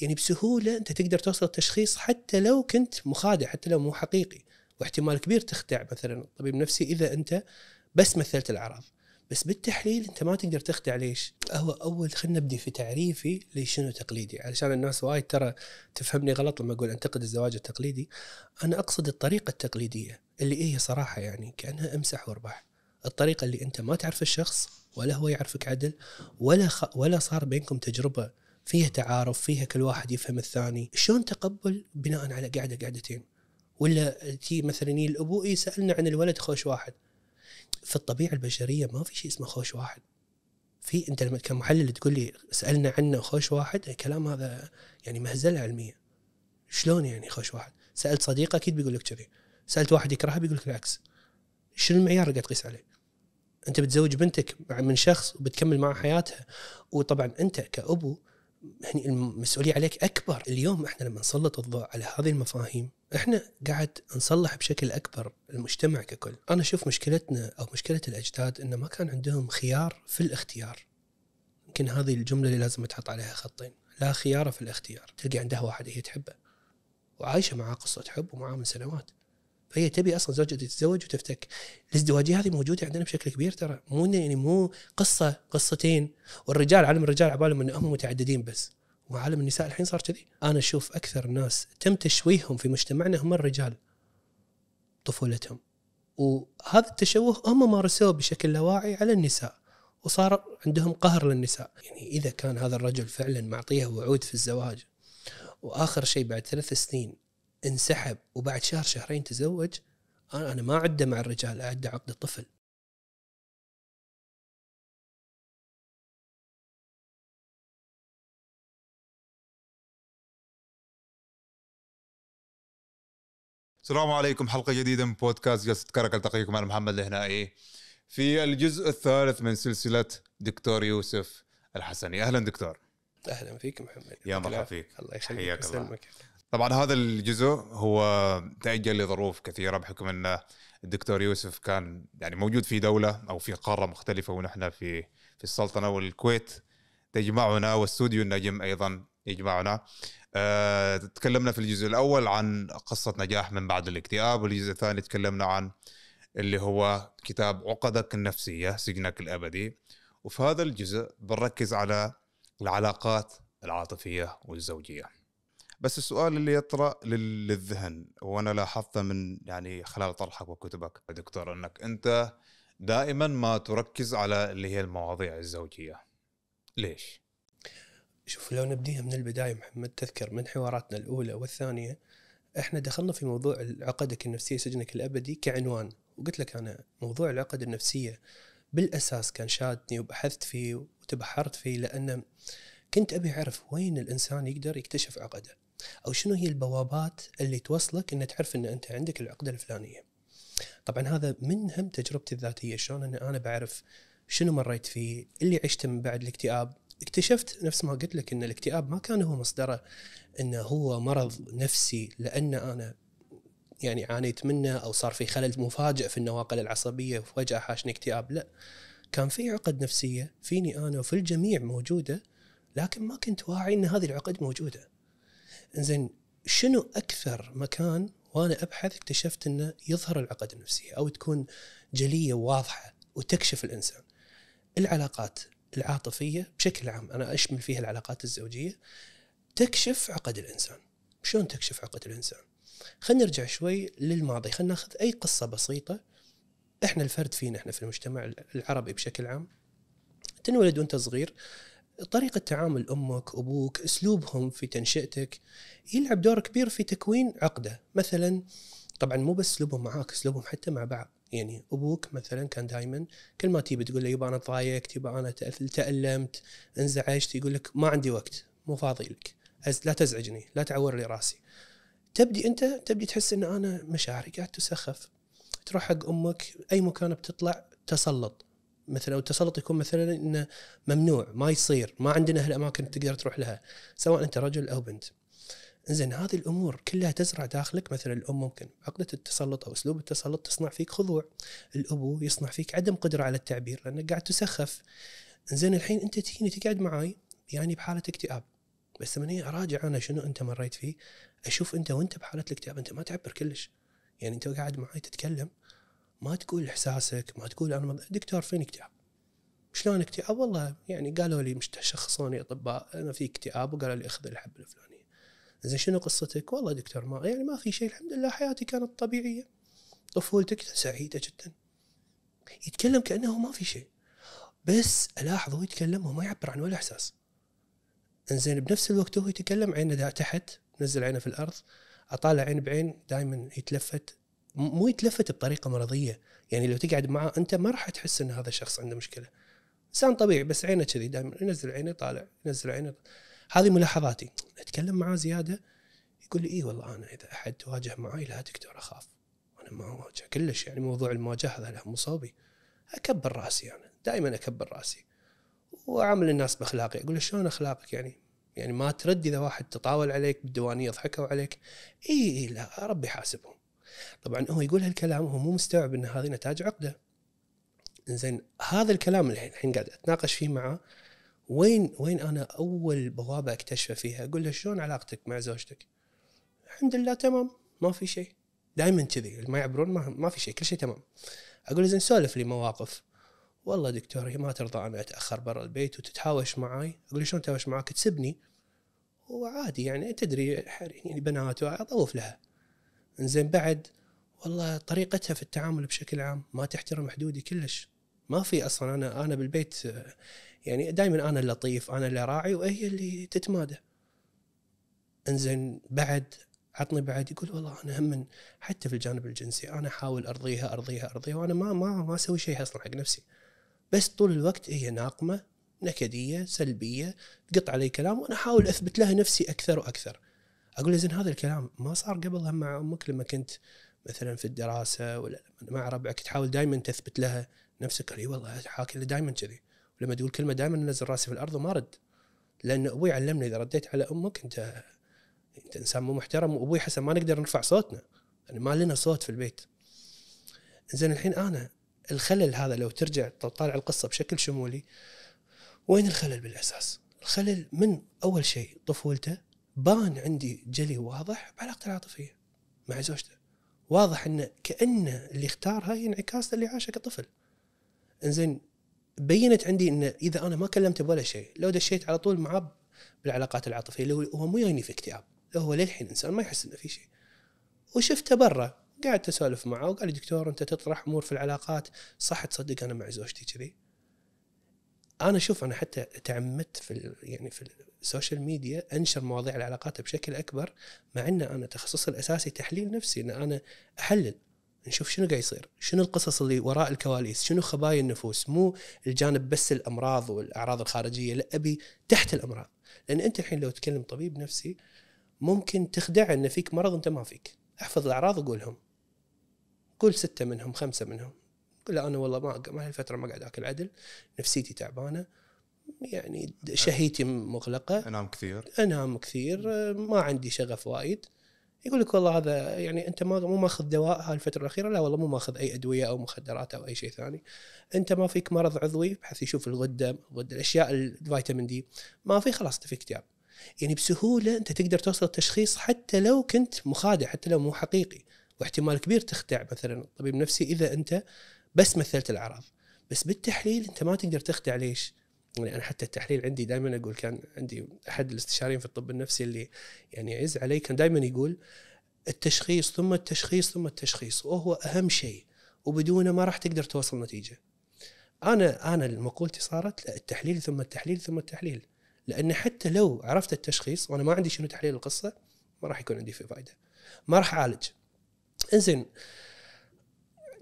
يعني بسهولة أنت تقدر توصل التشخيص حتى لو كنت مخادع حتى لو مو حقيقي. واحتمال كبير تخدع مثلا. طبيب نفسي إذا أنت بس مثلت الأعراض. بس بالتحليل أنت ما تقدر تخدع ليش؟ هو أول خلينا نبدي في تعريفي لشنو تقليدي. علشان الناس وايد ترى تفهمني غلط لما أقول أنتقد الزواج التقليدي. أنا أقصد الطريقة التقليدية اللي هي صراحة يعني كأنها أمسح وأربح. الطريقة اللي أنت ما تعرف الشخص ولا هو يعرفك عدل ولا خ... ولا صار بينكم تجربة فيها تعارف فيها كل واحد يفهم الثاني. شلون تقبل بناء على قعده قعدتين ولا تي مثلا الابو يسألنا عن الولد خوش واحد. في الطبيعة البشرية ما في شيء اسمه خوش واحد. في أنت لما كمحلل تقول لي سألنا عنه خوش واحد الكلام هذا يعني مهزله علميه شلون يعني خوش واحد؟ سألت صديقه أكيد بيقول لك كذي. سألت واحد يكرهها بيقول لك العكس. شنو المعيار اللي قاعد تقيس عليه؟ أنت بتزوج بنتك من شخص وبتكمل معه حياتها. وطبعا أنت كأبو يعني المسؤولية عليك أكبر. اليوم إحنا لما نسلط الضوء على هذه المفاهيم إحنا قاعد نصلح بشكل أكبر المجتمع ككل. أنا أشوف مشكلتنا أو مشكلة الأجداد إنه ما كان عندهم خيار في الاختيار. يمكن هذه الجملة اللي لازم تحط عليها خطين. لا خيار في الاختيار. تلقى عندها واحد هي تحبه. وعايشة معاه قصة حب ومعاه من سنوات. فهي تبي أصلا زوجها تتزوج وتفتك. الازدواجية هذه موجودة عندنا بشكل كبير ترى. مو يعني مو قصة قصتين. والرجال عالم الرجال عبالهم انهم متعددين بس. وعالم النساء الحين صار كذي. أنا أشوف أكثر الناس تم تشويههم في مجتمعنا هم الرجال. طفولتهم. وهذا التشوه هم مارسوه بشكل لا واعي على النساء. وصار عندهم قهر للنساء. يعني إذا كان هذا الرجل فعلا معطيها وعود في الزواج. وآخر شيء بعد ثلاث سنين انسحب وبعد شهر شهرين تزوج أنا ما اعده مع الرجال اعده عقد الطفل السلام عليكم حلقة جديدة من بودكاست جلسة كرك ألتقيكم أنا محمد الهنائي. في الجزء الثالث من سلسلة دكتور يوسف الحسني. أهلا دكتور. أهلا فيك محمد. يا مرحبا فيك. الله يخليك الله. طبعا هذا الجزء هو تأجل لظروف كثيرة بحكم أن الدكتور يوسف كان يعني موجود في دولة أو في قارة مختلفة ونحن في في السلطنة والكويت تجمعنا واستوديو النجم أيضا يجمعنا. أه تكلمنا في الجزء الأول عن قصة نجاح من بعد الاكتئاب والجزء الثاني تكلمنا عن اللي هو كتاب عقدك النفسية سجنك الأبدي. وفي هذا الجزء بنركز على العلاقات العاطفية والزوجية. بس السؤال اللي يطرأ للذهن وأنا لاحظته من يعني خلال طرحك وكتبك. دكتور إنك أنت دائما ما تركز على اللي هي المواضيع الزوجية. ليش؟ شوف لو نبديها من البداية محمد تذكر من حواراتنا الأولى والثانية إحنا دخلنا في موضوع عقدك النفسية سجنك الأبدي كعنوان. وقلت لك أنا موضوع العقد النفسية بالأساس كان شادني وبحثت فيه وتبحرت فيه لأن كنت أبي أعرف وين الإنسان يقدر يكتشف عقده. أو شنو هي البوابات اللي توصلك ان تعرف إن أنت عندك العقدة الفلانية. طبعا هذا من هم تجربتي الذاتية شلون إن أنا بعرف شنو مريت فيه اللي عشته من بعد الاكتئاب. اكتشفت نفس ما قلت لك إن الاكتئاب ما كان هو مصدره إنه هو مرض نفسي لأن أنا يعني عانيت منه أو صار في خلل مفاجئ في النواقل العصبية وفجأة حاشني اكتئاب. لا كان في عقد نفسية فيني أنا وفي الجميع موجودة لكن ما كنت واعي إن هذه العقد موجودة. زين شنو أكثر مكان وأنا أبحث اكتشفت إنه يظهر العقد النفسية أو تكون جلية وواضحه وتكشف الإنسان. العلاقات العاطفية بشكل عام أنا أشمل فيها العلاقات الزوجية تكشف عقد الإنسان. شلون تكشف عقد الإنسان؟ خلينا نرجع شوي للماضي، خلينا ناخذ أي قصة بسيطة إحنا الفرد فينا إحنا في المجتمع العربي بشكل عام تنولد وأنت صغير طريقة تعامل أمك أبوك أسلوبهم في تنشئتك يلعب دور كبير في تكوين عقدة. مثلا طبعا مو بس أسلوبهم معاك أسلوبهم حتى مع بعض. يعني أبوك مثلا كان دائما كل ما تيجي تقول له يبا أنا تضايقت يبا أنا تألمت انزعجت يقول لك ما عندي وقت مو فاضي لك. لا تزعجني لا تعور لي راسي. تبدي أنت تبدي تحس أن أنا مشاعري قاعد تسخف. تروح حق أمك أي مكان بتطلع تسلط. مثلا التسلط يكون مثلا إنه ممنوع ما يصير ما عندنا هالأماكن تقدر تروح لها سواء أنت رجل أو بنت. زين هذه الأمور كلها تزرع داخلك مثلا الأم ممكن عقدة التسلط أو أسلوب التسلط تصنع فيك خضوع الأبو يصنع فيك عدم قدرة على التعبير لأنك قاعد تسخف. زين الحين أنت تجيني تقعد معاي يعني بحالة اكتئاب. بس هي أراجع أنا شنو أنت مريت فيه أشوف أنت وأنت بحالة الاكتئاب أنت ما تعبر كلش. يعني أنت قاعد معي تتكلم ما تقول إحساسك ما تقول أنا دكتور فين اكتئاب؟ شلون اكتئاب؟ والله يعني قالوا لي شخصوني أطباء أنا في اكتئاب وقالوا لي أخذ الحبة الفلانية. زين شنو قصتك؟ والله دكتور ما يعني ما في شيء الحمد لله حياتي كانت طبيعية. طفولتك سعيدة جدا. يتكلم كأنه ما في شيء. بس ألاحظ هو يتكلم وما يعبر عن ولا إحساس. انزين بنفس الوقت هو يتكلم عينه تحت نزل عينه في الأرض أطالع عين بعين دائما يتلفت. مو يتلفت بطريقة مرضية. يعني لو تقعد معاه أنت ما راح تحس إن هذا الشخص عنده مشكلة. إنسان طبيعي بس عينه كذي دائما ينزل عينه يطالع ينزل عينه هذه ملاحظاتي. أتكلم معاه زيادة يقول لي اي والله أنا إذا أحد تواجه معي لا دكتور أخاف. أنا ما أواجه كلش يعني موضوع المواجهة هذا له مصابي أكبر رأسي أنا دائما أكبر رأسي. وأعامل الناس بأخلاقي. أقول له شلون أخلاقك يعني؟ يعني ما ترد إذا واحد تطاول عليك بالديوانية ضحكوا عليك. اي اي لا ربي حاسبهم طبعا هو يقول هالكلام وهو مو مستوعب إن هذه نتاج عقدة. زين هذا الكلام اللي الحين قاعد أتناقش فيه معه. وين وين أنا أول بوابة أكتشفه فيها؟ أقول له شلون علاقتك مع زوجتك? الحمد لله تمام. ما في شيء. دائما كذي ما يعبرون ما, ما في شيء كل شيء تمام. أقول له زين سولف لي مواقف. والله دكتور هي ما ترضى أنا أتأخر برا البيت وتتهاوش معاي. أقول له شلون تهاوش معاك؟ تسبني. وعادي يعني تدري يعني بنات أطوف لها. زين بعد والله طريقتها في التعامل بشكل عام ما تحترم حدودي كلش. ما في أصلا أنا أنا بالبيت يعني دائما أنا اللطيف أنا اللي راعي وهي اللي تتمادى. إنزين بعد عطني بعد يقول والله أنا هم حتى في الجانب الجنسي أنا أحاول أرضيها أرضيها أرضيها وأنا ما ما ما أسوي شيء أصلا حق نفسي. بس طول الوقت هي ناقمة نكدية سلبية تقط علي كلام وأنا أحاول أثبت لها نفسي أكثر وأكثر. أقول لها زين هذا الكلام ما صار قبل مع أمك لما كنت مثلا في الدراسة ولا مع ربعك تحاول دائما تثبت لها نفسك؟ أي والله حاكي دائما كذي. ولما تقول كلمة دائما انزل رأسي في الأرض وما رد. لأن أبوي علمني إذا رديت على أمك أنت أنت إنسان مو محترم وأبوي حسن ما نقدر نرفع صوتنا. يعني ما لنا صوت في البيت. زين الحين أنا الخلل هذا لو ترجع تطالع القصة بشكل شمولي وين الخلل بالأساس؟ الخلل من أول شيء طفولته بان عندي جلي واضح بعلاقته العاطفيه مع زوجته. واضح إنه كانه اللي اختارها هي انعكاس اللي عاشه كطفل إنزين بينت عندي إن إذا أنا ما كلمته بولا شيء لو دشيت على طول معاه بالعلاقات العاطفية اللي هو مو جايني في اكتئاب هو للحين إنسان ما يحس إنه في شيء. وشفته برا قعدت اسولف معه وقال لي دكتور أنت تطرح أمور في العلاقات صح تصدق أنا مع زوجتي كذي. أنا شوف أنا حتى تعمدت في يعني في ال social media أنشر مواضيع العلاقات بشكل أكبر مع إن أنا تخصصي الأساسي تحليل نفسي إن أنا أحلل نشوف شنو قاعد يصير شنو القصص اللي وراء الكواليس شنو خبايا النفوس مو الجانب بس الأمراض والأعراض الخارجية لا أبي تحت الأمراض. لأن أنت الحين لو تكلم طبيب نفسي ممكن تخدع ان فيك مرض أنت ما فيك. احفظ الأعراض وقولهم. قول ستة منهم خمسة منهم. قل أنا والله ما ما هالفترة ما قاعد آكل عدل نفسيتي تعبانة يعني شهيتي مغلقة. أنام كثير. أنام كثير ما عندي شغف وايد. يقول لك والله هذا يعني أنت ما مو ماخذ دواء هاي الفترة الأخيرة؟ لا والله مو ماخذ أي أدوية أو مخدرات أو أي شيء ثاني. أنت ما فيك مرض عضوي بحيث يشوف الغدة الغدة الأشياء الفيتامين دي. ما في خلاص أنت في اكتئاب. يعني بسهولة أنت تقدر توصل التشخيص حتى لو كنت مخادع حتى لو مو حقيقي. واحتمال كبير تخدع مثلا طبيب نفسي إذا أنت بس مثلت الأعراض. بس بالتحليل أنت ما تقدر تخدع ليش؟ يعني أنا حتى التحليل عندي دائما أقول كان عندي أحد الاستشاريين في الطب النفسي اللي يعني يعز علي كان دائما يقول التشخيص ثم التشخيص ثم التشخيص وهو أهم شيء وبدونه ما راح تقدر توصل نتيجة. أنا أنا مقولتي صارت التحليل ثم التحليل ثم التحليل لأن حتى لو عرفت التشخيص وأنا ما عندي شنو تحليل القصة ما راح يكون عندي في فائده. ما راح أعالج. إنزين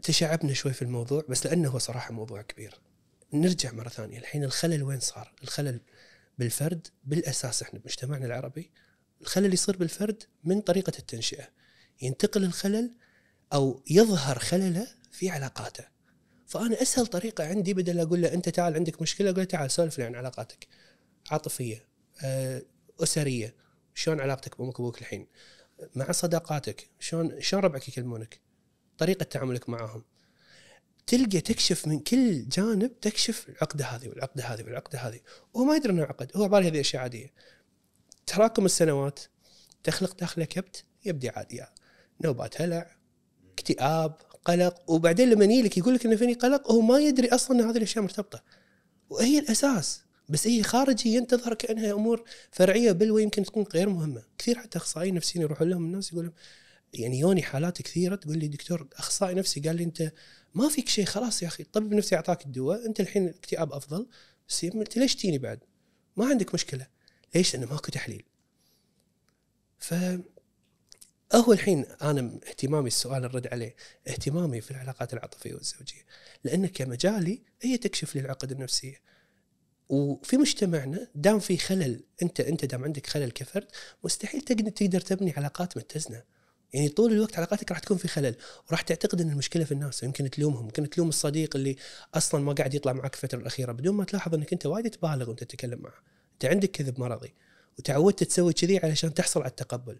تشعبنا شوي في الموضوع بس لأنه هو صراحة موضوع كبير. نرجع مرة ثانية الحين الخلل وين صار؟ الخلل بالفرد بالأساس إحنا بمجتمعنا العربي الخلل يصير بالفرد من طريقة التنشئة. ينتقل الخلل أو يظهر خلله في علاقاته. فأنا أسهل طريقة عندي بدل أقول له أنت تعال عندك مشكلة أقول له تعال سولف لي عن علاقاتك. عاطفية، آه، أسرية، شلون علاقتك بأمك وأبوك الحين؟ مع صداقاتك، شلون شلون ربعك يكلمونك؟ طريقة تعاملك معاهم. تلقى تكشف من كل جانب تكشف العقدة هذه والعقدة هذه والعقدة هذه، وهو ما يدري انها عقد، هو عبالي هذه أشياء عادية. تراكم السنوات تخلق داخله كبت يبدي عادي نوبات هلع اكتئاب قلق وبعدين لما يجي يقول لك إنه فيني قلق هو ما يدري أصلا إن هذه الأشياء مرتبطة. وهي الأساس بس هي خارجيا تظهر كأنها أمور فرعية بل ويمكن تكون غير مهمة. كثير حتى أخصائيين نفسيين يروحون لهم الناس يقول يعني يوني حالات كثيرة تقول لي دكتور أخصائي نفسي قال لي أنت ما فيك شيء خلاص يا أخي الطبيب النفسي أعطاك الدواء أنت الحين الاكتئاب أفضل بس انت ليش تجيني بعد؟ ما عندك مشكلة. ليش؟ لأنه ماكو تحليل. ف هو الحين أنا اهتمامي السؤال الرد عليه اهتمامي في العلاقات العاطفية والزوجية. لأن كمجالي هي تكشف لي العقد النفسية. وفي مجتمعنا دام في خلل أنت أنت دام عندك خلل كفرد مستحيل تقدر تبني علاقات متزنة. يعني طول الوقت علاقاتك راح تكون في خلل وراح تعتقد إن المشكلة في الناس يمكن تلومهم يمكن تلوم الصديق اللي أصلا ما قاعد يطلع معك الفترة الأخيرة بدون ما تلاحظ إنك أنت وايد تبالغ وأنت تتكلم معه. أنت عندك كذب مرضي وتعودت تسوي كذي علشان تحصل على التقبل.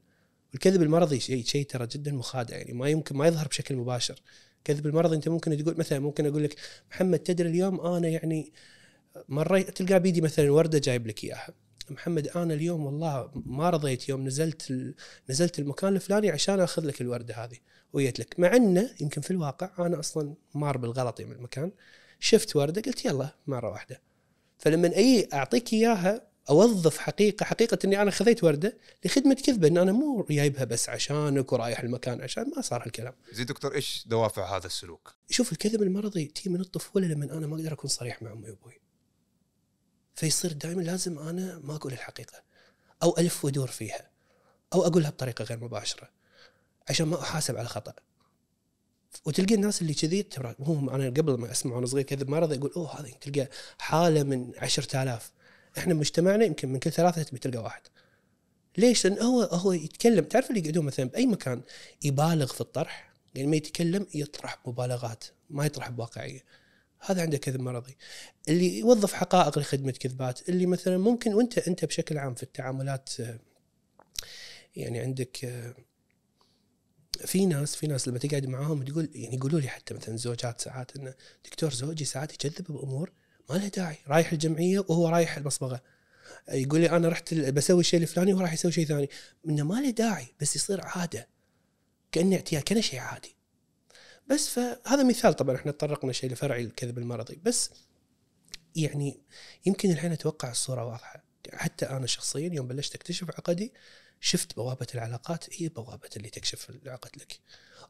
الكذب المرضي شيء شيء ترى جدا مخادع يعني ما يمكن ما يظهر بشكل مباشر. الكذب المرضي أنت ممكن تقول مثلا ممكن أقول لك محمد تدري اليوم أنا يعني مريت تلقى بيدي مثلا وردة جايب لك إياها. محمد أنا اليوم والله ما رضيت يوم نزلت نزلت المكان الفلاني عشان أخذ لك الوردة هذه وجيت لك مع إنه يمكن في الواقع أنا أصلا مار بالغلط من المكان شفت وردة قلت يلا مرة واحدة فلما أي أعطيك إياها أوظف حقيقة حقيقة إني أنا خذيت وردة لخدمة كذبة إن أنا مو جايبها بس عشانك ورايح المكان عشان ما صار هالكلام. زي دكتور إيش دوافع هذا السلوك؟ شوف الكذب المرضي تي من الطفولة لما أنا ما أقدر أكون صريح مع أمي وأبوي. فيصير دائما لازم أنا ما أقول الحقيقة أو ألف وادور فيها أو أقولها بطريقة غير مباشرة عشان ما أحاسب على خطأ. وتلقى الناس اللي كذي ترى هم أنا قبل ما أسمع وأنا صغير كذب مرضي يقول أوه هذه تلقى حالة من 10000 إحنا بمجتمعنا يمكن من كل ثلاثة تبي تلقى واحد. ليش؟ لأن هو هو يتكلم. تعرف اللي يقعدون مثلا بأي مكان يبالغ في الطرح؟ يعني ما يتكلم يطرح مبالغات ما يطرح بواقعية. هذا عنده كذب مرضي. اللي يوظف حقائق لخدمة كذبات اللي مثلا ممكن وأنت أنت بشكل عام في التعاملات يعني عندك في ناس في ناس لما تقعد معاهم تقول يعني يقولوا لي حتى مثلا زوجات ساعات انه دكتور زوجي ساعات يكذب بأمور ما له داعي رايح الجمعية وهو رايح المصبغة. يقول لي أنا رحت بسوي الشيء الفلاني وهو راح يسوي شيء ثاني. انه ما له داعي بس يصير عادة. كأنه اعتياد كأنه شيء عادي. بس فهذا مثال طبعا إحنا تطرقنا شيء لفرعي الكذب المرضي بس يعني يمكن الحين أتوقع الصورة واضحة. حتى أنا شخصيا يوم بلشت أكتشف عقدي شفت بوابة العلاقات هي بوابة اللي تكشف العقد لك.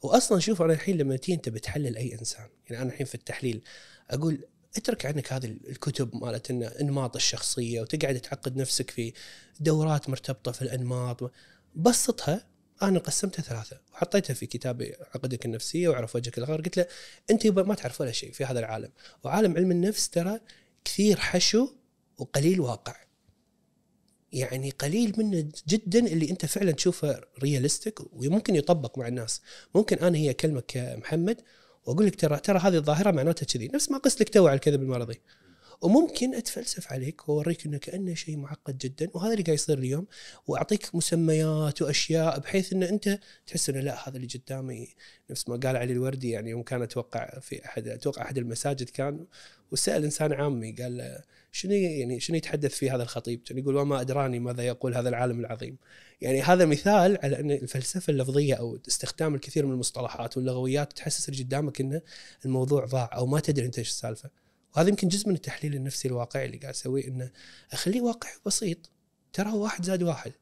واصلا شوف أنا الحين لما تيجي أنت بتحلل أي إنسان. يعني أنا الحين في التحليل أقول أترك عنك هذه الكتب مالت إنماط الشخصية وتقعد تعقد نفسك في دورات مرتبطة في الأنماط. بسطها أنا قسمتها ثلاثة. وحطيتها في كتابي عقدك النفسية واعرف وجهك الآخر قلت له أنت ما تعرف ولا شيء في هذا العالم. وعالم علم النفس ترى كثير حشو وقليل واقع. يعني قليل منه جدا اللي أنت فعلا تشوفه realistic وممكن يطبق مع الناس. ممكن أنا هي اكلمك كمحمد وأقول لك ترى ترى هذه الظاهرة معناتها كذي. نفس ما قست لك تو على الكذب المرضي. وممكن أتفلسف عليك وأوريك إنه كأنه شيء معقد جدا وهذا اللي قاعد يصير اليوم وأعطيك مسميات وأشياء بحيث إن أنت تحس إنه لا هذا اللي قدامي نفس ما قال علي الوردي يعني يوم كان أتوقع في أحد أتوقع أحد المساجد كان وسأل إنسان عامي قال شنو يعني شنو يتحدث فيه هذا الخطيب؟ كان يقول وما أدراني ماذا يقول هذا العالم العظيم. يعني هذا مثال على إن الفلسفة اللفظية أو استخدام الكثير من المصطلحات واللغويات تحسس اللي قدامك ان الموضوع ضاع أو ما تدري أنت إيش السالفة. وهذا يمكن جزء من التحليل النفسي الواقعي اللي قاعد أسويه إنه أخليه واقعي بسيط ترى هو واحد زائد واحد.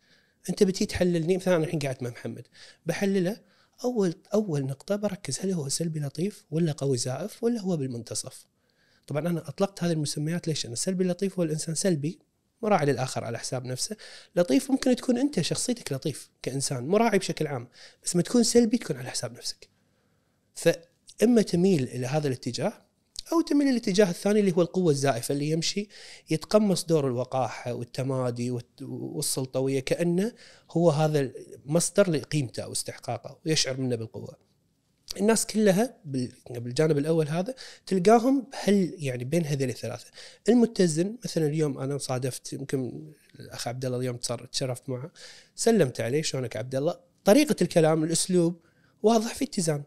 أنت بتي تحللني مثلا أنا الحين قاعد مع محمد بحلله أول أول نقطة بركز هل هو سلبي لطيف ولا قوي زائف ولا هو بالمنتصف. طبعا أنا أطلقت هذه المسميات ليش؟ أنا سلبي لطيف هو الإنسان سلبي مراعي للآخر على حساب نفسه. لطيف ممكن تكون أنت شخصيتك لطيف كإنسان مراعي بشكل عام بس ما تكون سلبي تكون على حساب نفسك. فإما تميل إلى هذا الاتجاه أو تميل الاتجاه الثاني اللي هو القوة الزائفة اللي يمشي يتقمص دور الوقاحة والتمادي والسلطوية كأنه هو هذا مصدر لقيمته واستحقاقه ويشعر منه بالقوة. الناس كلها بالجانب الأول هذا تلقاهم هل يعني بين هذول الثلاثة. المتزن مثلا اليوم أنا صادفت يمكن الأخ عبد الله اليوم تشرفت معه سلمت عليه شلونك عبد الله؟ طريقة الكلام الأسلوب واضح في اتزان.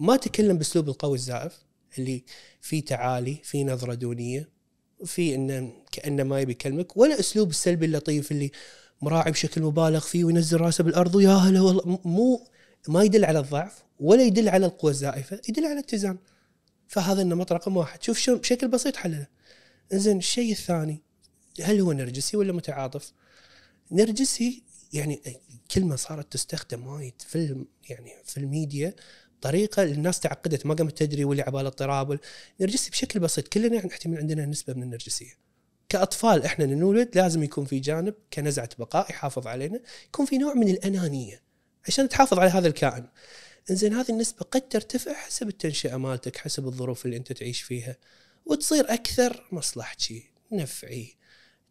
ما تكلم بأسلوب القوي الزائف. اللي في تعالي في نظرة دونية في إنه كأنه ما يبي يكلمك ولا أسلوب السلبي اللطيف اللي مراعي بشكل مبالغ فيه وينزل راسه بالأرض ويا هلا والله. مو ما يدل على الضعف ولا يدل على القوة الزائفة يدل على الاتزان فهذا النمط رقم واحد. شوف شلون بشكل بسيط حلله. زين الشيء الثاني هل هو نرجسي ولا متعاطف؟ نرجسي يعني كلمة صارت تستخدم وايد في يعني في الميديا طريقة الناس تعقدت ما قامت تدري واللي عبال اضطراب نرجسي بشكل بسيط. كلنا نحتمل عندنا نسبة من النرجسية. كأطفال إحنا نولد لازم يكون في جانب كنزعة بقاء يحافظ علينا يكون في نوع من الأنانية عشان تحافظ على هذا الكائن. إنزين هذه النسبة قد ترتفع حسب التنشئة مالتك حسب الظروف اللي أنت تعيش فيها وتصير أكثر مصلحتي نفعي.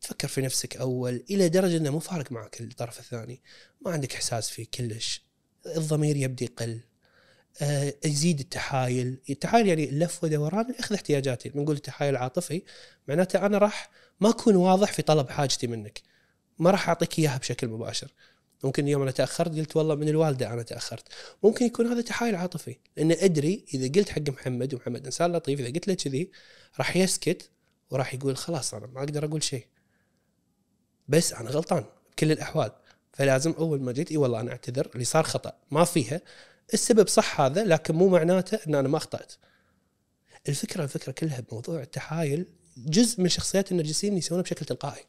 تفكر في نفسك أول إلى درجة إنه مو فارق معك الطرف الثاني. ما عندك إحساس فيه كلش. الضمير يبدي يقل. يزيد التحايل. التحايل يعني اللف ودوران اخذ احتياجاتي. بنقول التحايل العاطفي معناته أنا راح ما أكون واضح في طلب حاجتي منك. ما راح أعطيك إياها بشكل مباشر. ممكن يوم أنا تأخرت قلت والله من الوالدة أنا تأخرت. ممكن يكون هذا تحايل عاطفي. لأن أدري إذا قلت حق محمد ومحمد إنسان لطيف إذا قلت له كذي راح يسكت وراح يقول خلاص أنا ما أقدر أقول شيء. بس أنا غلطان بكل الأحوال. فلازم أول ما جيت إي والله أنا أعتذر. اللي صار خطأ ما فيها. السبب صح هذا لكن مو معناته إن أنا ما أخطأت. الفكرة الفكرة كلها بموضوع التحايل جزء من شخصيات النرجسيين يسوونه بشكل تلقائي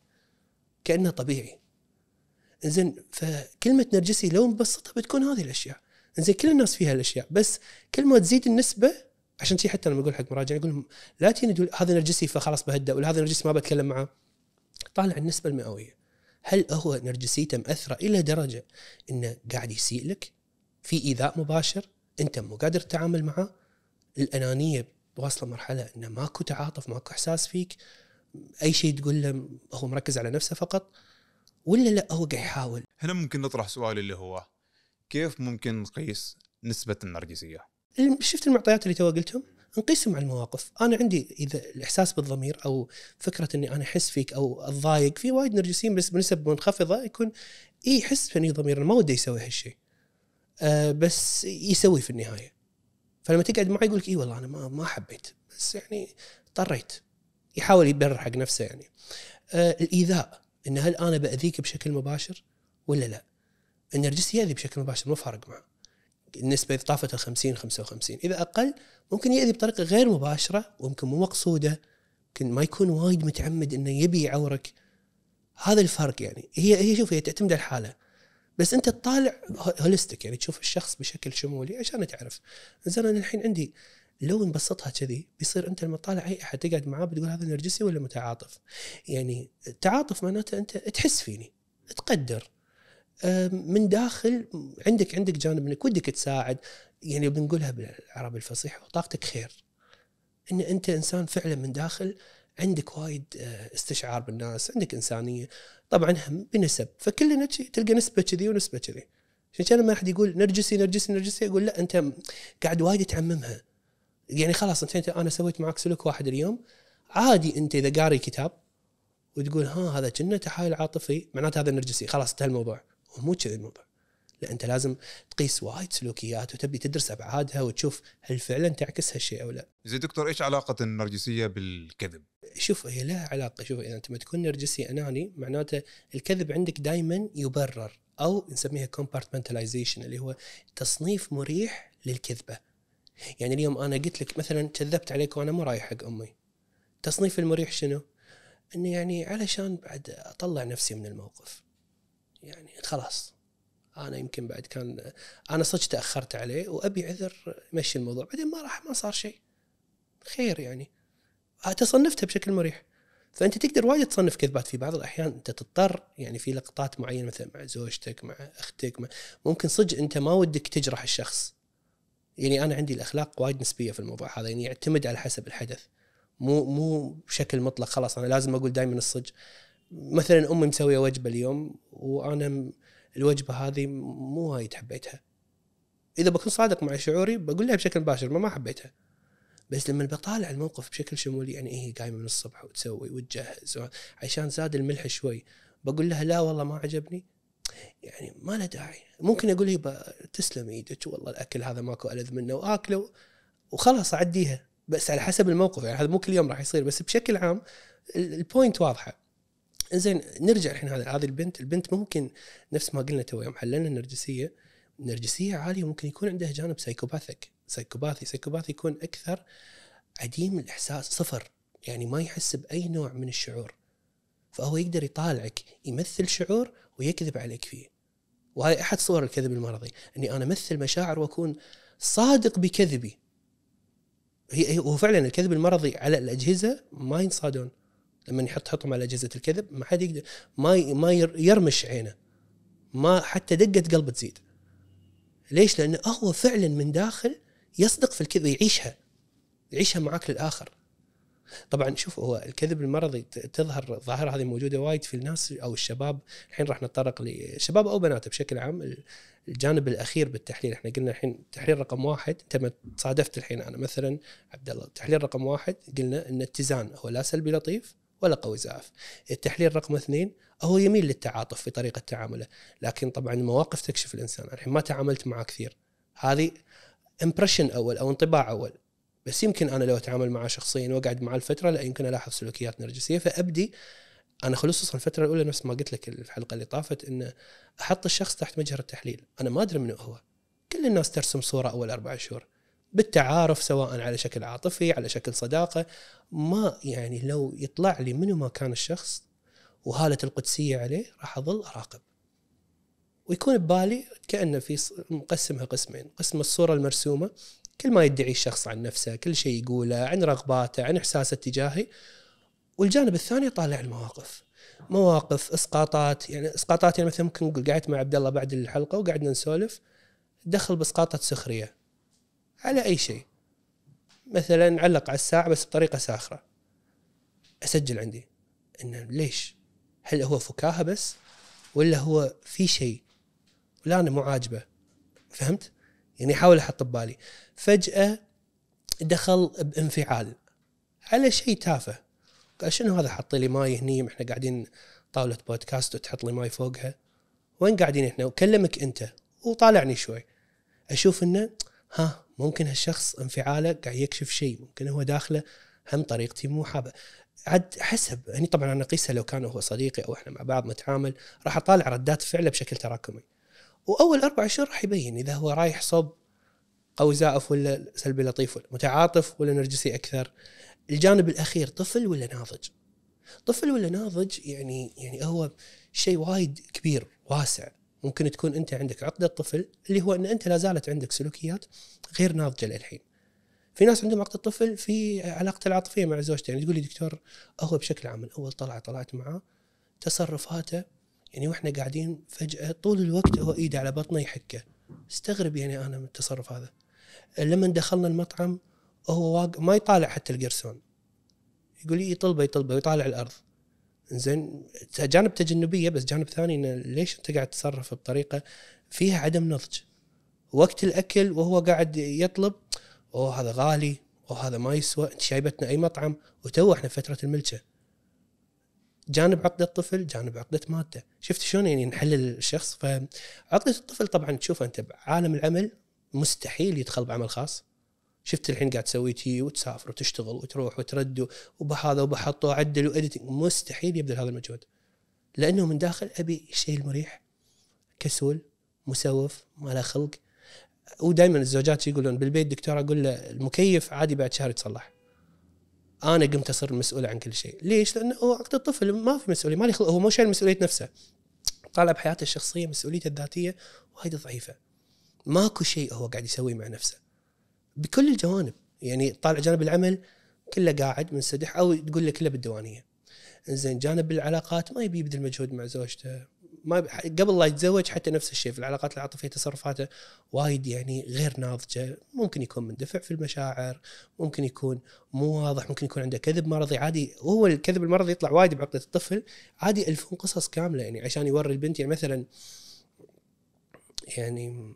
كأنه طبيعي. زين فكلمة نرجسي لو مبسطة بتكون هذه الأشياء. زين كل الناس فيها الأشياء بس كل ما تزيد النسبة عشان شي حتى لما أقول حق مراجع أقول لهم لا تجيني تقول هذا نرجسي فخلاص بهدأ ولا هذا نرجسي ما بتكلم معاه. طالع النسبة المئوية. هل هو نرجسيته مأثرة إلى درجة إنه قاعد يسيء لك؟ في إيذاء مباشر أنت مو قادر تتعامل معه الأنانية واصلة مرحلة إنه ماكو تعاطف ماكو إحساس فيك أي شيء تقول له هو مركز على نفسه فقط ولا لا هو قاعد يحاول هنا ممكن نطرح سؤال اللي هو كيف ممكن نقيس نسبة النرجسية؟ شفت المعطيات اللي تو قلتهم؟ نقيسهم على المواقف، أنا عندي إذا الإحساس بالضمير أو فكرة إني أنا أحس فيك أو أتضايق في وايد نرجسيين بس بنسب منخفضة يكون اي يحس فيني ضمير ما وده يسوي هالشيء. أه بس يسوي في النهاية. فلما تقعد معي يقول لك اي والله أنا ما ما حبيت بس يعني اضطريت. يحاول يبرر حق نفسه يعني. أه الإيذاء إن هل أنا بأذيك بشكل مباشر ولا لا؟ النرجسي ياذي بشكل مباشر مو فارق معه. النسبة إذا طافت ال 50 55 إذا أقل ممكن يأذي بطريقة غير مباشرة وممكن مو مقصودة يمكن ما يكون وايد متعمد إنه يبي يعورك هذا الفرق يعني هي هي شوف هي تعتمد على الحالة بس أنت تطالع هوليستيك يعني تشوف الشخص بشكل شمولي عشان تعرف. زين أنا الحين عندي لو نبسطها كذي بيصير أنت لما تطالع أي أحد تقعد معاه بتقول هذا نرجسي ولا متعاطف؟ يعني التعاطف معناته أنت تحس فيني تقدر. من داخل عندك عندك جانب إنك ودك تساعد. يعني بنقولها بالعربي الفصيح طاقتك خير. إن أنت إنسان فعلا من داخل عندك وايد آه، استشعار بالناس عندك إنسانية. طبعا هم بنسب فكلنا تلقى نسبة كذي ونسبة كذي. عشان كذا لما أحد يقول نرجسي نرجسي نرجسي أقول لا أنت قاعد وايد تعممها. يعني خلاص أنت أنا سويت معك سلوك واحد اليوم. عادي أنت إذا قاري كتاب وتقول ها هذا كنا تحايل عاطفي معناته هذا نرجسي. خلاص انتهى الموضوع. ومو كذي الموضوع. لا أنت لازم تقيس وايد سلوكيات وتبي تدرس أبعادها وتشوف هل فعلا تعكس هالشيء أو لا. زين دكتور إيش علاقة النرجسية بالكذب؟ شوف هي لها علاقة شوف إذا انت تكون نرجسي أناني معناته الكذب عندك دائما يبرر أو نسميها compartmentalization اللي هو تصنيف مريح للكذبة. يعني اليوم أنا قلت لك مثلا كذبت عليك وأنا مو رايح حق أمي. تصنيف المريح شنو؟ اني يعني علشان بعد أطلع نفسي من الموقف. يعني خلاص أنا يمكن بعد كان أنا صدق تأخرت عليه وأبي عذر مشي الموضوع بعدين ما راح ما صار شيء خير يعني تصنفتها بشكل مريح. فأنت تقدر وايد تصنف كذبات في بعض الأحيان أنت تضطر يعني في لقطات معينة مثلا مع زوجتك مع أختك مع ممكن صدق أنت ما ودك تجرح الشخص. يعني أنا عندي الأخلاق وايد نسبية في الموضوع هذا يعني يعتمد على حسب الحدث. مو مو بشكل مطلق خلاص أنا لازم أقول دائما الصدق. مثلا أمي مسوية وجبة اليوم وأنا الوجبة هذه مو وايد حبيتها. إذا بكون صادق مع شعوري بقول لها بشكل مباشر ما ما حبيتها. بس لما بطالع الموقف بشكل شمولي يعني هي قايمة من الصبح وتسوي وتجهز عشان زاد الملح شوي بقول لها لا والله ما عجبني. يعني ما له داعي. ممكن أقول لها تسلم إيدك والله الأكل هذا ماكو ألذ منه وآكله وخلاص أعديها. بس على حسب الموقف يعني هذا مو كل يوم راح يصير بس بشكل عام ال point واضحة. زين نرجع الحين هذا هذه البنت البنت ممكن نفس ما قلنا تو يوم حللنا النرجسية. النرجسية عالية ممكن يكون عندها جانب psychopathic psychopathy. psychopathy يكون أكثر عديم الإحساس صفر. يعني ما يحس بأي نوع من الشعور. فهو يقدر يطالعك يمثل شعور ويكذب عليك فيه. وهذه أحد صور الكذب المرضي إني أنا أمثل مشاعر وأكون صادق بكذبي. هي هو فعلا الكذب المرضي على الأجهزة ما ينصادون. لما يحط حطهم على أجهزة الكذب ما حد يقدر ما ما يرمش عينه. ما حتى دقة قلبه تزيد. ليش؟ لأنه هو فعلا من داخل يصدق في الكذب يعيشها يعيشها معك للآخر. طبعا شوف هو الكذب المرضي تظهر الظاهره هذه موجودة وايد في الناس أو الشباب. الحين راح نتطرق لشباب أو بنات بشكل عام الجانب الأخير بالتحليل. إحنا قلنا الحين تحليل رقم واحد أنت ما تصادفت الحين أنا مثلا عبد الله التحليل رقم واحد قلنا إن اتزان هو لا سلبي لطيف ولا قوي زائف. التحليل رقم اثنين هو يميل للتعاطف في طريقة تعامله. لكن طبعا المواقف تكشف الإنسان. الحين ما تعاملت معه كثير. هذه امبريشن أول أو انطباع أول. بس يمكن أنا لو أتعامل معه شخصيا وأقعد معه الفترة لا يمكن ألاحظ سلوكيات نرجسيه فأبدي أنا خصوصا الفترة الأولى نفس ما قلت لك الحلقة اللي طافت إن أحط الشخص تحت مجهر التحليل. أنا ما أدري منو هو. كل الناس ترسم صورة أول أربع شهور. بالتعارف سواء على شكل عاطفي على شكل صداقة. ما يعني لو يطلع لي منو ما كان الشخص وهالة القدسية عليه راح أظل أراقب. ويكون ببالي كأنه في مقسمها قسمين. قسم الصورة المرسومة كل ما يدعي الشخص عن نفسه كل شيء يقوله عن رغباته عن إحساسه تجاهي والجانب الثاني طالع المواقف. مواقف إسقاطات يعني إسقاطات يعني مثلا ممكن نقول قعدت مع عبد الله بعد الحلقة وقعدنا نسولف دخل باسقاطات سخرية. على أي شيء. مثلا علق على الساعة بس بطريقة ساخرة. أسجل عندي. إنه ليش؟ هل هو فكاهة بس؟ ولا هو في شيء؟ ولا أنا مو عاجبة. فهمت؟ يعني احاول أحط ببالي. فجأة دخل بانفعال. على شيء تافه. قال شنو هذا حط لي ماي هني؟ إحنا قاعدين طاولة بودكاست وتحط لي ماي فوقها. وين قاعدين إحنا؟ وكلمك أنت. وطالعني شوي. أشوف إنه ها ممكن هالشخص انفعاله قاعد يكشف شيء. ممكن هو داخله هم طريقتي مو حابة. عاد حسب. يعني طبعا أنا اقيسها لو كان هو صديقي أو إحنا مع بعض نتعامل. راح أطالع ردات فعله بشكل تراكمي. وأول أربع شهور راح يبين إذا هو رايح صوب قوي زائف ولا سلبي لطيف ولا متعاطف ولا نرجسي أكثر. الجانب الأخير طفل ولا ناضج؟ طفل ولا ناضج يعني يعني هو شيء وايد كبير واسع. ممكن تكون أنت عندك عقده طفل اللي هو إن أنت لا زالت عندك سلوكيات غير ناضجة للحين. في ناس عندهم عقده طفل في علاقته العاطفية مع زوجته. يعني تقول لي دكتور هو بشكل عام من اول طلعه طلعت معاه تصرفاته يعني وإحنا قاعدين فجأة طول الوقت هو إيده على بطنه يحكه. استغرب يعني أنا من التصرف هذا. لما دخلنا المطعم هو واقع ما يطالع حتى القرسون يقول لي يطلبه يطلبه ويطالع الأرض. زين جانب تجنبية بس جانب ثاني إنه ليش أنت قاعد تتصرف بطريقة فيها عدم نضج؟ وقت الأكل وهو قاعد يطلب أوه هذا غالي أوه هذا ما يسوى انت شايبتنا أي مطعم. وتو إحنا فترة الملكة. جانب عقدة الطفل جانب عقدة مادة. شفت شلون يعني نحلل الشخص؟ فعقدة الطفل طبعا تشوف أنت بعالم العمل مستحيل يدخل بعمل خاص. شفت الحين قاعد تسوي تي وتسافر وتشتغل وتروح وترد وبهذا وبحط وعدل وإديتنج. مستحيل يبذل هذا المجهود. لأنه من داخل أبي الشيء المريح كسول مسوف ما له خلق. ودائما الزوجات يقولون بالبيت دكتور أقول له المكيف عادي بعد شهر يتصلح. أنا قمت أصير مسؤول عن كل شيء. ليش؟ لأنه هو عقد الطفل ما في مسؤولية ما هو مو شايل مسؤولية نفسه. طالع بحياته الشخصية مسؤوليته الذاتية وايد ضعيفة. ماكو شيء هو قاعد يسويه مع نفسه. بكل الجوانب. يعني طالع جانب العمل كله قاعد منسدح أو تقول لك كله بالديوانية. زين جانب العلاقات ما يبي يبذل مجهود مع زوجته. ما قبل لا يتزوج حتى نفس الشيء في العلاقات العاطفيه تصرفاته وايد يعني غير ناضجة ممكن يكون مندفع في المشاعر ممكن يكون مو واضح ممكن يكون عنده كذب مرضي عادي وهو الكذب المرضي يطلع وايد بعقدة الطفل عادي يألفون قصص كاملة يعني عشان يوري البنت يعني مثلا يعني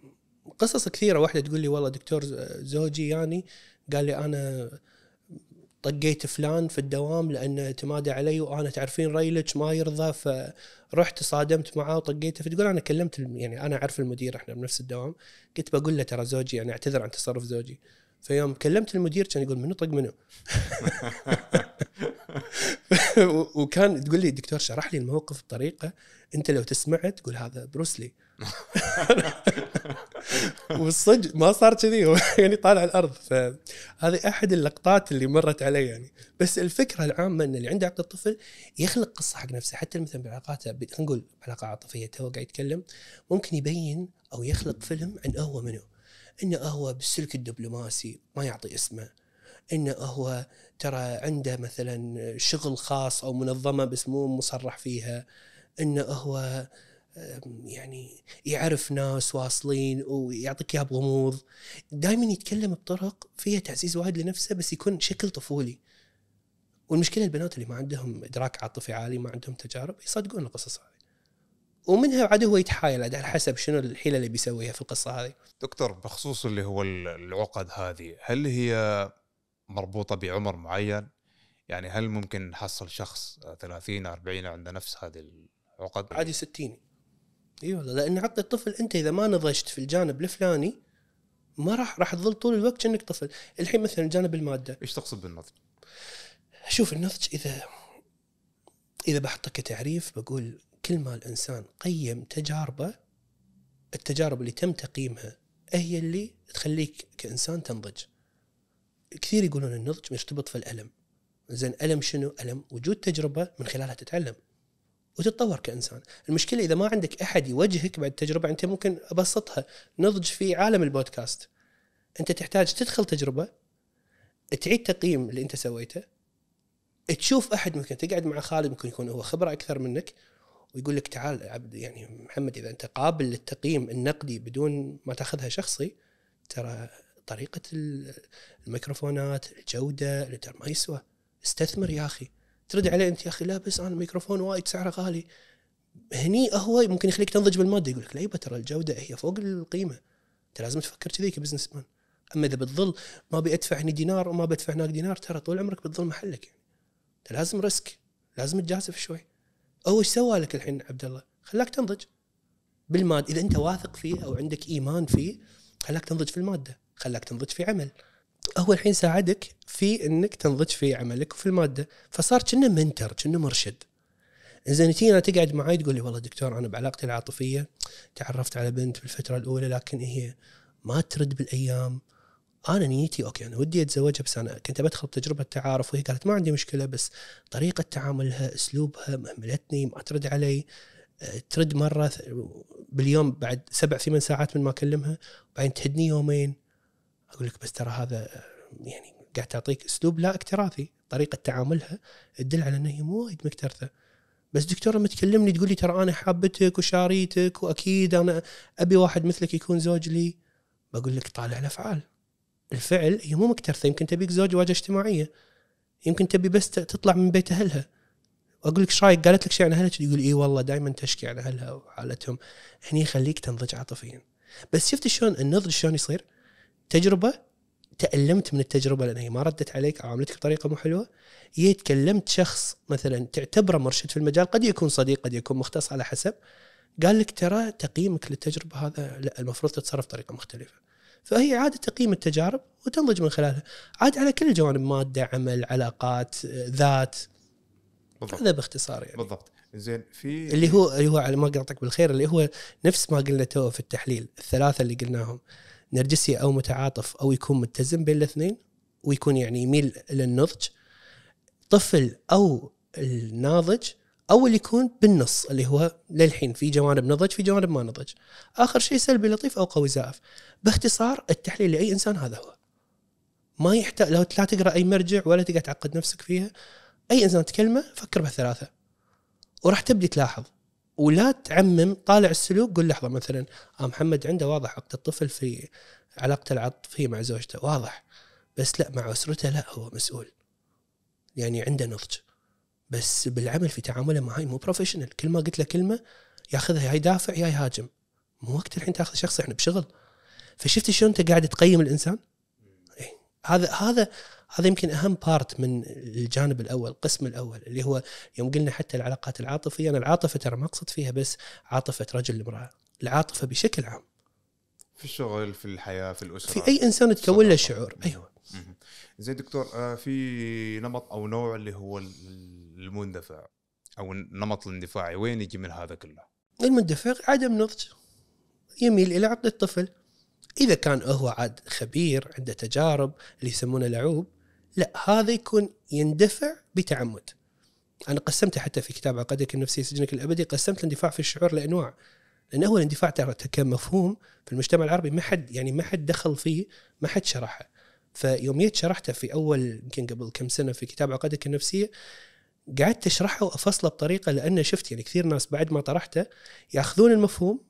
قصص كثيرة واحدة تقول لي والله دكتور زوجي يعني قال لي أنا طقيت فلان في الدوام لأنه تمادى علي وأنا تعرفين ريلك ما يرضى فرحت صادمت معاه وطقيته فتقول أنا كلمت يعني أنا أعرف المدير إحنا بنفس الدوام. قلت بقول له ترى زوجي يعني أعتذر عن تصرف زوجي. فيوم كلمت المدير كان يقول منو؟ طق منو؟ وكان تقول لي الدكتور شرح لي الموقف بطريقة أنت لو تسمعه تقول هذا بروسلي والصدق ما صار كذي يعني طالع الأرض. فهذه أحد اللقطات اللي مرت علي يعني. بس الفكرة العامة إن اللي عنده عقد الطفل يخلق قصة حق نفسه. حتى مثلا بعلاقاته خلينا نقول علاقة عاطفية تو قاعد يتكلم. ممكن يبين أو يخلق فيلم عن هو منو. إنه هو بالسلك الدبلوماسي ما يعطي اسمه. إنه هو ترى عنده مثلا شغل خاص أو منظمة بس مو مصرح فيها. إنه هو يعني يعرف ناس واصلين ويعطيك إياها بغموض. دائما يتكلم بطرق فيها تعزيز وايد لنفسه بس يكون شكل طفولي. والمشكلة البنات اللي ما عندهم إدراك عاطفي عالي ما عندهم تجارب يصدقون القصص هذه. ومنها عاد هو يتحايل على حسب شنو الحيلة اللي بيسويها في القصة هذه. دكتور بخصوص اللي هو العقد هذه هل هي مربوطة بعمر معين؟ يعني هل ممكن نحصل شخص 30 40 عنده نفس هذه العقد؟ عادي 60 اي والله لأن عقد الطفل أنت إذا ما نضجت في الجانب الفلاني ما راح راح تظل طول الوقت كأنك طفل. الحين مثلا الجانب المادة. إيش تقصد بالنضج؟ شوف النضج اذا إذا بحطه كتعريف بقول كل ما الإنسان قيم تجاربه التجارب اللي تم تقييمها هي اللي تخليك كإنسان تنضج. كثير يقولون النضج مرتبط في الألم. زين ألم شنو؟ ألم وجود تجربة من خلالها تتعلم. وتتطور كإنسان. المشكلة إذا ما عندك أحد يوجهك بعد التجربه أنت ممكن أبسطها. نضج في عالم البودكاست. أنت تحتاج تدخل تجربة تعيد تقييم اللي أنت سويته تشوف أحد ممكن تقعد مع خالد ممكن يكون هو خبرة أكثر منك ويقول لك تعال عبد يعني محمد إذا أنت قابل للتقييم النقدي بدون ما تأخذها شخصي ترى طريقة الميكروفونات الجودة ما يسوى. استثمر يا أخي. ترد عليه أنت يا أخي لا بس أنا الميكروفون وايد سعره غالي. هني هو ممكن يخليك تنضج بالمادة يقول لك لا يبا ترى الجودة هي فوق القيمة. انت لازم تفكر كذي ك businessman. أما إذا بتظل ما ابي ادفع هني دينار وما بدفع هناك دينار ترى طول عمرك بتظل محلك يعني. انت لازم risk لازم تجازف شوي. هو إيش سوى لك الحين عبد الله؟ خلاك تنضج. بالماده إذا أنت واثق فيه أو عندك إيمان فيه خلاك تنضج في المادة خلاك تنضج في عمل. هو الحين ساعدك في إنك تنضج في عملك وفي المادة. فصار كأنه mentor كأنه مرشد. زين تيجي تقعد معي تقول لي والله دكتور أنا بعلاقتي العاطفية تعرفت على بنت في الفترة الأولى لكن هي ما ترد بالأيام. أنا نيتي أوكي أنا ودي أتزوجها بس أنا كنت بدخل تجربه تعارف وهي قالت ما عندي مشكلة بس طريقة تعاملها أسلوبها مهملتني ما ترد علي. أه، ترد مرة باليوم بعد سبع ثمان ساعات من ما أكلمها بعدين تهدني يومين. أقول لك بس ترى هذا يعني قاعد تعطيك أسلوب لا اكتراثي طريقة تعاملها تدل على إنها هي مو وايد مكترثة. بس دكتور لما تكلمني تقول لي ترى أنا حابتك وشاريتك وأكيد أنا أبي واحد مثلك يكون زوج لي. بقول لك طالع الأفعال. الفعل هي مو مكترثة يمكن تبيك زوج واجهة اجتماعية. يمكن تبي بس تطلع من بيت أهلها. واقول لك إيش رايك قالت لك شيء عن اهلك يقول إي والله دائما تشكي عن أهلها وحالتهم هني يخليك تنضج عاطفيا. بس شفت شلون النضج شلون يصير؟ تجربة تألمت من التجربة لأن هي ما ردت عليك أو عاملتك بطريقة مو حلوة. هي تكلمت شخص مثلا تعتبره مرشد في المجال قد يكون صديق قد يكون مختص على حسب. قال لك ترى تقييمك للتجربة هذا لا المفروض تتصرف بطريقة مختلفة. فهي عادة تقييم التجارب وتنضج من خلالها. عاد على كل الجوانب مادة عمل علاقات ذات. بالضبط. هذا باختصار يعني. بالضبط. زين في اللي هو اللي هو على ما قطعك بالخير اللي هو نفس ما قلنا تو في التحليل الثلاثة اللي قلناهم. نرجسي أو متعاطف أو يكون متزن بين الاثنين ويكون يعني يميل إلى النضج طفل أو الناضج أو اللي يكون بالنص اللي هو للحين في جوانب نضج في جوانب ما نضج. آخر شيء سلبي لطيف أو قوي زائف. باختصار التحليل لأي إنسان هذا هو. ما يحتاج لو لا تقرأ أي مرجع ولا تقعد تعقد نفسك فيها أي إنسان تكلمه فكر بهالثلاثة. وراح تبدي تلاحظ. ولا تعمم طالع السلوك قول لحظة مثلا آه محمد عنده واضح عقد الطفل في علاقته العاطفيه مع زوجته واضح. بس لا مع أسرته لا هو مسؤول. يعني عنده نضج. بس بالعمل في تعامله معي مو بروفيشنال كل ما قلت له كلمة ياخذها يا يدافع يا يهاجم. مو وقت الحين تاخذ شخص إحنا بشغل. فشفت شلون أنت قاعد تقيم الإنسان؟ إيه. هذا هذا هذا يمكن أهم بارت من الجانب الأول القسم الأول اللي هو يوم قلنا حتى العلاقات العاطفية أنا العاطفة ترى ما أقصد فيها بس عاطفة رجل لامراه العاطفة بشكل عام. في الشغل في الحياة في الأسرة. في أي إنسان تكون له شعور. أيوه. مهم. زي دكتور آه، في نمط أو نوع اللي هو ال- المندفع أو النمط الاندفاعي وين يجي من هذا كله؟ المندفع عدم نضج يميل إلى عقل الطفل. إذا كان هو عاد خبير عنده تجارب اللي يسمونه لعوب لا هذا يكون يندفع بتعمد. أنا قسمته حتى في كتاب عقدك النفسية سجنك الأبدي قسمت الاندفاع في الشعور لأنواع. لأن هو الاندفاع ترى كمفهوم في المجتمع العربي ما حد يعني ما حد دخل فيه ما حد شرحه. فيوم جيت شرحته في أول يمكن قبل كم سنة في كتاب عقدك النفسية قعدت أشرحه وأفصله بطريقة لأن شفت يعني كثير ناس بعد ما طرحته يأخذون المفهوم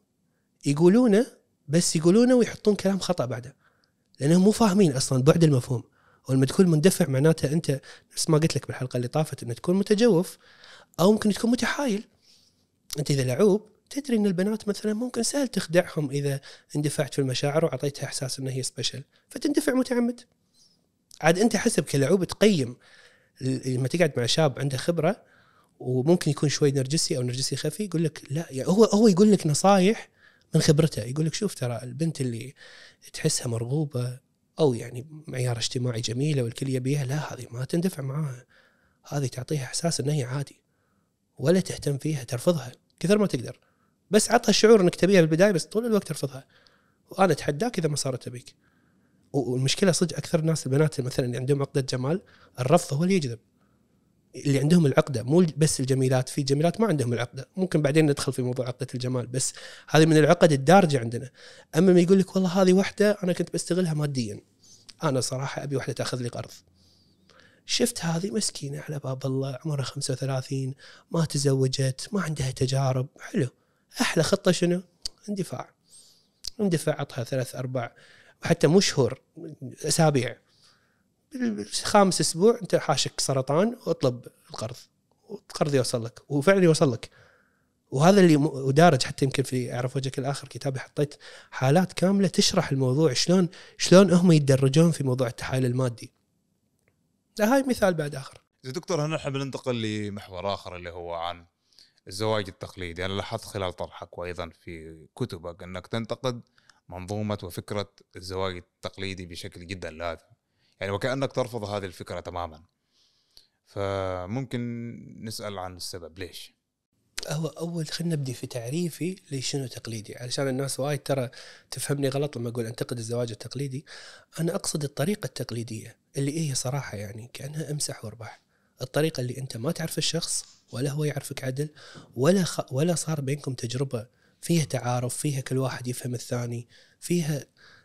يقولونه بس يقولونه ويحطون كلام خطأ بعده. لأنهم مو فاهمين أصلا بعد المفهوم. ولما تكون مندفع معناته أنت نفس ما قلت لك بالحلقة اللي طافت انك تكون متجوف أو ممكن تكون متحايل. أنت إذا لعوب تدري إن البنات مثلا ممكن سهل تخدعهم إذا اندفعت في المشاعر وأعطيتها إحساس إنها هي سبيشل فتندفع متعمد. عاد أنت حسب كلعوب تقيم لما تقعد مع شاب عنده خبرة وممكن يكون شوي نرجسي أو نرجسي خفي يقول لك لا يعني هو هو يقول لك نصايح من خبرته. يقول لك شوف ترى البنت اللي تحسها مرغوبة أو يعني معيار اجتماعي جميله والكل يبيها لا هذه ما تندفع معاها. هذه تعطيها إحساس ان هي عادي. ولا تهتم فيها ترفضها كثر ما تقدر. بس عطها الشعور إنك تبيها بالبدايه بس طول الوقت ترفضها. وأنا أتحداك إذا ما صارت تبيك. والمشكلة صدق أكثر الناس البنات مثلا اللي عندهم عقدة جمال الرفض هو اللي يجذب. اللي عندهم العقدة مو بس الجميلات في جميلات ما عندهم العقدة. ممكن بعدين ندخل في موضوع عقدة الجمال بس هذه من العقد الدارجة عندنا. أما ما يقول لك والله هذه واحدة أنا كنت بستغلها ماديا. أنا صراحة أبي واحدة تأخذ لي قرض. شفت هذه مسكينة على باب الله عمرها 35 ما تزوجت ما عندها تجارب. حلو. أحلى خطة شنو؟ اندفاع. اندفاع عطها ثلاث أربع وحتى مو شهور أسابيع. خامس أسبوع أنت حاشك سرطان واطلب القرض والقرض يوصل لك وفعلا يوصل لك وهذا اللي ودارج حتى يمكن في أعرف وجهك الآخر كتابي حطيت حالات كاملة تشرح الموضوع شلون شلون هم يتدرجون في موضوع التحايل المادي. هاي مثال بعد آخر. زي دكتور هنا نحب ننتقل لمحور آخر اللي هو عن الزواج التقليدي أنا لاحظت خلال طرحك وأيضا في كتبك أنك تنتقد منظومة وفكرة الزواج التقليدي بشكل جدا لاذع يعني وكأنك ترفض هذه الفكرة تماما. فممكن نسأل عن السبب ليش؟ هو أول خلينا نبدي في تعريفي لشنو تقليدي. علشان الناس وايد ترى تفهمني غلط لما أقول أنتقد الزواج التقليدي. أنا أقصد الطريقة التقليدية اللي هي صراحة يعني كأنها أمسح وأربح. الطريقة اللي أنت ما تعرف الشخص ولا هو يعرفك عدل ولا خ... ولا صار بينكم تجربة فيها تعارف فيها كل واحد يفهم الثاني فيها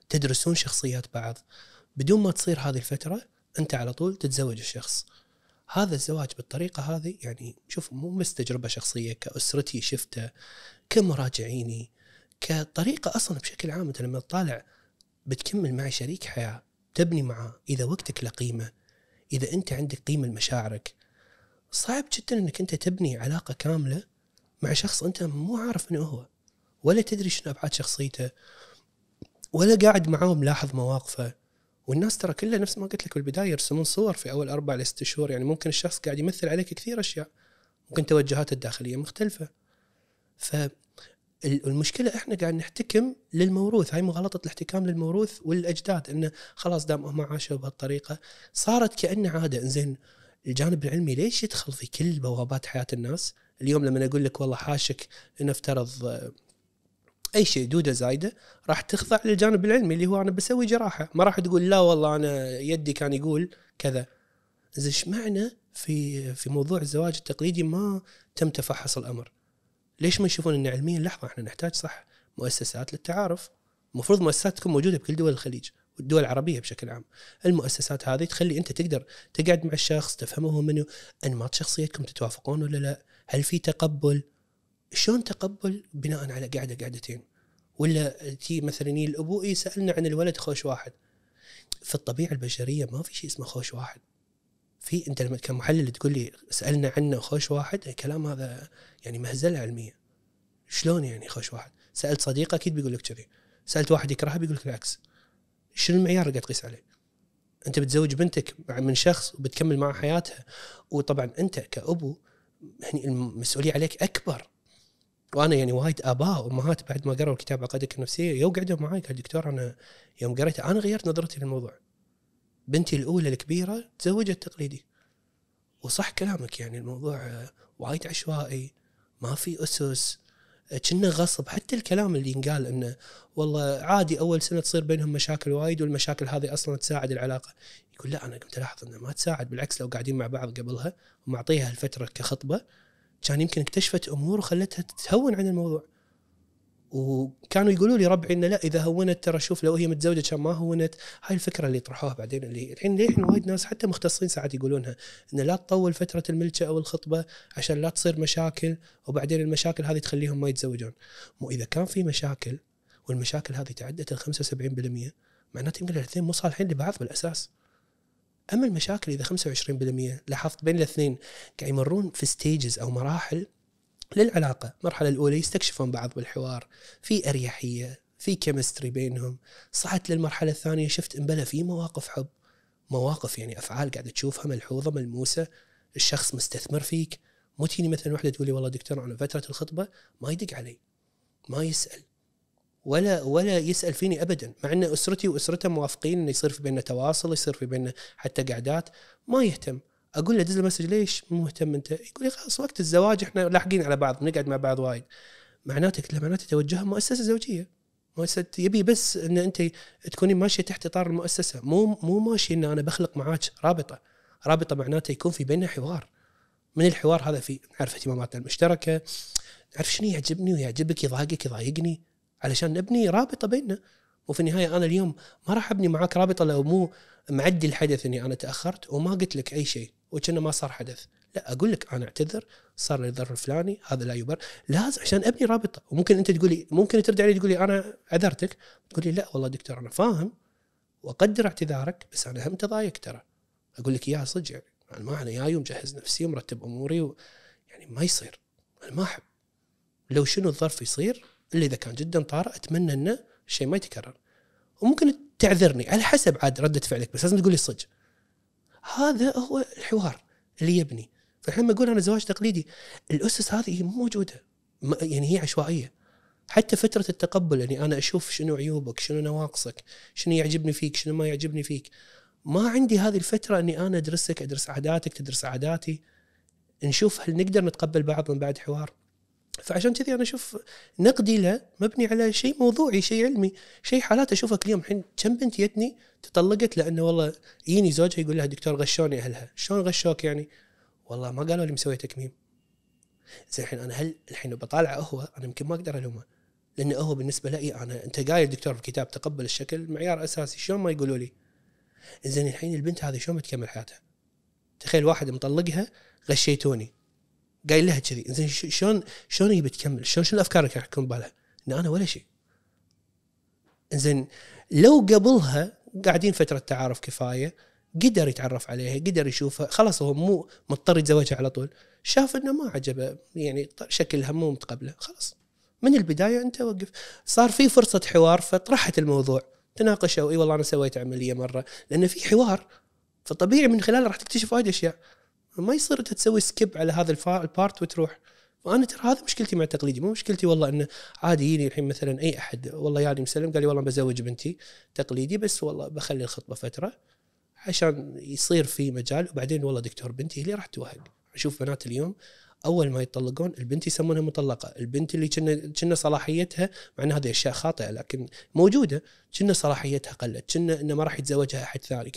تدرسون شخصيات بعض. بدون ما تصير هذه الفترة أنت على طول تتزوج الشخص. هذا الزواج بالطريقة هذه يعني شوف مو بس تجربة شخصية كأسرتي شفته كمراجعيني كطريقة أصلا بشكل عام. أنت لما تطالع بتكمل مع شريك حياة تبني معاه إذا وقتك له قيمة إذا أنت عندك قيمة لمشاعرك صعب جدا إنك أنت تبني علاقة كاملة مع شخص أنت مو عارف منه هو ولا تدري شنو أبعاد شخصيته ولا قاعد معاه ملاحظ مواقفه. والناس ترى كلها نفس ما قلت لك بالبداية يرسمون صور في أول أربع لست شهور يعني ممكن الشخص قاعد يمثل عليك كثير أشياء. ممكن توجهاته الداخلية مختلفة. فالمشكلة إحنا قاعد نحتكم للموروث. هاي مغالطة الاحتكام للموروث والأجداد إنه خلاص دام هم عاشوا بهالطريقة صارت كأنه عادة. إنزين الجانب العلمي ليش يدخل في كل بوابات حياة الناس؟ اليوم لما أقول لك والله حاشك لنفترض أي شيء دودة زايدة راح تخضع للجانب العلمي اللي هو أنا بسوي جراحة. ما راح تقول لا والله أنا يدي كان يقول كذا. زين إيش معنى في في موضوع الزواج التقليدي ما تم تفحص الأمر؟ ليش ما يشوفون إن علميا لحظة إحنا نحتاج صح مؤسسات للتعارف؟ المفروض مؤسسات تكون موجودة بكل دول الخليج والدول العربية بشكل عام. المؤسسات هذه تخلي أنت تقدر تقعد مع الشخص تفهمه هو منه أنماط شخصيتكم تتوافقون ولا لا؟ هل في تقبل؟ شلون تقبل بناء على قعده قعدتين ولا تي مثلا يجي الأبو يسألنا عن الولد خوش واحد. في الطبيعة البشرية ما في شيء اسمه خوش واحد. في أنت لما كمحلل تقول لي سألنا عنه خوش واحد الكلام هذا يعني مهزله علميه شلون يعني خوش واحد؟ سألت صديقه أكيد بيقول لك كذي. سألت واحد يكرهها بيقول لك العكس. شنو المعيار اللي قاعد تقيس عليه؟ أنت بتزوج بنتك من شخص وبتكمل معه حياتها. وطبعا أنت كأبو يعني المسؤولية عليك أكبر. وأنا يعني وايد اباء وامهات بعد ما قروا كتاب عقدك النفسية يو قعدوا معي قال دكتور أنا يوم قريته أنا غيرت نظرتي للموضوع. بنتي الأولى الكبيرة تزوجت تقليدي. وصح كلامك يعني الموضوع وايد عشوائي ما في أسس كنا غصب. حتى الكلام اللي ينقال إنه والله عادي أول سنة تصير بينهم مشاكل وايد والمشاكل هذه أصلا تساعد العلاقة. يقول لا أنا قمت الاحظ إنه ما تساعد بالعكس لو قاعدين مع بعض قبلها ومعطيها الفترة كخطبة كان يمكن اكتشفت أمور وخلتها تهون عن الموضوع. وكانوا يقولوا لي ربعي انه لا إذا هونت ترى شوف لو هي متزوجة كان ما هونت. هاي الفكرة اللي طرحوها بعدين اللي الحين للحين وايد ناس حتى مختصين ساعات يقولونها انه لا تطول فترة الملكة أو الخطبة عشان لا تصير مشاكل وبعدين المشاكل هذه تخليهم ما يتزوجون. مو إذا كان في مشاكل والمشاكل هذه تعدت ال 75% معناته يمكن الاثنين مو صالحين لبعض بالأساس. أما المشاكل إذا 25% لاحظت بين الاثنين قاعد يمرون في stages أو مراحل للعلاقة. المرحلة الأولى يستكشفون بعض بالحوار في أريحية في كيمستري بينهم. صعدت للمرحلة الثانية شفت انبلى في مواقف حب. مواقف يعني أفعال قاعدة تشوفها ملحوظة ملموسة. الشخص مستثمر فيك. مو تجيني مثلا واحدة تقول لي والله دكتور أنا فترة الخطبة ما يدق علي ما يسأل. ولا ولا يسأل فيني ابدا مع إن أسرتي وأسرته موافقين إنه يصير في بيننا تواصل يصير في بيننا حتى قعدات. ما يهتم. أقول له دز له مسج ليش مو مهتم أنت؟ يقول لي خلاص وقت الزواج إحنا لاحقين على بعض نقعد مع بعض وايد. معناته قلت له معناته توجهها مؤسسة زوجية. مؤسسة يبي بس إن أنت تكونين ماشية تحت إطار المؤسسة. مو مو ماشي إن أنا بخلق معاك رابطة. رابطة معناته يكون في بيننا حوار. من الحوار هذا في نعرف اهتماماتنا المشتركة. نعرف شنو يعجبني ويعجبك يضايقك يضايقني. علشان نبني رابطة بيننا. وفي النهاية أنا اليوم ما راح أبني معاك رابطة لو مو معدي الحدث إني أنا تأخرت وما قلت لك أي شيء وكأنه ما صار حدث. لا أقول لك أنا أعتذر صار لي ظرف الفلاني هذا لا يبر لازم عشان أبني رابطة. وممكن أنت تقولي ممكن ترد علي تقولي أنا عذرتك. تقولي لا والله دكتور أنا فاهم وأقدر اعتذارك بس أنا هم تضايق ترى. أقول لك إياها صدق يعني. أنا ما أنا جاي ومجهز نفسي ومرتب أموري و... يعني ما يصير. أنا ما أحب. لو شنو الظرف يصير الا إذا كان جدا طارئ أتمنى إنه الشيء ما يتكرر. وممكن تعذرني على حسب عاد ردة فعلك بس لازم تقولي صدق. هذا هو الحوار اللي يبني. فالحين أقول أنا زواج تقليدي الأسس هذه مو موجودة. يعني هي عشوائية. حتى فترة التقبل يعني أنا أشوف شنو عيوبك شنو نواقصك شنو يعجبني فيك شنو ما يعجبني فيك. ما عندي هذه الفترة أني أنا أدرسك أدرس عاداتك تدرس عاداتي. نشوف هل نقدر نتقبل بعض من بعد حوار؟ فعشان كذي أنا أشوف نقدي له مبني على شيء موضوعي شيء علمي شيء حالات أشوفك اليوم الحين كم بنت جتني تطلقت لأنه والله يجيني زوجها يقول لها دكتور غشوني أهلها. شلون غشوك يعني؟ والله ما قالوا لي مسوي تكميم. زين الحين أنا هل الحين بطالع هو أنا يمكن ما أقدر ألومه. لأن هو بالنسبة لي أنا أنت قايل دكتور في الكتاب تقبل الشكل معيار أساسي شلون ما يقولوا لي؟ زين الحين البنت هذه شلون بتكمل حياتها؟ تخيل واحد مطلقها غشيتوني. قايل لها كذي زين شلون شلون هي بتكمل شلون شنو الأفكار اللي راح تكون ببالها؟ ان أنا ولا شيء. زين لو قبلها قاعدين فترة تعارف كفاية قدر يتعرف عليها قدر يشوفها خلاص هو مو مضطر يتزوجها على طول شاف إنه ما عجبه يعني شكلها مو متقبله خلاص. من البداية أنت وقف. صار في فرصة حوار فطرحت الموضوع تناقشوا إي والله أنا سويت عملية مرة لأن في حوار. فطبيعي من خلاله راح تكتشف وايد أشياء. ما يصير انت تسوي skip على هذا ال part وتروح. فانا ترى هذا مشكلتي مع التقليدي مو مشكلتي والله إنه عادي يجيني الحين مثلا أي أحد. والله ياني مسلم قال لي والله بزوج بنتي تقليدي بس والله بخلي الخطبة فترة عشان يصير في مجال. وبعدين والله دكتور بنتي اللي راح توهق. أشوف بنات اليوم أول ما يطلقون البنت يسمونها مطلقة. البنت اللي كنا صلاحيتها مع إن هذه أشياء خاطئة لكن موجودة. كنا صلاحيتها قلت. كنا إنه ما راح يتزوجها أحد ثاني.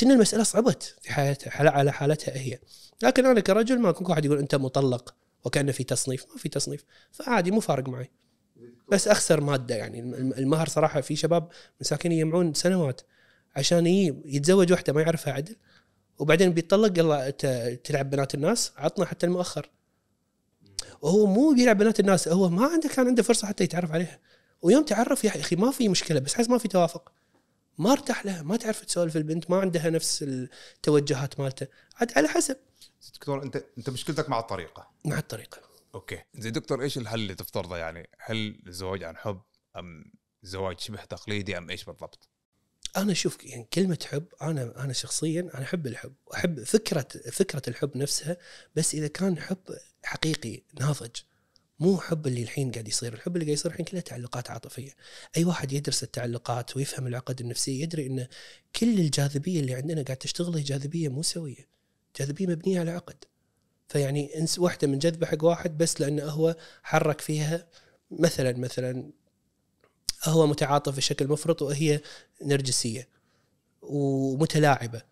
كنا المسألة صعبت في حياتها على حالتها هي. لكن أنا كرجل ما كنت واحد يقول أنت مطلق وكأن في تصنيف. ما في تصنيف. فعادي مو فارق معي. بس أخسر مادة يعني. المهر صراحة في شباب مساكين يجمعون سنوات عشان يتزوج واحدة ما يعرفها عدل. وبعدين بيطلق يلا تلعب بنات الناس عطنا حتى المؤخر. وهو مو بيلعب بنات الناس هو ما عنده كان عنده فرصة حتى يتعرف عليها. ويوم تعرف يا أخي ما في مشكلة بس حس ما في توافق. ما ارتاح لها ما تعرف تسولف البنت ما عندها نفس التوجهات مالته. عاد على حسب. دكتور انت أنت مشكلتك مع الطريقة. مع الطريقة. أوكي. زي دكتور إيش الحل اللي تفترضه يعني؟ هل الزواج عن حب أم زواج شبه تقليدي أم إيش بالضبط؟ أنا أشوف يعني كلمة حب أنا أنا شخصيا أنا أحب الحب واحب فكرة فكرة الحب نفسها بس إذا كان حب حقيقي ناضج مو حب اللي الحين قاعد يصير. الحب اللي قاعد يصير الحين كلها تعلقات عاطفية. أي واحد يدرس التعلقات ويفهم العقد النفسيه يدري إن كل الجاذبية اللي عندنا قاعد تشتغل هي جاذبية مو سوية جاذبية مبنية على عقد. فيعني إنس واحدة من جذبه حق واحد بس لأنه هو حرك فيها مثلا مثلا هو متعاطف بشكل مفرط وهي نرجسية ومتلاعبة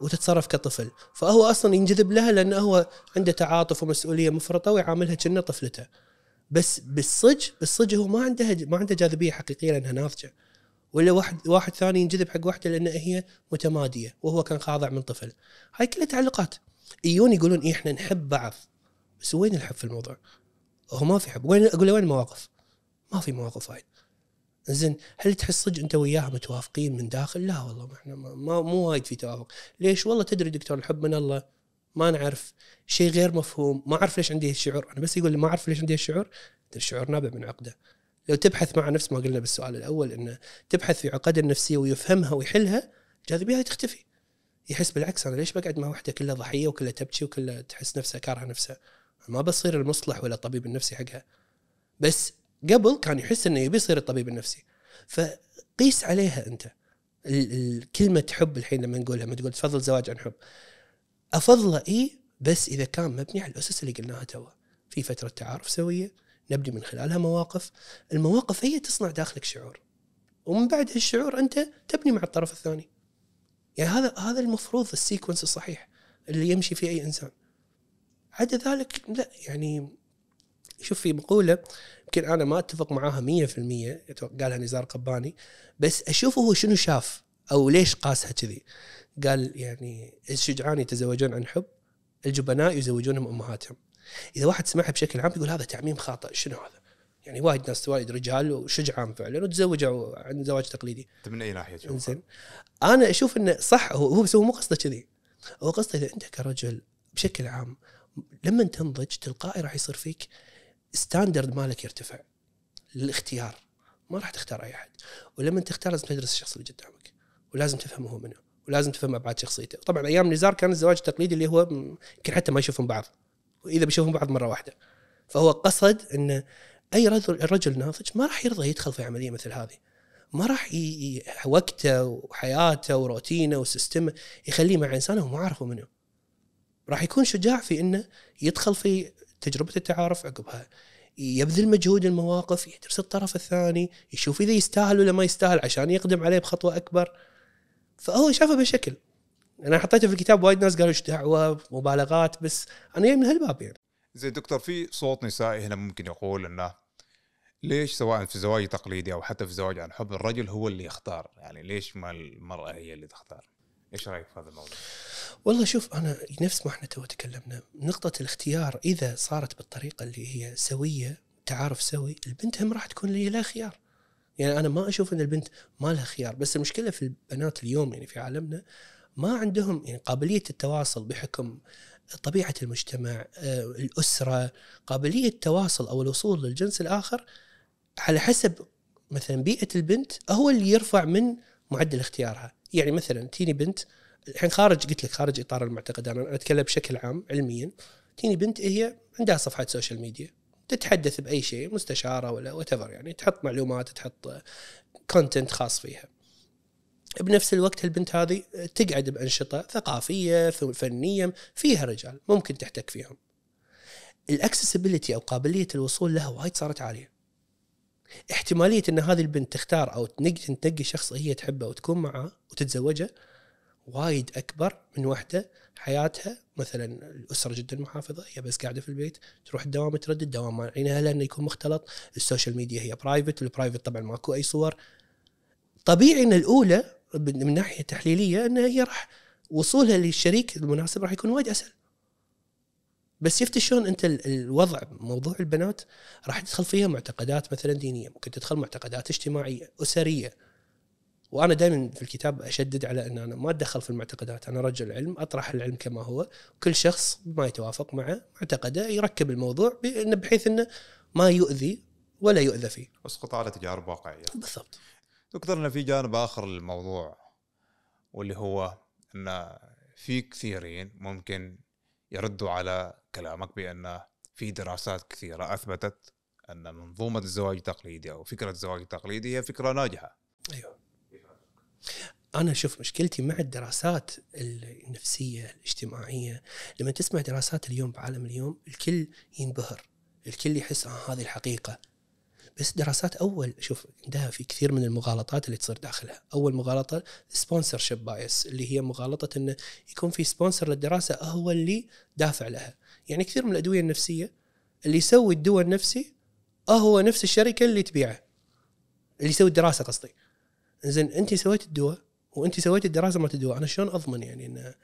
وتتصرف كطفل. فهو أصلا ينجذب لها لأنه هو عنده تعاطف ومسؤولية مفرطة ويعاملها كأنه طفلته. بس بالصج بالصج هو ما عنده ما عنده جاذبية حقيقية لأنها ناضجة. ولا واحد واحد ثاني ينجذب حق واحدة لأن هي متمادية وهو كان خاضع من طفل. هاي كلها تعلقات. يجون يقولون إيه إحنا نحب بعض. بس وين الحب في الموضوع؟ هو ما في حب. وين أقول وين المواقف؟ ما في مواقف وايد زين هل تحس صدق أنت وياها متوافقين من داخل؟ لا والله ما إحنا ما, مو وايد في توافق، ليش؟ والله تدري دكتور الحب من الله ما نعرف شيء غير مفهوم، ما أعرف ليش عندي هالشعور، أنا بس يقول لي ما أعرف ليش عندي هالشعور، الشعور نابع من عقده. لو تبحث مع نفس ما قلنا بالسؤال الأول إنه تبحث في عقد النفسية ويفهمها ويحلها الجاذبيه تختفي. يحس بالعكس أنا ليش بقعد مع وحدة كلها ضحية وكلها تبكي وكلها تحس نفسها كارهة نفسها ما بصير المصلح ولا الطبيب النفسي حقها بس قبل كان يحس إنه يبي يصير الطبيب النفسي. فقيس عليها أنت. كلمة حب الحين لما نقولها لما تقول تفضل زواج عن حب. أفضله اي بس إذا كان مبني على الأسس اللي قلناها توا في فترة تعارف سوية نبني من خلالها مواقف. المواقف هي تصنع داخلك شعور. ومن بعد هالشعور أنت تبني مع الطرف الثاني. يعني هذا هذا المفروض السيكونس الصحيح اللي يمشي فيه أي إنسان. عدا ذلك لا يعني شوف في مقولة يمكن أنا ما أتفق معاها 100% قالها نزار قباني بس اشوفه هو شنو شاف أو ليش قاسها كذي. قال يعني الشجعان يتزوجون عن حب الجبناء يزوجونهم أمهاتهم. إذا واحد سمعها بشكل عام يقول هذا تعميم خاطئ شنو هذا؟ يعني وايد ناس وايد رجال وشجعان فعلا وتزوجوا عن زواج تقليدي. انت من أي ناحية تشوف؟ زين أنا أشوف إنه صح هو هو بس هو مو قصده كذي. هو قصده إذا أنت كرجل بشكل عام لما تنضج تلقائي راح يصير فيك ستاندرد مالك يرتفع للاختيار. ما راح تختار أي أحد. ولما تختار لازم تدرس الشخص اللي قدامك ولازم تفهمه هو منه ولازم تفهم أبعاد شخصيته. طبعا أيام نزار كان الزواج التقليدي اللي هو يمكن حتى ما يشوفون بعض وإذا بيشوفون بعض مرة واحدة. فهو قصد انه أي رجل رجل ناضج ما راح يرضى يدخل في عملية مثل هذه. ما راح ي... وقته وحياته وروتينه وسيستمه يخليه مع إنسان هو ما عارفه منه راح يكون شجاع في إنه يدخل في تجربة التعارف عقبها. يبذل مجهود المواقف يدرس الطرف الثاني يشوف إذا يستاهل ولا ما يستاهل عشان يقدم عليه بخطوة أكبر. فهو شافه بشكل. أنا حطيته في الكتاب وايد ناس قالوا إيش دعوة مبالغات بس أنا من هالباب يعني. زي دكتور في صوت نسائي هنا ممكن يقول إنه ليش سواء في زواج تقليدي أو حتى في زواج عن حب الرجل هو اللي يختار؟ يعني ليش ما المرأة هي اللي تختار؟ إيش رأيك في هذا الموضوع؟ والله شوف أنا نفس ما إحنا تو تكلمنا نقطة الاختيار إذا صارت بالطريقة اللي هي سوية تعارف سوي البنت هم راح تكون لها خيار. يعني أنا ما أشوف إن البنت ما لها خيار بس المشكلة في البنات اليوم يعني في عالمنا ما عندهم يعني قابلية التواصل بحكم طبيعة المجتمع آه، الأسرة قابلية التواصل أو الوصول للجنس الآخر على حسب مثلا بيئة البنت هو اللي يرفع من معدل اختيارها. يعني مثلا تيني بنت الحين خارج قلت لك خارج إطار المعتقد أنا أتكلم بشكل عام علميا. تيني بنت هي عندها صفحه social media تتحدث بأي شيء مستشارة ولا what يعني تحط معلومات تحط content خاص فيها. بنفس الوقت البنت هذه تقعد بأنشطة ثقافية فنية فيها رجال ممكن تحتك فيهم. ال accessibility أو قابلية الوصول لها وايد صارت عالية. احتمالية إن هذه البنت تختار أو تنقي شخص هي تحبه وتكون معه وتتزوجه وايد أكبر من وحدة حياتها. مثلا الأسرة جدا محافظة هي بس قاعدة في البيت تروح الدوام تردد دوام مانعينها لأنه يكون مختلط. ال social media هي private وال private طبعا ماكو أي صور. طبيعي إن الأولى من ناحية تحليلية إن هي راح وصولها للشريك المناسب راح يكون وايد أسهل. بس شفت شلون انت الوضع موضوع البنات راح تدخل فيها معتقدات مثلا دينية ممكن تدخل معتقدات اجتماعية أسرية. وأنا دائما في الكتاب أشدد على إن أنا ما أتدخل في المعتقدات أنا رجل علم أطرح العلم كما هو. كل شخص ما يتوافق مع معتقده يركب الموضوع بحيث إنه ما يؤذي ولا يؤذى فيه. اسقط على تجارب واقعية. بالضبط. دكتور إن في جانب آخر للموضوع واللي هو إن في كثيرين ممكن يردوا على كلامك بأن في دراسات كثيرة أثبتت أن منظومة الزواج التقليدي أو فكرة الزواج التقليدي هي فكرة ناجحة. أيوه. أنا أشوف مشكلتي مع الدراسات النفسية الاجتماعية لما تسمع دراسات اليوم بعالم اليوم الكل ينبهر الكل يحس آه هذه الحقيقة. بس دراسات أول شوف عندها في كثير من المغالطات اللي تصير داخلها. أول مغالطة sponsorship bias اللي هي مغالطة إنه يكون في sponsor للدراسة هو اللي دافع لها. يعني كثير من الأدوية النفسية اللي يسوي الدواء النفسي هو نفس الشركة اللي تبيعه اللي يسوي الدراسة قصدي. زين أنت سويت الدواء وأنت سويت الدراسة مالت الدواء أنا شلون أضمن يعني ان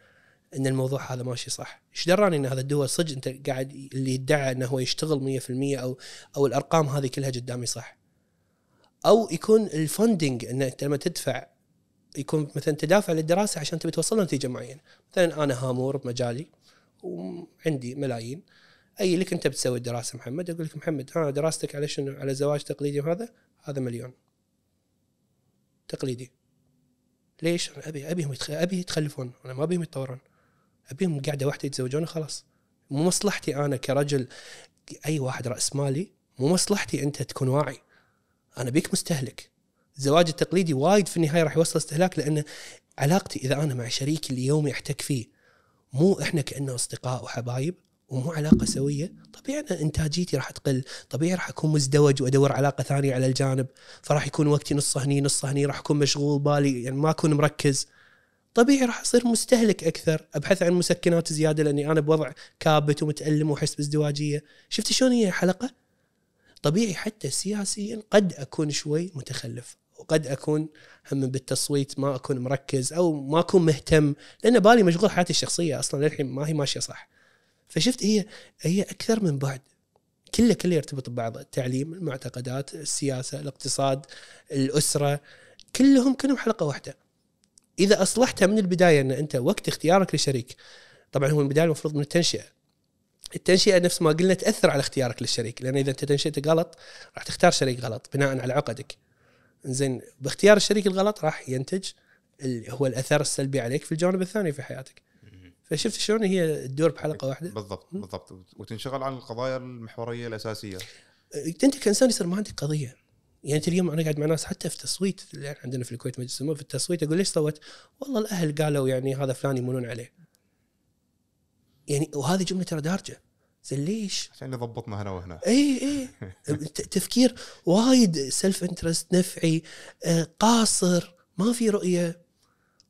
إن الموضوع هذا ماشي صح. إيش دراني إن هذا الدواء صدق أنت قاعد اللي يدعي إنه هو يشتغل 100% أو أو الأرقام هذه كلها قدامي صح. أو يكون الفندنج إن أنت لما تدفع يكون مثلا تدافع للدراسة عشان تبي توصل نتيجة معينة. مثلا أنا هامور بمجالي وعندي ملايين. أي لك أنت بتسوي الدراسه محمد؟ أقول لك محمد ها دراستك على شنو؟ على زواج تقليدي وهذا؟ هذا مليون. تقليدي. ليش؟ أنا ابي أبيهم. أبي يتخلفون. أنا ما أبيهم يتطورون. أبيهم قاعدة واحدة يتزوجون خلاص. مو مصلحتي أنا كرجل أي واحد رأس مالي مو مصلحتي أنت تكون واعي. أنا بيك مستهلك. الزواج التقليدي وايد في النهاية راح يوصل استهلاك لأن علاقتي إذا أنا مع شريكي اللي يومي أحتك فيه مو إحنا كأنه أصدقاء وحبايب ومو علاقة سوية طبيعي أنا إنتاجيتي راح تقل طبيعي راح أكون مزدوج وأدور علاقة ثانية على الجانب فراح يكون وقتي نصه هني نصه هني راح أكون مشغول بالي يعني ما أكون مركز. طبيعي راح اصير مستهلك أكثر. أبحث عن مسكنات زيادة لأني أنا بوضع كابت ومتألم واحس بازدواجيه شفت شلون هي حلقة؟ طبيعي حتى سياسيا قد أكون شوي متخلف وقد أكون هم بالتصويت ما أكون مركز أو ما أكون مهتم لأن بالي مشغول حياتي الشخصية أصلا للحين ما هي ماشية صح. فشفت هي هي أكثر من بعد. كله كله يرتبط ببعض. التعليم المعتقدات السياسة الاقتصاد الأسرة كلهم كلهم حلقه واحدة. إذا أصلحتها من البداية أن أنت وقت اختيارك لشريك طبعا هو البداية المفروض من التنشئة. التنشئة نفس ما قلنا تأثر على اختيارك للشريك لأن إذا أنت تنشئته غلط راح تختار شريك غلط بناء على عقدك. زين باختيار الشريك الغلط راح ينتج اللي هو الأثر السلبي عليك في الجانب الثاني في حياتك. فشفت شلون؟ هي تدور بحلقة واحدة. بالضبط بالضبط. وتنشغل عن القضايا المحورية الأساسية. انت كإنسان يصير ما عندك قضية. يعني أنت اليوم أنا قاعد مع ناس حتى في تصويت يعني عندنا في الكويت مجلس الأمة في التصويت أقول ليش صوت؟ والله الأهل قالوا يعني هذا فلان يمونون عليه. يعني وهذه جملة ترى دارجة. زين ليش؟ عشان يضبطنا هنا وهنا إي إي تفكير وايد self interest نفعي آه، قاصر ما في رؤية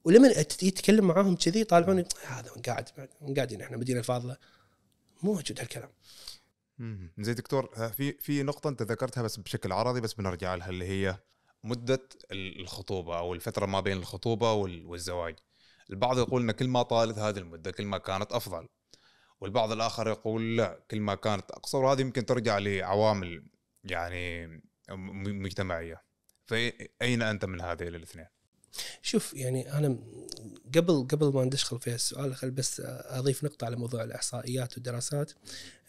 ولما يتكلم معاهم كذي يطالعون هذا قاعد قاعدين إحنا مدينة فاضله مو موجود هالكلام زين دكتور في في نقطة أنت ذكرتها بس بشكل عرضي بس بنرجع لها اللي هي مدة الخطوبة أو الفترة ما بين الخطوبة والزواج. البعض يقول إن كل ما طالت هذه المدة كل ما كانت أفضل. والبعض الآخر يقول لا كل ما كانت اقصر وهذه يمكن ترجع لعوامل يعني مجتمعية. فاين أنت من هذه الاثنين؟ شوف يعني أنا قبل قبل ما ندخل في السؤال خل بس أضيف نقطة على موضوع الإحصائيات والدراسات.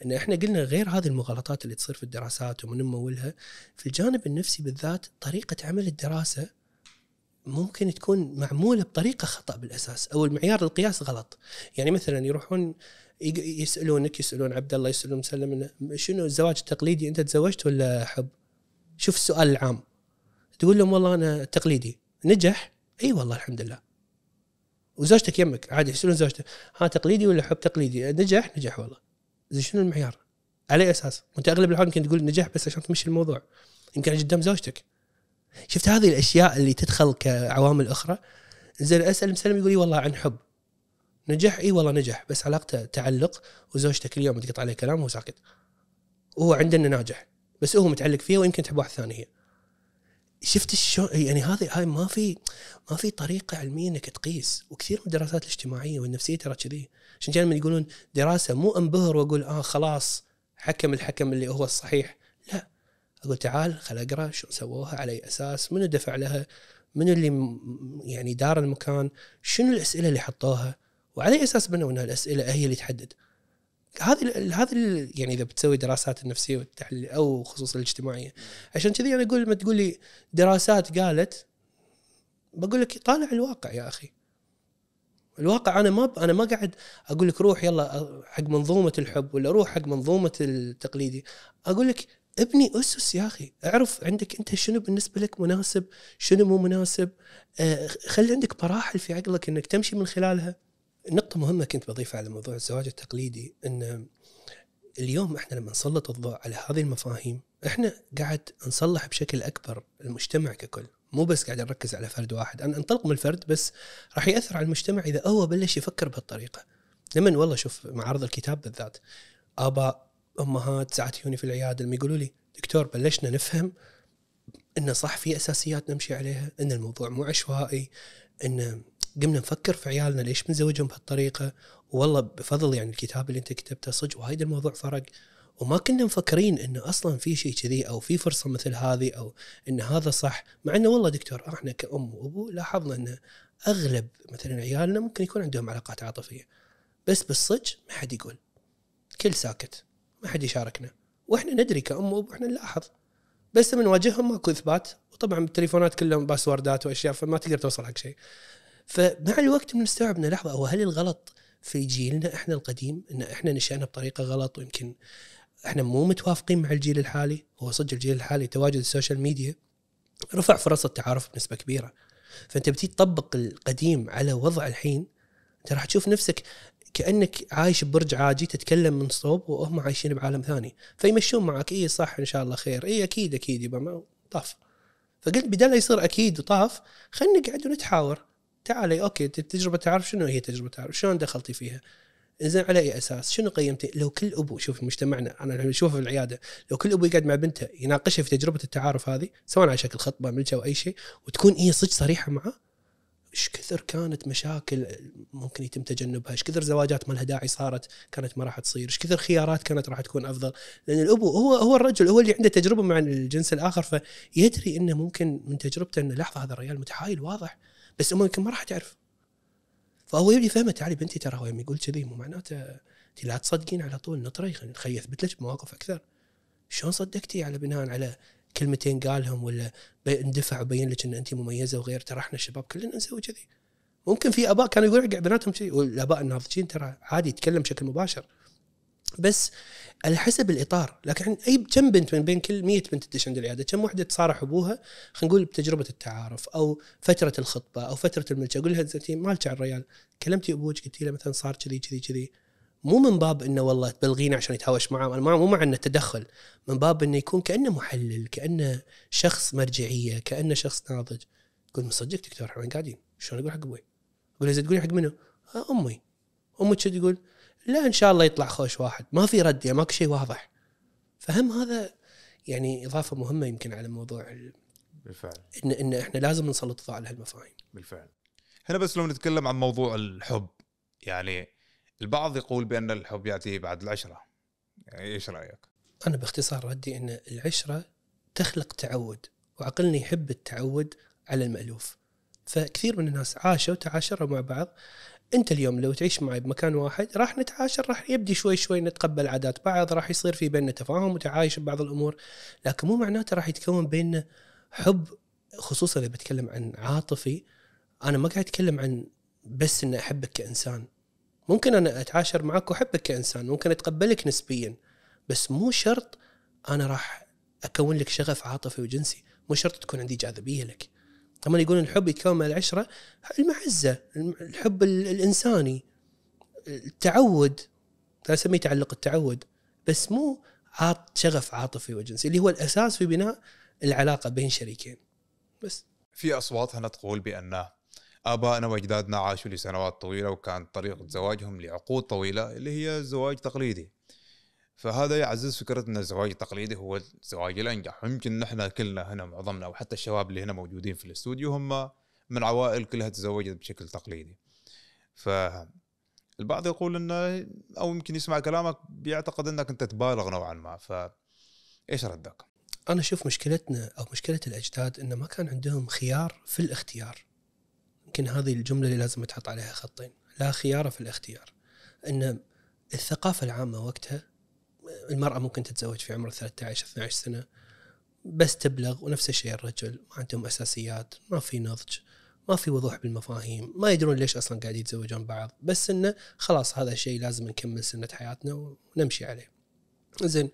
إن إحنا قلنا غير هذه المغالطات اللي تصير في الدراسات ومن نمولها في الجانب النفسي بالذات طريقة عمل الدراسة ممكن تكون معمولة بطريقة خطأ بالأساس أو المعيار القياس غلط. يعني مثلا يروحون يسألونك يسألون عبد الله يسألون مسلم شنو الزواج التقليدي أنت تزوجت ولا حب؟ شوف السؤال العام. تقول لهم والله أنا تقليدي. نجح؟ إي والله الحمد لله. وزوجتك يمك عادي يسالون زوجته ها تقليدي ولا حب تقليدي؟ نجح؟ نجح والله. زين شنو المعيار؟ على أساس؟ وأنت أغلب الاحيان يمكن تقول نجح بس عشان تمشي الموضوع. يمكن قدام زوجتك. شفت هذه الأشياء اللي تدخل كعوامل أخرى؟ زين أسأل مسلم يقول لي والله عن حب. نجح؟ إي والله نجح بس علاقته تعلق وزوجتك اليوم تقطع عليه كلام وهو ساكت. وهو عندنا ناجح بس هو متعلق فيها ويمكن تحب واحد ثاني هي. شفت شلون يعني هذه هاي ما في ما في طريقة علمية إنك تقيس وكثير من الدراسات الاجتماعية والنفسية ترى كذي. عشان كذا لما يقولون دراسة مو انبهر وأقول آه خلاص حكم الحكم اللي هو الصحيح. لا. أقول تعال خل أقرأ شو سووها على أي أساس منو دفع لها من اللي يعني دار المكان شنو الأسئلة اللي حطوها وعلى أي أساس بنوا إنها الأسئلة هي اللي تحدد. هذه هذه يعني إذا بتسوي دراسات النفسية والتحليل أو خصوصا الاجتماعية. عشان كذي أنا أقول لما تقول لي دراسات قالت بقول لك طالع الواقع يا أخي. الواقع أنا ما أنا ما قاعد أقول لك روح يلا حق منظومة الحب ولا روح حق منظومة التقليدي. أقول لك ابني أسس يا أخي. أعرف عندك أنت شنو بالنسبة لك مناسب شنو مو مناسب. آه خلي عندك مراحل في عقلك إنك تمشي من خلالها. نقطة مهمة كنت بضيفها على موضوع الزواج التقليدي إن اليوم إحنا لما نسلط الضوء على هذه المفاهيم إحنا قاعد نصلح بشكل أكبر المجتمع ككل. مو بس قاعد نركز على فرد واحد. أنا أنطلق من الفرد بس راح يأثر على المجتمع إذا هو بلش يفكر بهالطريقة. لما والله شوف معارض الكتاب بالذات. آباء أمهات ساعات يجوني في العيادة لما يقولوا لي دكتور بلشنا نفهم انه صح في أساسيات نمشي عليها إن الموضوع مو عشوائي إن قمنا نفكر في عيالنا ليش بنزوجهم بهالطريقة. والله بفضل يعني الكتاب اللي انت كتبته صدق وايد الموضوع فرق. وما كنا مفكرين إنه أصلا في شيء كذي أو في فرصة مثل هذه أو إن هذا صح مع إنه والله دكتور إحنا كأم وأبو لاحظنا إن أغلب مثلا عيالنا ممكن يكون عندهم علاقات عاطفية. بس بالصدق ما حد يقول. كل ساكت ما حد يشاركنا. وإحنا ندري كأم وأبو إحنا نلاحظ. بس لما نواجههم ماكو إثبات. وطبعا التليفونات كلهم passwordات وأشياء فما تقدر توصل حق شيء. فمع الوقت بنستوعب ان لحظة هو هل الغلط في جيلنا إحنا القديم إن إحنا نشأنا بطريقة غلط ويمكن إحنا مو متوافقين مع الجيل الحالي؟ هو صدق الجيل الحالي تواجد ال social media رفع فرص التعارف بنسبة كبيرة. فأنت بتيجي تطبق القديم على وضع الحين أنت راح تشوف نفسك كأنك عايش ببرج عاجي تتكلم من صوب وهم عايشين بعالم ثاني. فيمشون معك اي صح إن شاء الله خير اي أكيد أكيد يبا طاف فقلت بدل يصير أكيد وطاف خلينا نقعد ونتحاور. تعالي أوكي تجربة تعرف شنو هي تجربة تعرف شلون دخلتي فيها؟ زين على أي أساس؟ شنو قيمتي؟ لو كل أبو شوف مجتمعنا أنا أشوفه في العيادة، لو كل أبو يقعد مع بنته يناقشها في تجربة التعارف هذه سواء على شكل خطبة ملجا أو أي شيء وتكون هي صدق صريحة معه إيش كثر كانت مشاكل ممكن يتم تجنبها، إيش كثر زواجات ما لها داعي صارت كانت ما راح تصير، إيش كثر خيارات كانت راح تكون أفضل، لأن الأبو هو هو الرجل هو اللي عنده تجربة مع الجنس الآخر فيدري إنه ممكن من تجربته إنه لحظة هذا الرجال متحايل واضح. بس أمه يمكن ما راح تعرف. فهو يبي يفهمه تعالي بنتي ترى هو يقول كذي مو معناته انت لا تصدقين على طول نطري خلي اثبت لك بمواقف أكثر؟ شلون صدقتي على بناء على كلمتين قالهم ولا اندفع وبين لك إن انت مميزة وغير ترى إحنا الشباب كلنا نسوي كذي. ممكن في آباء كانوا يقولوا حق بناتهم كذي والآباء الناضجين ترى عادي يتكلم بشكل مباشر. بس على حسب الإطار لكن أي كم بنت من بين كل 100 بنت تدش عند العيادة كم وحدة تصارح أبوها خلينا نقول بتجربة التعارف أو فترة الخطبة أو فترة الملكه أقول لها انت مالك على الريال كلمتي أبوك قلتي له مثلا صار كذي كذي كذي مو من باب إنه والله تبلغينه عشان يتهاوش معه أنا مو مع إنه تدخل من باب إنه يكون كأنه محلل كأنه شخص مرجعية كأنه شخص ناضج تقول مصدق دكتور إحنا قاعدين؟ شلون أقول حق أبوي؟ أقول اذا تقولي حق منو؟ آه أمي أمك تقول؟ لا إن شاء الله يطلع خوش واحد. ما في رد يعني ماكو شيء واضح. فهم هذا يعني إضافة مهمة يمكن على موضوع بالفعل. ان إن إحنا لازم نسلط الضوء على هالمفاهيم. بالفعل. هنا بس لو نتكلم عن موضوع الحب يعني البعض يقول بأن الحب يأتي بعد العشرة. يعني إيش رأيك؟ أنا باختصار ردي إن العشرة تخلق تعود وعقلنا يحب التعود على المألوف. فكثير من الناس عاشوا وتعاشروا مع بعض انت اليوم لو تعيش معي بمكان واحد راح نتعاشر راح يبدي شوي شوي نتقبل عادات بعض راح يصير في بيننا تفاهم وتعايش ببعض الأمور لكن مو معناته راح يتكون بيننا حب خصوصا إذا بتكلم عن عاطفي أنا ما قاعد أتكلم عن بس إني أحبك كإنسان. ممكن أنا أتعاشر معك وأحبك كإنسان ممكن أتقبلك نسبيا بس مو شرط أنا راح أكون لك شغف عاطفي وجنسي مو شرط تكون عندي جاذبية لك. طبعا يقولون الحب يتكون من العشرة المعزة الحب الإنساني التعود أسميه تعلق التعود بس مو عاط شغف عاطفي وجنسي اللي هو الأساس في بناء العلاقة بين شريكين. بس. في أصوات هنا تقول بأن آبائنا وأجدادنا عاشوا لسنوات طويلة وكان طريقة زواجهم لعقود طويلة اللي هي الزواج تقليدي. فهذا يعزز فكرة إن الزواج التقليدي هو الزواج الأنجح. ويمكن نحن كلنا هنا معظمنا أو حتى الشباب اللي هنا موجودين في الاستوديو هم من عوائل كلها تزوجت بشكل تقليدي. ف البعض يقول إنه أو يمكن يسمع كلامك بيعتقد إنك أنت تبالغ نوعا ما. ف إيش ردك؟ أنا أشوف مشكلتنا أو مشكلة الأجداد انه ما كان عندهم خيار في الاختيار. يمكن هذه الجملة اللي لازم تحط عليها خطين. لا خيار في الاختيار. إن الثقافة العامة وقتها المرأة ممكن تتزوج في عمر 13 12 سنة بس تبلغ ونفس الشيء الرجل. ما عندهم أساسيات ما في نضج ما في وضوح بالمفاهيم ما يدرون ليش أصلا قاعد يتزوجون بعض. بس إنه خلاص هذا الشيء لازم نكمل سنة حياتنا ونمشي عليه. زين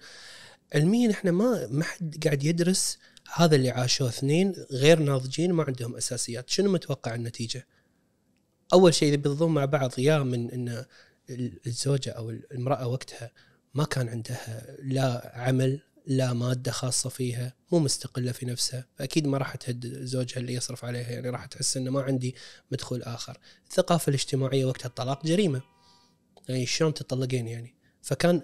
علميا إحنا ما ما حد قاعد يدرس هذا اللي عاشوه اثنين غير ناضجين ما عندهم أساسيات. شنو متوقع النتيجة؟ أول شيء إذا بيضون مع بعض يا من إن الزوجة أو المرأة وقتها ما كان عندها لا عمل لا مادة خاصة فيها مو مستقلة في نفسها فأكيد ما راح تهد زوجها اللي يصرف عليها يعني راح تحس إنه ما عندي مدخول آخر. الثقافة الاجتماعية وقتها الطلاق جريمة. يعني شلون تطلقين يعني؟ فكان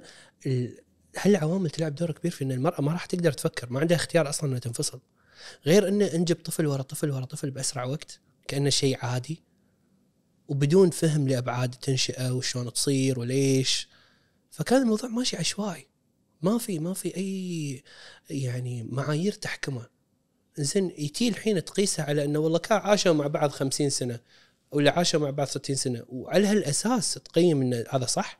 هالعوامل تلعب دور كبير في إن المرأة ما راح تقدر تفكر؟ ما عندها اختيار أصلا إنها تنفصل. غير إنه انجب طفل ورا طفل ورا طفل بأسرع وقت كأنه شيء عادي. وبدون فهم لأبعاد التنشئه وشلون تصير وليش. فكان الموضوع ماشي عشوائي. ما في ما في أي يعني معايير تحكمه. زين يتي الحين تقيسها على إنه والله كان عاشوا مع بعض خمسين سنة ولا عاشوا مع بعض 60 سنة وعلى هالأساس تقيم ان هذا صح؟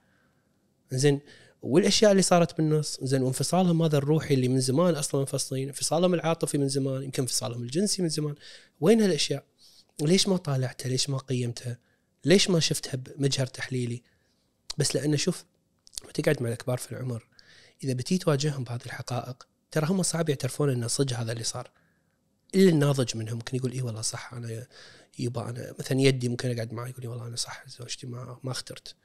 زين والأشياء اللي صارت بالنص زين وانفصالهم هذا الروحي اللي من زمان أصلا منفصلين انفصالهم العاطفي من زمان يمكن انفصالهم الجنسي من زمان. وين هالأشياء؟ ليش ما طالعتها ليش ما قيمتها ليش ما شفتها بمجهر تحليلي؟ بس لأن شوف تقعد مع الكبار في العمر. إذا بتي تواجههم بهذه الحقائق ترى هم صعب يعترفون إن صدق هذا اللي صار. إلا الناضج منهم ممكن يقول إي والله صح أنا يبا أنا مثلا يدي ممكن أقعد معي يقول والله أنا صح زوجتي ما ما اخترت.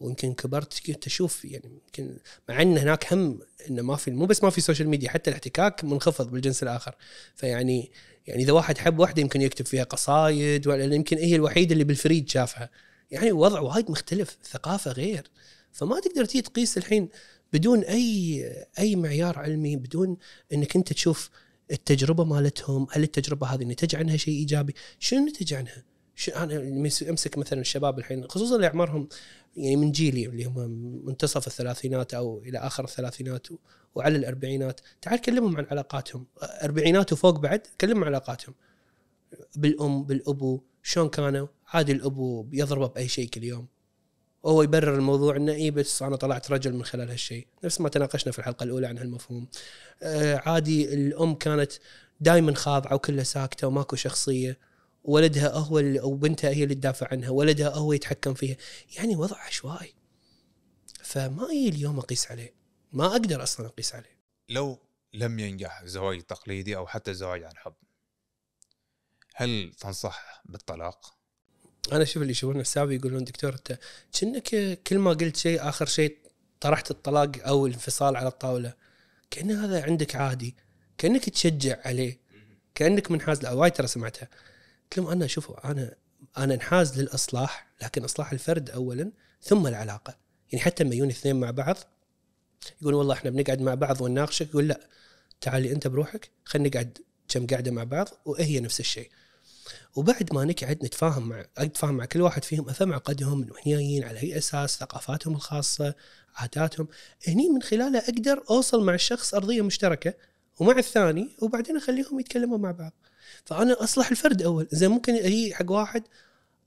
ويمكن كبرت كنت أشوف يعني يمكن مع إن هناك هم إنه ما في مو بس ما في social media حتى الاحتكاك منخفض بالجنس الآخر. فيعني يعني إذا واحد حب واحدة يمكن يكتب فيها قصايد ولا يمكن هي الوحيدة اللي بالفريد شافها. يعني وضع وايد مختلف ثقافة غير. فما تقدر تيجي تقيس الحين بدون أي أي معيار علمي بدون إنك أنت تشوف التجربة مالتهم هل التجربة هذه نتج عنها شيء إيجابي؟ شنو نتج عنها؟ أنا أمسك مثلا الشباب الحين خصوصا اللي اعمارهم يعني من جيلي اللي هم منتصف الثلاثينات أو إلى آخر الثلاثينات وعلى الأربعينات تعال كلمهم عن علاقاتهم. أربعينات وفوق بعد كلمهم عن علاقاتهم. بالأم بالأبو شلون كانوا؟ عادي الأبو يضربه بأي شيء كل يوم. وهو يبرر الموضوع إنه اي بس أنا طلعت رجل من خلال هالشيء. نفس ما تناقشنا في الحلقة الأولى عن هالمفهوم. آه عادي الأم كانت دائما خاضعة وكلها ساكتة وماكو شخصية. ولدها هو أو بنتها هي اللي تدافع عنها. ولدها هو يتحكم فيها. يعني وضع عشوائي. فما اي اليوم أقيس عليه. ما أقدر أصلا أقيس عليه. لو لم ينجح الزواج التقليدي أو حتى الزواج عن حب هل تنصح بالطلاق؟ أنا أشوف اللي يشوفون حسابي يقولون دكتور أنت كأنك كل ما قلت شيء آخر شيء طرحت الطلاق أو الانفصال على الطاولة. كأن هذا عندك عادي. كأنك تشجع عليه. كأنك منحاز له. وايد ترى سمعتها. قلت لهم أنا شوفوا أنا أنا انحاز للإصلاح لكن إصلاح الفرد اولا ثم العلاقة. يعني حتى لما يجون اثنين مع بعض يقول والله إحنا بنقعد مع بعض ونناقشك يقول لا تعالي أنت بروحك خلينا نقعد كم قاعدة مع بعض وهي نفس الشيء. وبعد ما نقعد نتفاهم مع أتفاهم مع كل واحد فيهم افهم عقدهم من وين جايين على أي أساس ثقافاتهم الخاصة عاداتهم هني من خلاله أقدر أوصل مع الشخص أرضية مشتركة ومع الثاني وبعدين أخليهم يتكلموا مع بعض. فأنا أصلح الفرد أول. زين ممكن هي حق واحد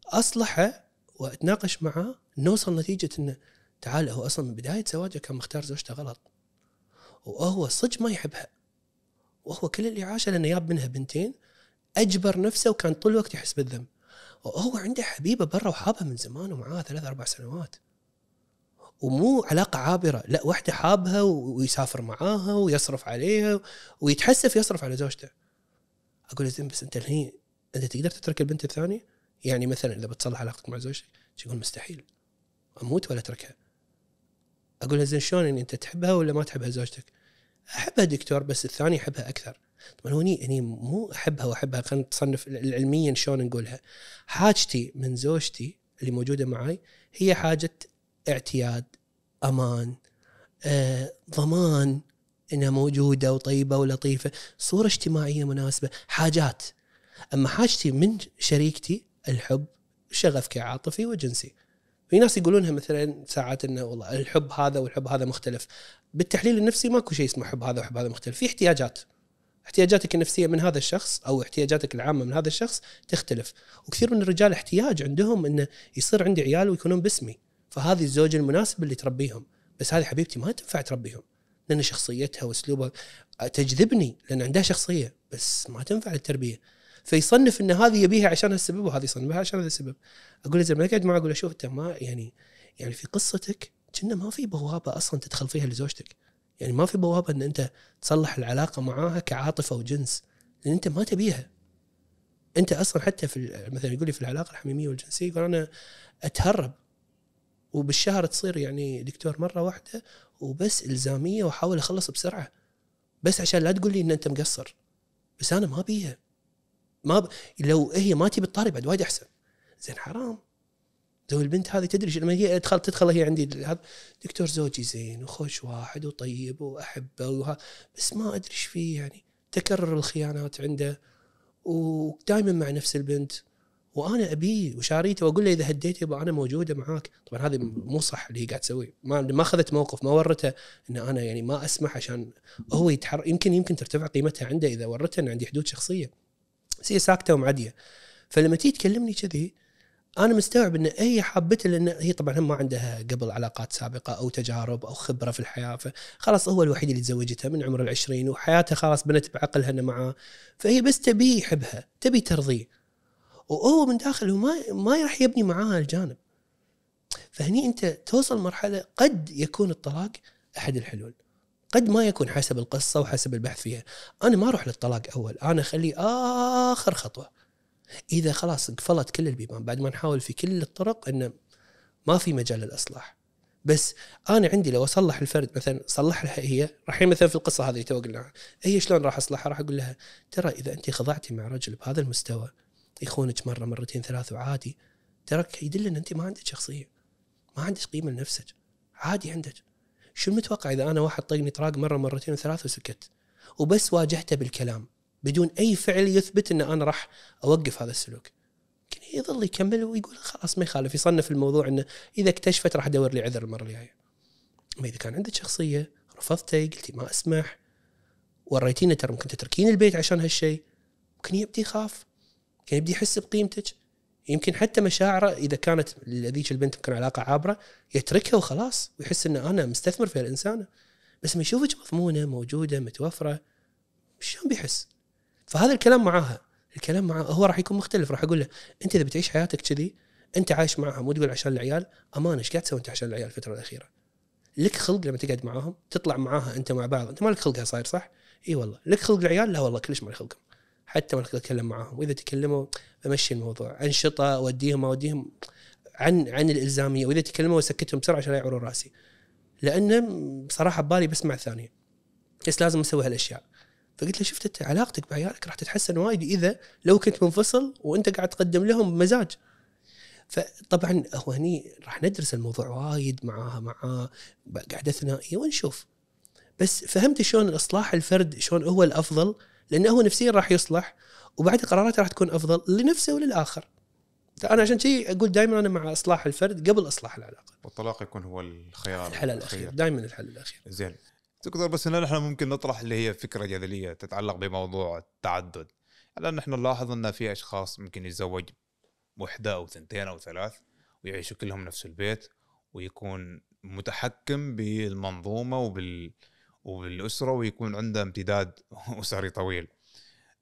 أصلحه وأتناقش معاه نوصل نتيجة إنه تعال هو أصلا من بداية زواجه كان مختار زوجته غلط. وهو صدق ما يحبها. وهو كل اللي عاشه لأنه جاب منها بنتين أجبر نفسه وكان طول الوقت يحس بالذنب. وهو عنده حبيبة برا وحابها من زمان ومعاه ثلاث أربع سنوات. ومو علاقة عابرة لا واحدة حابها ويسافر معاها ويصرف عليها ويتحسف يصرف على زوجته. أقول له زين بس أنت الحين أنت تقدر تترك البنت الثانية؟ يعني مثلا إذا بتصلح علاقتك مع زوجتك يقول؟ مستحيل. أموت ولا أتركها. أقول له زين شلون يعني أنت تحبها ولا ما تحبها زوجتك؟ أحبها دكتور بس الثاني يحبها أكثر. طبعا هوني هني مو أحبها وأحبها خلينا نتصنف علميا شلون نقولها. حاجتي من زوجتي اللي موجودة معي هي حاجة اعتياد أمان آه، ضمان إنها موجودة وطيبة ولطيفة صورة اجتماعية مناسبة حاجات. أما حاجتي من شريكتي الحب شغف كعاطفي وجنسي. في ناس يقولونها مثلا ساعات إنه والله الحب هذا والحب هذا مختلف. بالتحليل النفسي ماكو شيء اسمه حب هذا وحب هذا مختلف. في احتياجات. احتياجاتك النفسية من هذا الشخص أو احتياجاتك العامة من هذا الشخص تختلف. وكثير من الرجال احتياج عندهم إنه يصير عندي عيال ويكونون باسمي. فهذه الزوجة المناسب اللي تربيهم. بس هذه حبيبتي ما تنفع تربيهم. لأن شخصيتها وأسلوبها تجذبني لأن عندها شخصية. بس ما تنفع للتربية. فيصنف إن هذه يبيها عشان هالسبب وهذه يصنفها عشان هذا السبب. أقول له زين اقعد معه أقول له شوف انت ما يعني يعني في قصتك كنا ما في بوابة أصلا تدخل فيها لزوجتك. يعني ما في بوابة إن أنت تصلح العلاقة معاها كعاطفة وجنس لأن أنت ما تبيها. أنت أصلا حتى في مثلا يقول لي في العلاقة الحميمية والجنسية يقول أنا أتهرب وبالشهر تصير يعني دكتور مرة واحدة وبس إلزامية وأحاول أخلص بسرعة. بس عشان لا تقول لي إن أنت مقصر. بس أنا ما بيها ما ب... لو هي ما تبي الطاري بعد وايد أحسن. زين حرام. لو البنت هذه تدري لما هي تدخل تدخل هي عندي دكتور زوجي زين وخوش واحد وطيب وأحبه وها بس ما أدري إيش فيه يعني. تكرر الخيانات عنده ودائما مع نفس البنت. وأنا ابيه وشاريته وأقول له إذا هديت يبا أنا موجودة معاك. طبعا هذه مو صح اللي هي قاعد تسويه ما ما أخذت موقف ما ورته إن أنا يعني ما أسمح عشان هو يتحرك يمكن يمكن ترتفع قيمتها عنده إذا ورته إن عندي حدود شخصية. بس هي ساكتة ومعدية. فلما تيجي تكلمني كذي أنا مستوعب إن هي حابته لأن هي طبعا ما عندها قبل علاقات سابقة أو تجارب أو خبرة في الحياة فخلاص هو الوحيد اللي تزوجتها من عمر العشرين وحياتها خلاص بنت بعقلها انه معاه. فهي بس تبي يحبها تبي ترضيه. وهو من داخل ما ما راح يبني معاها الجانب. فهني أنت توصل مرحلة قد يكون الطلاق أحد الحلول. قد ما يكون حسب القصة وحسب البحث فيها. أنا ما أروح للطلاق أول أنا أخليه آخر خطوة. إذا خلاص قفلت كل البيبان بعد ما نحاول في كل الطرق إنه ما في مجال للإصلاح. بس أنا عندي لو أصلح الفرد مثلا صلح لها هي راح مثلا في القصة هذه تو قلناها هي شلون راح أصلحها؟ راح أقول لها ترى إذا أنت خضعتي مع رجل بهذا المستوى يخونك مرة مرتين ثلاث وعادي تراك يدل إن أنت ما عندك شخصية ما عندك قيمة لنفسك عادي عندك. شو المتوقع إذا أنا واحد طقني طراق مرة مرتين وثلاث وسكت؟ وبس واجهته بالكلام بدون أي فعل يثبت إن أنا راح أوقف هذا السلوك. يمكن يظل يكمل ويقول خلاص ما يخالف يصنف الموضوع إنه إذا اكتشفت راح أدور لي عذر المرة الجاية. أما إذا كان عندك شخصية رفضتي قلتي ما أسمح وريتينا ترى ممكن تتركين البيت عشان هالشيء ممكن يبدي يخاف يمكن يبدي يحس بقيمتك. يمكن حتى مشاعره إذا كانت لذيك البنت يمكن علاقة عابرة يتركها وخلاص ويحس ان أنا مستثمر في الانسانه بس ما يشوفك مضمونة موجودة متوفرة شلون بيحس؟ فهذا الكلام معاها الكلام معاه هو راح يكون مختلف راح أقول له أنت إذا بتعيش حياتك كذي أنت عايش معاها مو تقول عشان العيال أمانة إيش قاعد تسوي أنت عشان العيال الفترة الأخيرة؟ لك خلق لما تقعد معاهم تطلع معاها أنت مع بعض أنت ما لك خلقها صاير صح؟ إي والله لك خلق العيال لا والله كلش ما لك خلقهم حتى ما أتكلم معاهم. وإذا تكلموا بمشي الموضوع. أنشطة أوديهم أوديهم عن عن الإلزامية. وإذا تكلموا وسكتهم بسرعة عشان لا يعوروا رأسي. لأنه بصراحه ببالي بسمع الثانية. بس لازم أسوي هالأشياء. فقلت له شفت أنت علاقتك بعيالك راح تتحسن وايد إذا لو كنت منفصل وأنت قاعد تقدم لهم بمزاج فطبعا هو هني راح ندرس الموضوع وايد معاها مع قاعدة ثنائيه ونشوف. بس فهمت شلون الاصلاح الفرد شلون هو الأفضل لأنه هو نفسيا راح يصلح وبعد قراراته راح تكون أفضل لنفسه وللآخر. أنا عشان شيء أقول دائما أنا مع إصلاح الفرد قبل إصلاح العلاقة. والطلاق يكون هو الخيار الحل الأخير دائما الحل الأخير. زين. تقدر بس ان نحن ممكن نطرح اللي هي فكرة جدلية تتعلق بموضوع التعدد. لأن نحن نلاحظ أن في أشخاص ممكن يتزوج وحدة أو ثنتين أو ثلاث ويعيشوا كلهم نفس البيت ويكون متحكم بالمنظومة وبال وبالأسرة ويكون عنده امتداد أسري طويل.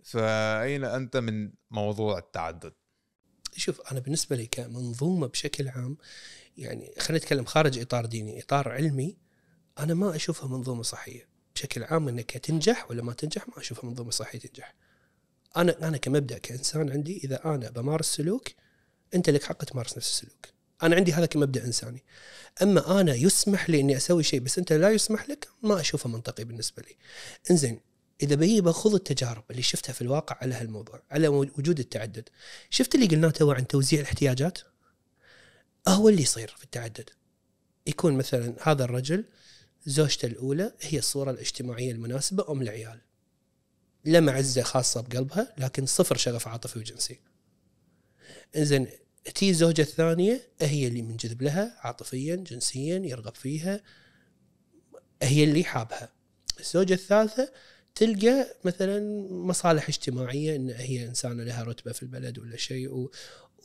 فأين أنت من موضوع التعدد؟ شوف أنا بالنسبة لي كمنظومة بشكل عام يعني خلينا نتكلم خارج إطار ديني إطار علمي أنا ما أشوفها منظومة صحية. بشكل عام إنك تنجح ولا ما تنجح ما أشوفها منظومة صحية تنجح. أنا أنا كمبدأ كإنسان عندي إذا أنا بمارس سلوك أنت لك حق تمارس نفس السلوك. أنا عندي هذا كمبدا إنساني. أما أنا يسمح لي إني أسوي شيء بس أنت لا يسمح لك ما أشوفه منطقي بالنسبة لي. إنزين إذا بيجي باخذ التجارب اللي شفتها في الواقع على هالموضوع على وجود التعدد شفت اللي قلناه تو عن توزيع الاحتياجات؟ هو اللي يصير في التعدد. يكون مثلا هذا الرجل زوجته الأولى هي الصورة الاجتماعية المناسبة أم العيال. لا معزة خاصة بقلبها لكن صفر شغف عاطفي وجنسي. إنزين تي الزوجة الثانية هي اللي منجذب لها عاطفيا جنسيا يرغب فيها هي اللي حابها. الزوجة الثالثة تلقى مثلا مصالح اجتماعية إن هي إنسانة لها رتبة في البلد ولا شيء و...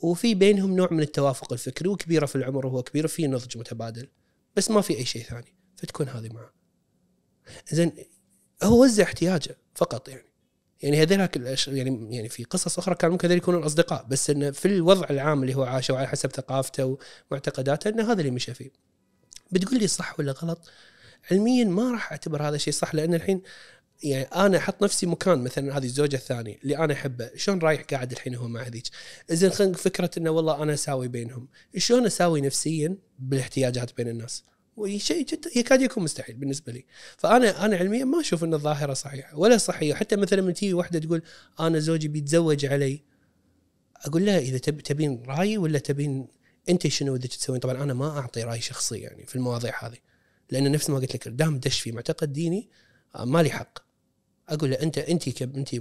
وفي بينهم نوع من التوافق الفكري وكبيرة في العمر وهو كبير في نضج متبادل بس ما في أي شيء ثاني فتكون هذه معه. زين هو وزع احتياجه فقط يعني. يعني هذيلاك يعني يعني في قصص أخرى كان ممكن يكونون اصدقاء بس انه في الوضع العام اللي هو عاشه وعلى حسب ثقافته ومعتقداته انه هذا اللي مشى فيه. بتقول لي صح ولا غلط؟ علميا ما راح أعتبر هذا شيء صح لأن الحين يعني أنا أحط نفسي مكان مثلا هذه الزوجة الثانية اللي أنا أحبه شلون رايح قاعد الحين هو مع هذيك زين خلينا فكرة إنه والله أنا أساوي بينهم شلون أساوي نفسيا بالاحتياجات بين الناس شيء جدا يكاد يكون مستحيل بالنسبة لي. فانا أنا علميا ما أشوف إن الظاهرة صحيحة ولا صحيه حتى مثلا لما تيجي واحدة تقول أنا زوجي بيتزوج علي أقول لها إذا تب تبين رايي ولا تبين أنت شنو بدك تسوين؟ طبعا أنا ما أعطي رأي شخصي يعني في المواضيع هذه لأن نفس ما قلت لك دام دش في معتقد ديني آه، ما لي حق. أقول له انت أنت أنت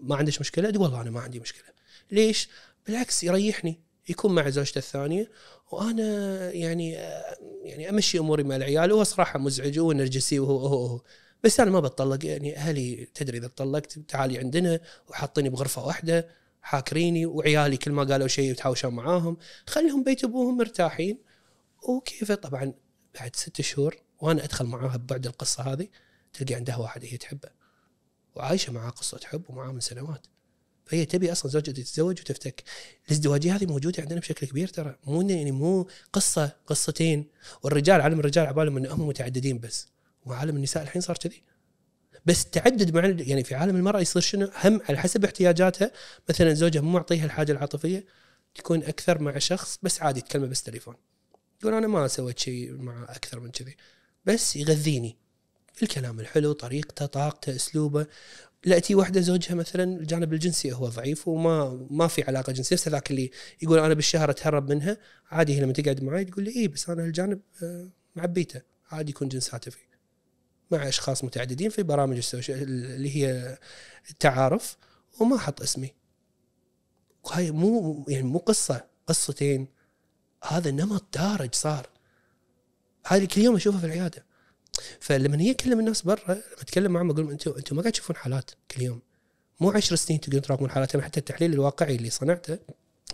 ما عندك مشكلة؟ تقول والله أنا ما عندي مشكلة. ليش؟ بالعكس يريحني. يكون مع زوجته الثانية وأنا يعني يعني أمشي أموري مع العيال هو صراحة مزعج ونرجسي وهو هو, هو. بس أنا ما بتطلق يعني أهلي تدري إذا طلقت تعالي عندنا وحاطيني بغرفة واحدة حاكريني وعيالي كل ما قالوا شيء يتهاوشون معاهم خليهم بيت أبوهم مرتاحين. وكيف؟ طبعا بعد ست شهور وأنا أدخل معاها ببعد القصة هذه تلقى عندها واحد هي تحبه وعايشة معاه قصة حب ومعاه من سنوات. فهي تبي أصلا زوجها تتزوج وتفتك. الازدواجية هذه موجودة عندنا بشكل كبير ترى. مو يعني مو قصة قصتين. والرجال عالم الرجال عبالهم انهم متعددين بس. وعالم النساء الحين صار كذي. بس التعدد مع يعني في عالم المرأة يصير شنو؟ هم على حسب احتياجاتها. مثلا زوجها مو معطيها الحاجة العاطفية تكون أكثر مع شخص بس عادي تكلمه بس تليفون. يقول أنا ما سويت شيء مع أكثر من كذي. بس يغذيني. الكلام الحلو طريقته طاقته أسلوبه. لا تي واحدة زوجها مثلا الجانب الجنسي هو ضعيف وما ما في علاقة جنسية نفس ذاك اللي يقول أنا بالشهر أتهرب منها عادي هي لما تقعد معي تقول لي اي بس أنا الجانب آه، معبيته عادي يكون جنس هاتفي مع أشخاص متعددين في برامج السوشيال اللي هي التعارف وما أحط اسمي. وهاي مو يعني مو قصة قصتين هذا نمط دارج صار. هذه كل يوم أشوفها في العيادة. فلما هي تكلم الناس برا لما أتكلم معهم أقول أنتم أنتم ما قاعد تشوفون حالات كل يوم. مو عشر سنين تقدرون تراقبون حالات أنا حتى التحليل الواقعي اللي صنعته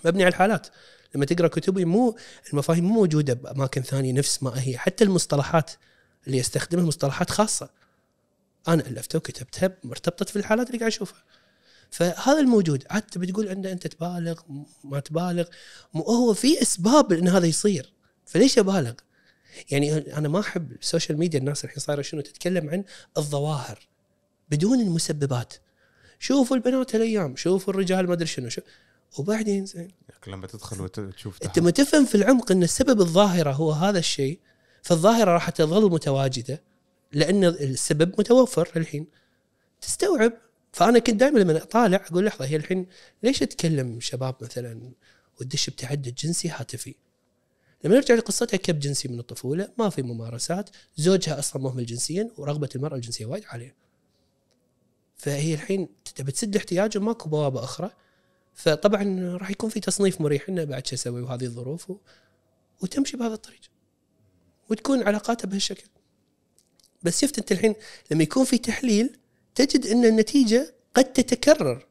مبني على الحالات. لما تقرأ كتبي مو المفاهيم مو موجودة بأماكن ثانية نفس ما هي. حتى المصطلحات اللي استخدمها مصطلحات خاصة. أنا الفتها وكتبتها مرتبطة في الحالات اللي قاعد أشوفها. فهذا الموجود. عاد تبي تقول عنده أنت تبالغ ما تبالغ. مو هو في أسباب إن هذا يصير. فليش أبالغ؟ يعني أنا ما أحب ال social media الناس الحين صايرة شنو تتكلم عن الظواهر بدون المسببات. شوفوا البنات الأيام شوفوا الرجال ما أدري شنو شو. وبعدين زين. لما تدخل وتشوف أنت ما تفهم في العمق إن السبب الظاهرة هو هذا الشيء فالظاهرة راح تظل متواجدة لأن السبب متوفر الحين. تستوعب؟ فأنا كنت دائما لما أطالع أقول لحظة هي الحين ليش تكلم شباب مثلا وتدش بتعدد جنسي هاتفي؟ لما نرجع لقصتها كب جنسي من الطفولة ما في ممارسات زوجها أصلا مهمل جنسيا ورغبة المرأة الجنسية وايد عاليه فهي الحين تبي تسد احتياجه ماكو بوابة أخرى. فطبعا راح يكون في تصنيف مريح إنه بعد شو أسوي وهذه الظروف و... وتمشي بهذا الطريق. وتكون علاقاتها بهالشكل. بس شفت أنت الحين لما يكون في تحليل تجد إن النتيجة قد تتكرر.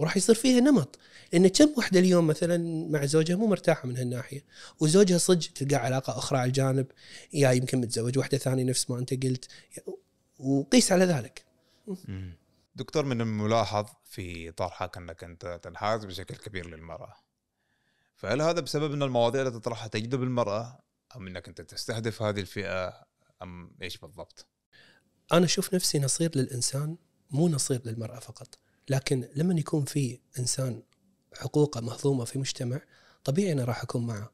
وراح يصير فيها نمط. لأن كم وحده اليوم مثلا مع زوجها مو مرتاحة من هالناحية وزوجها صدق تلقى علاقة أخرى على الجانب يا يمكن متزوج واحدة ثانية نفس ما أنت قلت وقيس على ذلك. دكتور من الملاحظ في طرحك أنك أنت تنحاز بشكل كبير للمرأة. فهل هذا بسبب أن المواضيع اللي تطرحها تجذب المرأة أم أنك أنت تستهدف هذه الفئة أم إيش بالضبط؟ أنا أشوف نفسي نصير للإنسان مو نصير للمرأة فقط. لكن لما يكون في إنسان حقوقه مهضومة في مجتمع طبيعي أنا راح أكون معه.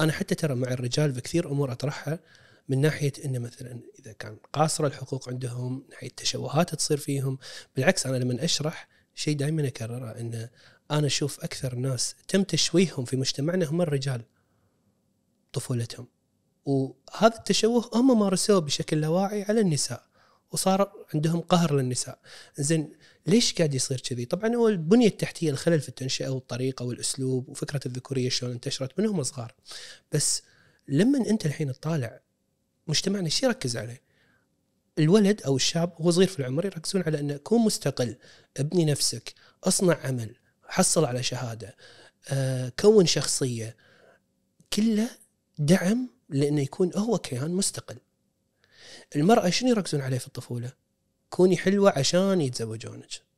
أنا حتى ترى مع الرجال في كثير أمور أطرحها من ناحية إنه مثلا إذا كان قاصره الحقوق عندهم من ناحية تشوهات تصير فيهم. بالعكس أنا لما أشرح شيء دائما أكرره إنه أنا أشوف أكثر ناس تم تشويههم في مجتمعنا هم الرجال طفولتهم. وهذا التشوه هم مارسوه بشكل لا واعي على النساء. وصار عندهم قهر للنساء زين ليش قاعد يصير كذي؟ طبعا هو البنية التحتية الخلل في التنشئة والطريقة والأسلوب وفكرة الذكورية شلون انتشرت من هم صغار. بس لما أنت الحين تطالع مجتمعنا إيش يركز عليه؟ الولد أو الشاب وهو صغير في العمر يركزون على أنه كون مستقل، ابني نفسك، اصنع عمل، حصل على شهادة، آه، كون شخصية كله دعم لأنه يكون هو كيان مستقل. المرأة شنو يركزون عليه في الطفولة؟ كوني حلوة عشان يتزوجونك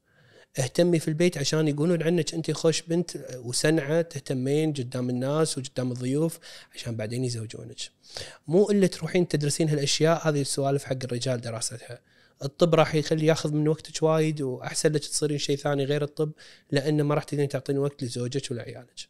اهتمي في البيت عشان يقولون عنك أنت خوش بنت وسنعة تهتمين قدام الناس وقدام الضيوف عشان بعدين يزوجونك. مو إلا تروحين تدرسين هالأشياء هذه السوالف حق الرجال دراستها. الطب راح يخلي ياخذ من وقتك وايد وأحسن لك تصيرين شيء ثاني غير الطب لأنه ما راح تقدرين تعطين وقت لزوجك ولا عيالك.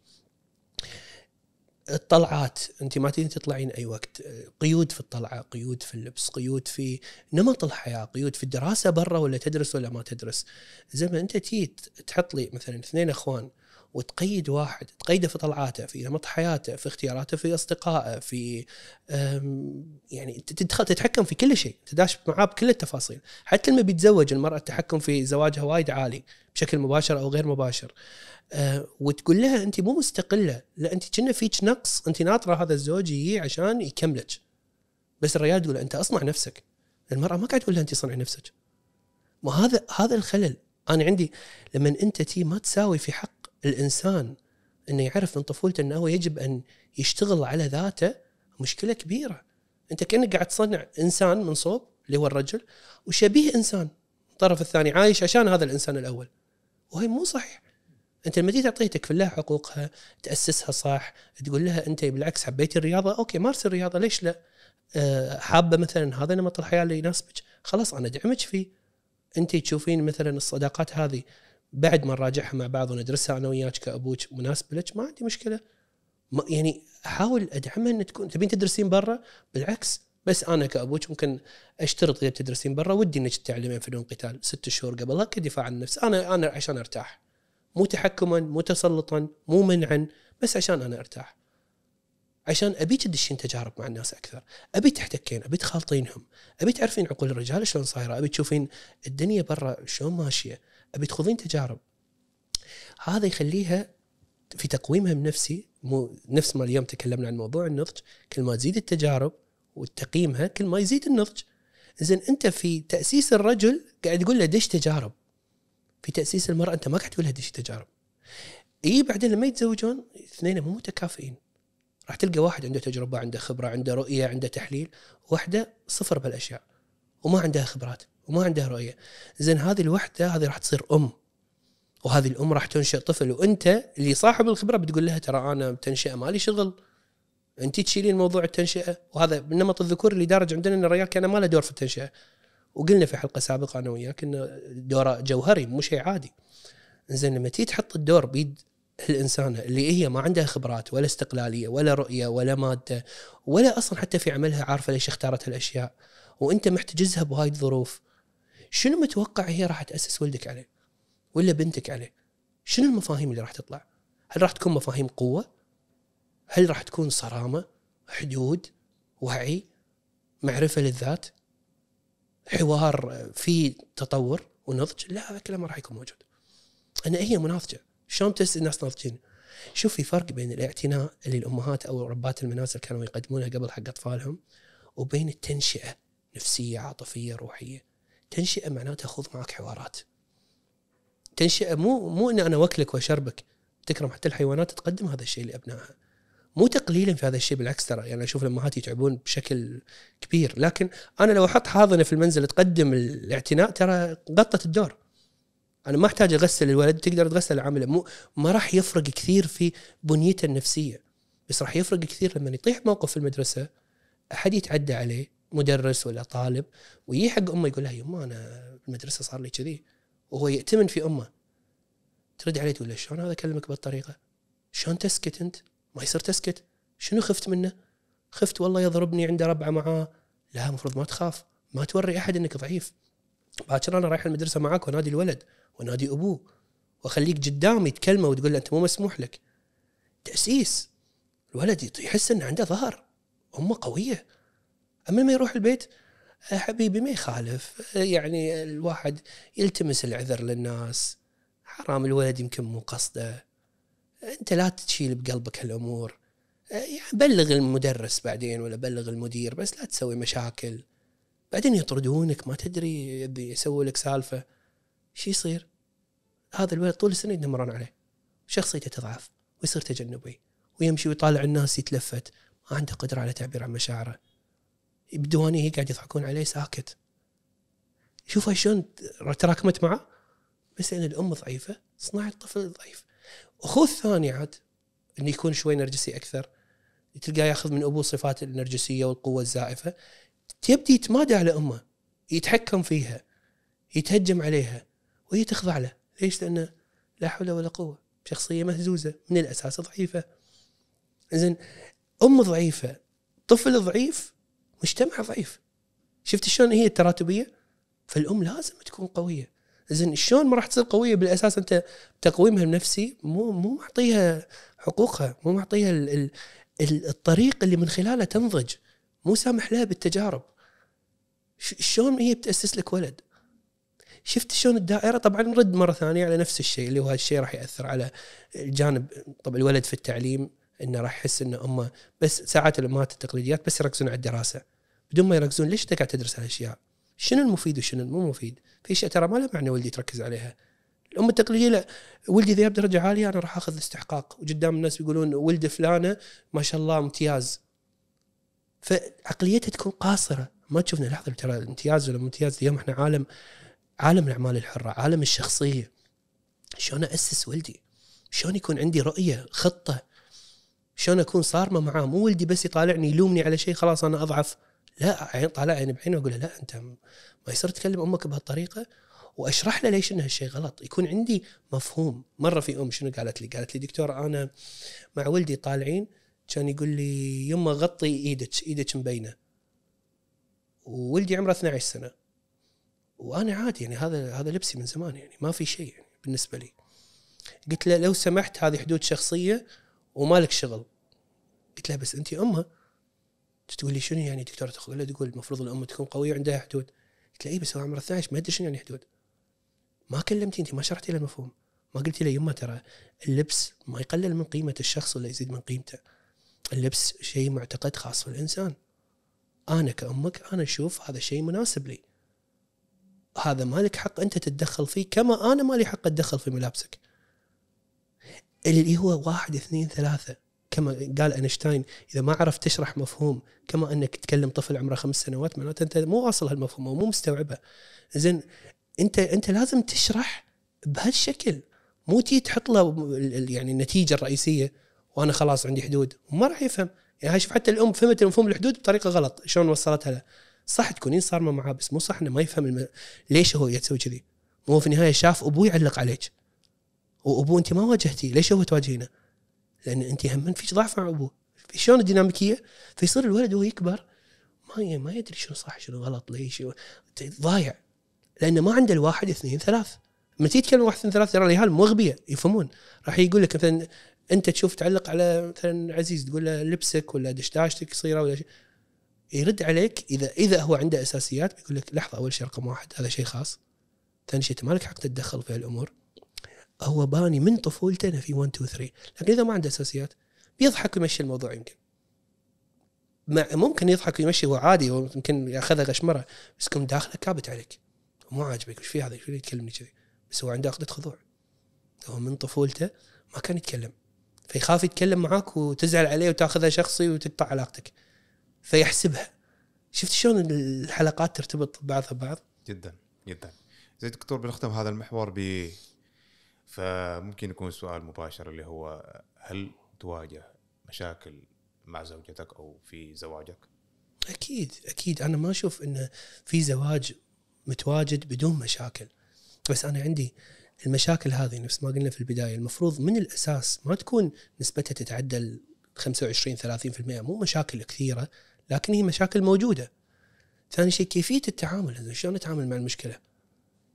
الطلعات أنت ما تقدرين تطلعين أي وقت. قيود في الطلعة قيود في اللبس قيود في نمط الحياة قيود في الدراسة برا ولا تدرس ولا ما تدرس. زي ما أنت تي تحط لي مثلا اثنين إخوان وتقيد واحد تقيده في طلعاته في نمط حياته في اختياراته في أصدقائه في يعني تدخل تتحكم في كل شيء تداش معاه بكل التفاصيل. حتى لما بيتزوج المرأة التحكم في زواجها وايد عالي. بشكل مباشر أو غير مباشر. أه وتقول لها أنت مو مستقلة لا أنت كنا فيك نقص أنت ناطرة هذا الزوج يجي عشان يكملك. بس الرجال تقول أنت أصنع نفسك. المرأة ما قاعد تقول لها أنت صنعي نفسك. ما هذا هذا الخلل. أنا عندي لما أنت تي ما تساوي في حق الإنسان إنه يعرف من طفولته إنه هو يجب أن يشتغل على ذاته مشكلة كبيرة. أنت كأنك قاعد تصنع إنسان من صوب اللي هو الرجل وشبيه إنسان. الطرف الثاني عايش عشان هذا الإنسان الأول. وهي مو صحيح. أنت لما تيجي تعطيها تكفل لها حقوقها تأسسها صح تقول لها أنت بالعكس حبيتي الرياضة okay مارسي الرياضة ليش لا؟ أه حابة مثلا هذا نمط الحياة اللي يناسبك؟ خلاص أنا أدعمك فيه. أنت تشوفين مثلا الصداقات هذه بعد ما نراجعها مع بعض وندرسها أنا وياك كأبوك مناسبه لك ما عندي مشكلة. ما يعني احاول أدعمها إن تكون تبين تدرسين برا. بالعكس بس أنا كأبوك ممكن أشترط إذا بتدرسين برا ودي إنك تتعلمين فنون قتال ست شهور قبلها كدفاع عن النفس. أنا أنا عشان أرتاح. مو تحكما مو تسلطا مو منعا بس عشان أنا أرتاح. عشان أبي تدشين تجارب مع الناس أكثر. أبي تحتكين أبي تخالطينهم. أبي تعرفين عقول الرجال شلون صايرة. أبي تشوفين الدنيا برا شلون ماشية. أبي تخوضين تجارب. هذا يخليها في تقويمها النفسي مو نفس ما اليوم تكلمنا عن موضوع النضج. كل ما تزيد التجارب وتقييمها كل ما يزيد النضج. زين أنت في تأسيس الرجل قاعد تقول له دش تجارب؟ في تأسيس المرأة أنت ما قاعد تقول لها دش تجارب. اي بعدين لما يتزوجون اثنين مو متكافئين. راح تلقى واحد عنده تجربة عنده خبرة عنده رؤية عنده تحليل. واحدة صفر بالأشياء وما عندها خبرات وما عندها رؤية. زين هذه الوحدة هذه راح تصير أم. وهذه الأم راح تنشئ طفل وأنت اللي صاحب الخبرة بتقول لها ترى أنا بتنشئة مالي شغل. انت تشيلين موضوع التنشئة وهذا نمط الذكور اللي دارج عندنا إن الرجال كان ما له دور في التنشئة. وقلنا في حلقة سابقة أنا وياك انه دوره جوهري مو شيء عادي. زين لما تيجي تحط الدور بيد الانسانه اللي هي ما عندها خبرات ولا استقلالية ولا رؤية ولا مادة ولا أصلا حتى في عملها عارفة ليش اختارت هالأشياء وأنت محتجزها بهاي الظروف شنو متوقع هي راح تأسس ولدك عليه؟ ولا بنتك عليه؟ شنو المفاهيم اللي راح تطلع؟ هل راح تكون مفاهيم قوة؟ هل راح تكون صرامة حدود وعي معرفة للذات حوار في تطور ونضج؟ لا هذا الكلام ما راح يكون موجود. أنا هي مناضجة. شلون تحس الناس ناضجين شوف في فرق بين الاعتناء اللي الأمهات أو ربات المنازل كانوا يقدمونها قبل حق أطفالهم وبين التنشئة نفسية عاطفية روحية. تنشئة معناتها خذ معك حوارات. تنشئة مو مو إن أنا واكلك وأشربك. تكرم حتى الحيوانات تقدم هذا الشيء لأبنائها. مو تقليلا في هذا الشيء بالعكس ترى يعني أشوف الأمهات يتعبون بشكل كبير. لكن أنا لو أحط حاضنه في المنزل تقدم الاعتناء ترى غطت الدور أنا ما أحتاج أغسل الولد تقدر تغسل العاملة. مو ما راح يفرق كثير في بنيته النفسية. بس راح يفرق كثير لما يطيح موقف في المدرسة أحد يتعدى عليه مدرس ولا طالب ويجي حق أمه يقول لها يما أنا المدرسة صار لي كذي. وهو يأتمن في أمه. ترد عليه تقول له شلون هذا كلمك بهالطريقة؟ شلون تسكت أنت؟ ما يصير تسكت. شنو خفت منه؟ خفت والله يضربني عنده ربعة معاه. لا المفروض ما تخاف. ما توري أحد إنك ضعيف. باكر أنا رايح المدرسة معاك ونادي الولد ونادي أبوه. وأخليك قدامي تكلمه وتقول له أنت مو مسموح لك. تأسيس. الولد يحس إنه عنده ظهر. أمه قوية. أما لما يروح البيت حبيبي ما يخالف. يعني الواحد يلتمس العذر للناس. حرام الولد يمكن مو قصده. انت لا تشيل بقلبك هالأمور. يعني بلغ المدرس بعدين ولا بلغ المدير بس لا تسوي مشاكل. بعدين يطردونك ما تدري يسوي لك سالفة. شو يصير؟ هذا الولد طول السنة يدمرون عليه. شخصيته تضعف ويصير تجنبي ويمشي ويطالع الناس يتلفت. ما عنده قدرة على تعبير عن مشاعره. بدوانيه قاعد يضحكون عليه ساكت. شوف شلون تراكمت معه؟ بس لأن الأم ضعيفة صنعت طفل ضعيف. اخوه الثاني عاد إنه يكون شوي نرجسي أكثر. تلقاه ياخذ من ابوه الصفات النرجسية والقوة الزائفة. يبدي يتمادى على أمه يتحكم فيها يتهجم عليها وهي تخضع له. ليش؟ لأنه لا حول ولا قوة. شخصية مهزوزة من الأساس ضعيفة. زين أم ضعيفة طفل ضعيف مجتمع ضعيف. شفت شلون هي التراتبية؟ فالأم لازم تكون قوية. زين شلون ما راح تصير قوية؟ بالأساس أنت تقويمها النفسي مو مو معطيها حقوقها مو معطيها ال ال ال الطريق اللي من خلاله تنضج. مو سامح لها بالتجارب. شلون هي بتأسس لك ولد؟ شفت شلون الدائرة؟ طبعا نرد مرة ثانية على نفس الشيء اللي هو هالشيء راح يأثر على الجانب طب الولد في التعليم إنه راح يحس إنه أمه بس ساعات الامهات التقليديات بس يركزون على الدراسة. بدون ما يركزون ليش أنت قاعد تدرس هالأشياء؟ شنو المفيد وشنو المو مفيد؟ في اشياء ترى ما له معنى ولدي تركز عليها. الأم التقليدية لا ولدي إذا درجة عالية أنا راح أخذ استحقاق وقدام الناس بيقولون ولد فلانة ما شاء الله امتياز. فعقليتها تكون قاصرة ما تشوفنا لحظة ترى امتياز ولا امتياز اليوم إحنا عالم عالم الأعمال الحرة، عالم الشخصية. شلون اسس ولدي؟ شلون يكون عندي رؤية، خطة، شلون أكون صارمة معاه مو ولدي بس يطالعني يلومني على شيء خلاص أنا أضعف لا طالع عيني بعيني وأقول له لا أنت ما يصير تكلم أمك بهالطريقة وأشرح له ليش ان هالشيء غلط. يكون عندي مفهوم. مرة في أم شنو قالت لي؟ قالت لي دكتور أنا مع ولدي طالعين كان يقول لي يما غطي إيدك إيدك مبينة. وولدي عمره 12 سنة. وأنا عادي يعني هذا هذا لبسي من زمان يعني ما في شيء يعني بالنسبة لي. قلت له لو سمحت هذه حدود شخصية ومالك شغل. قلت لها بس انت أمها؟ تقول لي شنو يعني دكتورة تقول؟ تقول المفروض الأم تكون قوية وعندها حدود. قلت لها اي بس هو عمره 12 ما أدري شنو يعني حدود. ما كلمتي أنت ما شرحتي له المفهوم. ما قلتي له يما ترى اللبس ما يقلل من قيمة الشخص ولا يزيد من قيمته. اللبس شيء معتقد خاص بالانسان أنا كأمك أنا أشوف هذا شيء مناسب لي. هذا مالك حق أنت تتدخل فيه كما أنا مالي حق أتدخل في ملابسك. اللي هو واحد اثنين ثلاثة. كما قال أينشتاين إذا ما عرفت تشرح مفهوم كما أنك تكلم طفل عمره خمس سنوات معناته أنت مو واصل هالمفهوم أو مو مستوعبه. زين أنت أنت لازم تشرح بهالشكل. مو تي تحط له يعني النتيجة الرئيسية وأنا خلاص عندي حدود. وما راح يفهم. يعني شوف حتى الأم فهمت مفهوم الحدود بطريقة غلط شلون وصلتها له. صح تكونين صارمة معاه بس مو صح إنه ما يفهم الم... ليش هو يسوي كذي. مو في النهاية شاف أبوه يعلق عليك. وأبوه أنت ما واجهتي ليش هو تواجهينه؟ لأن أنت هم فيك ضعف مع أبوه. شلون الديناميكيه فيصير الولد وهو يكبر ما ما يدري شنو صح شنو غلط ليش؟ ضايع. لأنه ما عنده الواحد اثنين ثلاث. لما تيجي تكلم واحد اثنين ثلاث ترى العيال مو اغبياء يفهمون. راح يقول لك مثلا أنت تشوف تعلق على مثلا عزيز تقول له لبسك ولا دشداشتك قصيره ولا شيء. يرد عليك اذا إذا هو عنده أساسيات بيقول لك لحظة أول شيء رقم واحد هذا شيء خاص. ثاني شيء أنت مالك حق تتدخل في هالأمور. هو باني من طفولته إنه في 1 2 3 لكن إذا ما عنده أساسيات بيضحك ويمشي الموضوع يمكن. ممكن يضحك ويمشي هو عادي ويمكن يأخذها غشمرة. بس كم داخله كابت عليك. مو عاجبك وش في هذا؟ شو يتكلمني كذي؟ بس هو عنده عقدة خضوع. هو من طفولته ما كان يتكلم. فيخاف يتكلم معاك وتزعل عليه وتأخذها شخصي وتقطع علاقتك. فيحسبها. شفت شلون الحلقات ترتبط بعضها ببعض؟ جدا جدا. زي دكتور بنختم هذا المحور ب فممكن يكون سؤال مباشر اللي هو هل تواجه مشاكل مع زوجتك أو في زواجك؟ أكيد أكيد أنا ما أشوف انه في زواج متواجد بدون مشاكل بس أنا عندي المشاكل هذه نفس ما قلنا في البداية المفروض من الأساس ما تكون نسبتها تتعدى 25 30% مو مشاكل كثيرة لكن هي مشاكل موجودة. ثاني شيء كيفية التعامل شلون نتعامل مع المشكلة؟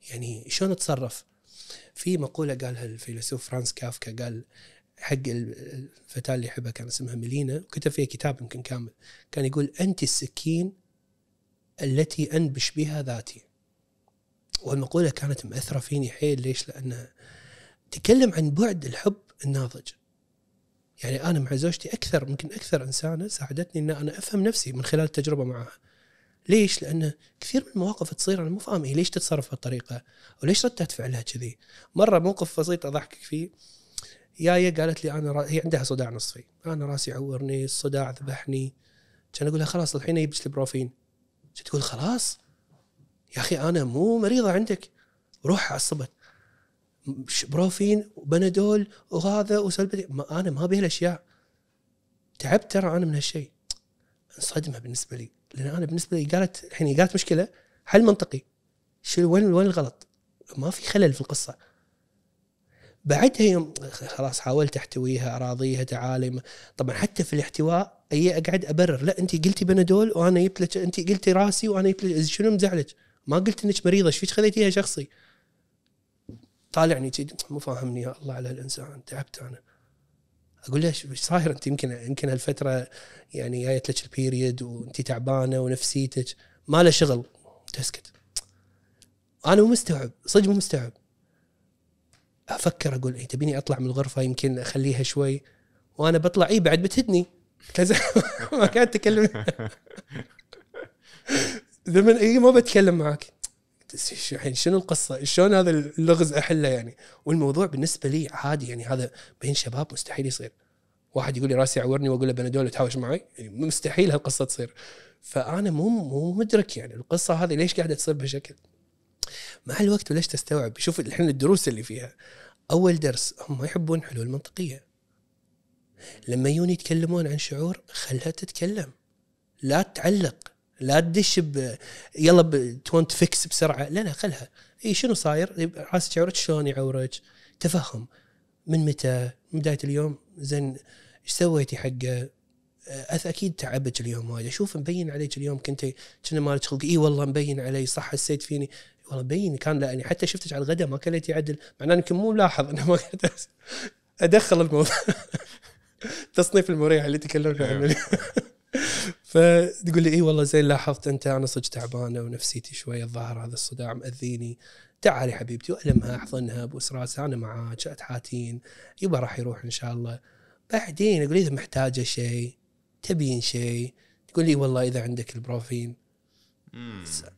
يعني شلون نتصرف؟ في مقولة قالها الفيلسوف فرانز كافكا قال حق الفتاة اللي يحبها كان اسمها ميلينا وكتب فيها كتاب يمكن كامل. كان يقول أنت السكين التي أنبش بها ذاتي. والمقولة كانت مأثرة فيني حيل ليش؟ لأن تكلم عن بعد الحب الناضج. يعني أنا مع زوجتي أكثر يمكن أكثر إنسانة ساعدتني إن أنا أفهم نفسي من خلال التجربة معها. ليش؟ لأن كثير من المواقف تصير أنا مو فاهم هي ليش تتصرف بهالطريقة؟ وليش ردت فعلها كذي؟ مرة موقف بسيط أضحكك فيه جاية قالت لي أنا را... هي عندها صداع نصفي، أنا راسي يعورني، الصداع ذبحني. كان أقول لها خلاص الحين يجيب البروفين. تقول خلاص يا أخي أنا مو مريضة عندك روح عصبت بروفين وبنادول وهذا وسلبتي ما أنا ما أبي هالأشياء تعبت ترى أنا من هالشيء صدمه بالنسبة لي لأن أنا بالنسبة لي قالت الحين قالت مشكلة حل منطقي شو وين وين الغلط؟ ما في خلل في القصة بعدها يوم خلاص حاولت أحتويها أراضيها تعالي طبعا حتى في الاحتواء أي أقعد أبرر لا انت قلتي بنادول وأنا جبت لك انت قلتي راسي وأنا جبت لك شنو مزعلك؟ ما قلت إنك مريضة إيش فيك خذيتيها شخصي؟ طالعني مو فاهمني يا الله على الإنسان تعبت أنا أقول له إيش صاير أنت يمكن يمكن هالفترة يعني جايت لك البيريد وأنت تعبانة ونفسيتك ما له شغل. تسكت. أنا مو مستوعب صدق مو مستوعب. أفكر أقول اي تبيني أطلع من الغرفة يمكن أخليها شوي؟ وأنا بطلع اي بعد بتهدني. كذا. ما كانت تكلم. لما اي ما بتكلم معك الحين شنو القصة؟ شلون هذا اللغز أحله يعني؟ والموضوع بالنسبة لي عادي يعني هذا بين شباب مستحيل يصير. واحد يقول لي راسي عورني وأقول له بنادول تهاوش معي يعني مستحيل هالقصة تصير. فأنا مو مو مدرك يعني القصة هذه ليش قاعدة تصير بهالشكل؟ مع الوقت بلشت استوعب شوف الحين الدروس اللي فيها. أول درس هم يحبون حلول منطقية. لما يجون يتكلمون عن شعور خلها تتكلم. لا تعلق لا تدش ب يلا want to fix بسرعة. لا لا خلها. اي شنو صاير؟ راسك يعورك شلون يعورك؟ تفهم. من متى؟ من بداية اليوم؟ زين إيش سويتي حقه؟ أث أكيد تعبك اليوم وايد. أشوف مبين عليك اليوم كنت كنا مالك خلق إي والله مبين علي. صح حسيت فيني. والله مبين كان لا يعني حتى شفتك على الغداء ما كليتي عدل معناه يمكن مو ملاحظ إنه ما أدخل الموضوع. تصنيف المريح اللي تكلمنا عنه فتقول لي اي والله زين لاحظت أنت أنا صدق تعبانة ونفسيتي شوية الظاهر هذا الصداع مأذيني. تعالي حبيبتي وألمها أحضنها ابوس راسها أنا معاك اتحاتين يبا راح يروح إن شاء الله. بعدين أقول إذا محتاجة شيء تبين شيء؟ تقول لي والله إذا عندك البروفين.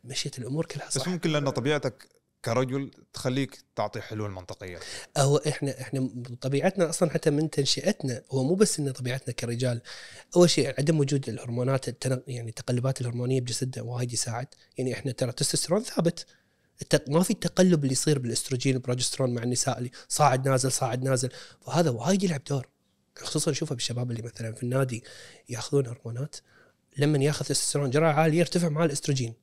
مشيت الأمور كلها بس صح. ممكن لأن طبيعتك كرجل تخليك تعطي حلول منطقية. هو إحنا إحنا طبيعتنا أصلا حتى من تنشئتنا هو مو بس إن طبيعتنا كرجال أول شيء عدم وجود الهرمونات التنق يعني التقلبات الهرمونية بجسدنا وايد يساعد. يعني إحنا ترى التستوستيرون ثابت. التق... ما في التقلب اللي يصير بالإستروجين والبروجسترون مع النساء اللي صاعد نازل صاعد نازل. فهذا وايد يلعب دور. خصوصا نشوفه بالشباب اللي مثلا في النادي يأخذون هرمونات. لما يأخذ تستوستيرون جرعة عالية يرتفع مع الإستروجين.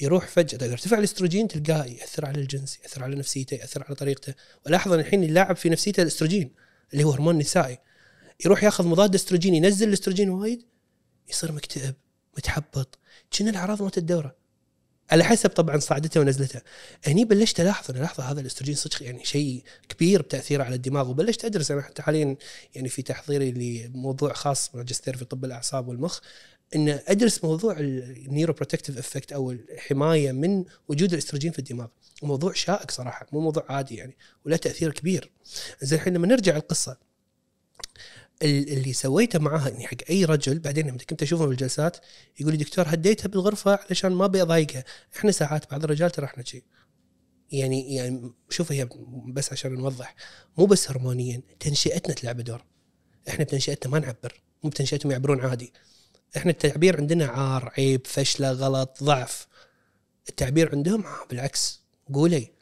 يروح فجأة. اذا ارتفع الاستروجين تلقاه يأثر على الجنس يأثر على نفسيته يأثر على طريقته. ولاحظ أن الحين اللاعب في نفسيته الاستروجين اللي هو هرمون نسائي. يروح ياخذ مضاد استروجين ينزل الاستروجين وايد يصير مكتئب متحبط. كأن الأعراض مالت الدورة. على حسب طبعا صعدته ونزلته. هني بلشت ألاحظ أنا لحظه هذا الاستروجين صدق يعني شيء كبير بتأثيره على الدماغ. وبلشت أدرس أنا حتى حاليا يعني في تحضيري لموضوع خاص ماجستير في طب الأعصاب والمخ. إن أدرس موضوع ال neuroprotective effect أو الحماية من وجود الأستروجين في الدماغ. موضوع شائك صراحة مو موضوع عادي يعني وله تأثير كبير. زين الحين لما نرجع القصة ال- اللي سويته معاها إني حق أي رجل بعدين لما كنت أشوفه بالجلسات يقول لي دكتور هديتها بالغرفة علشان ما أبي أضايقها. إحنا ساعات بعض الرجال ترى إحنا شيء يعني يعني شوف هي بس عشان نوضح. مو بس هرمونيا تنشئتنا تلعب دور. إحنا بتنشئتنا ما نعبر مو بتنشئتهم يعبرون عادي. إحنا التعبير عندنا عار عيب فشلة غلط ضعف. التعبير عندهم آه بالعكس قولي.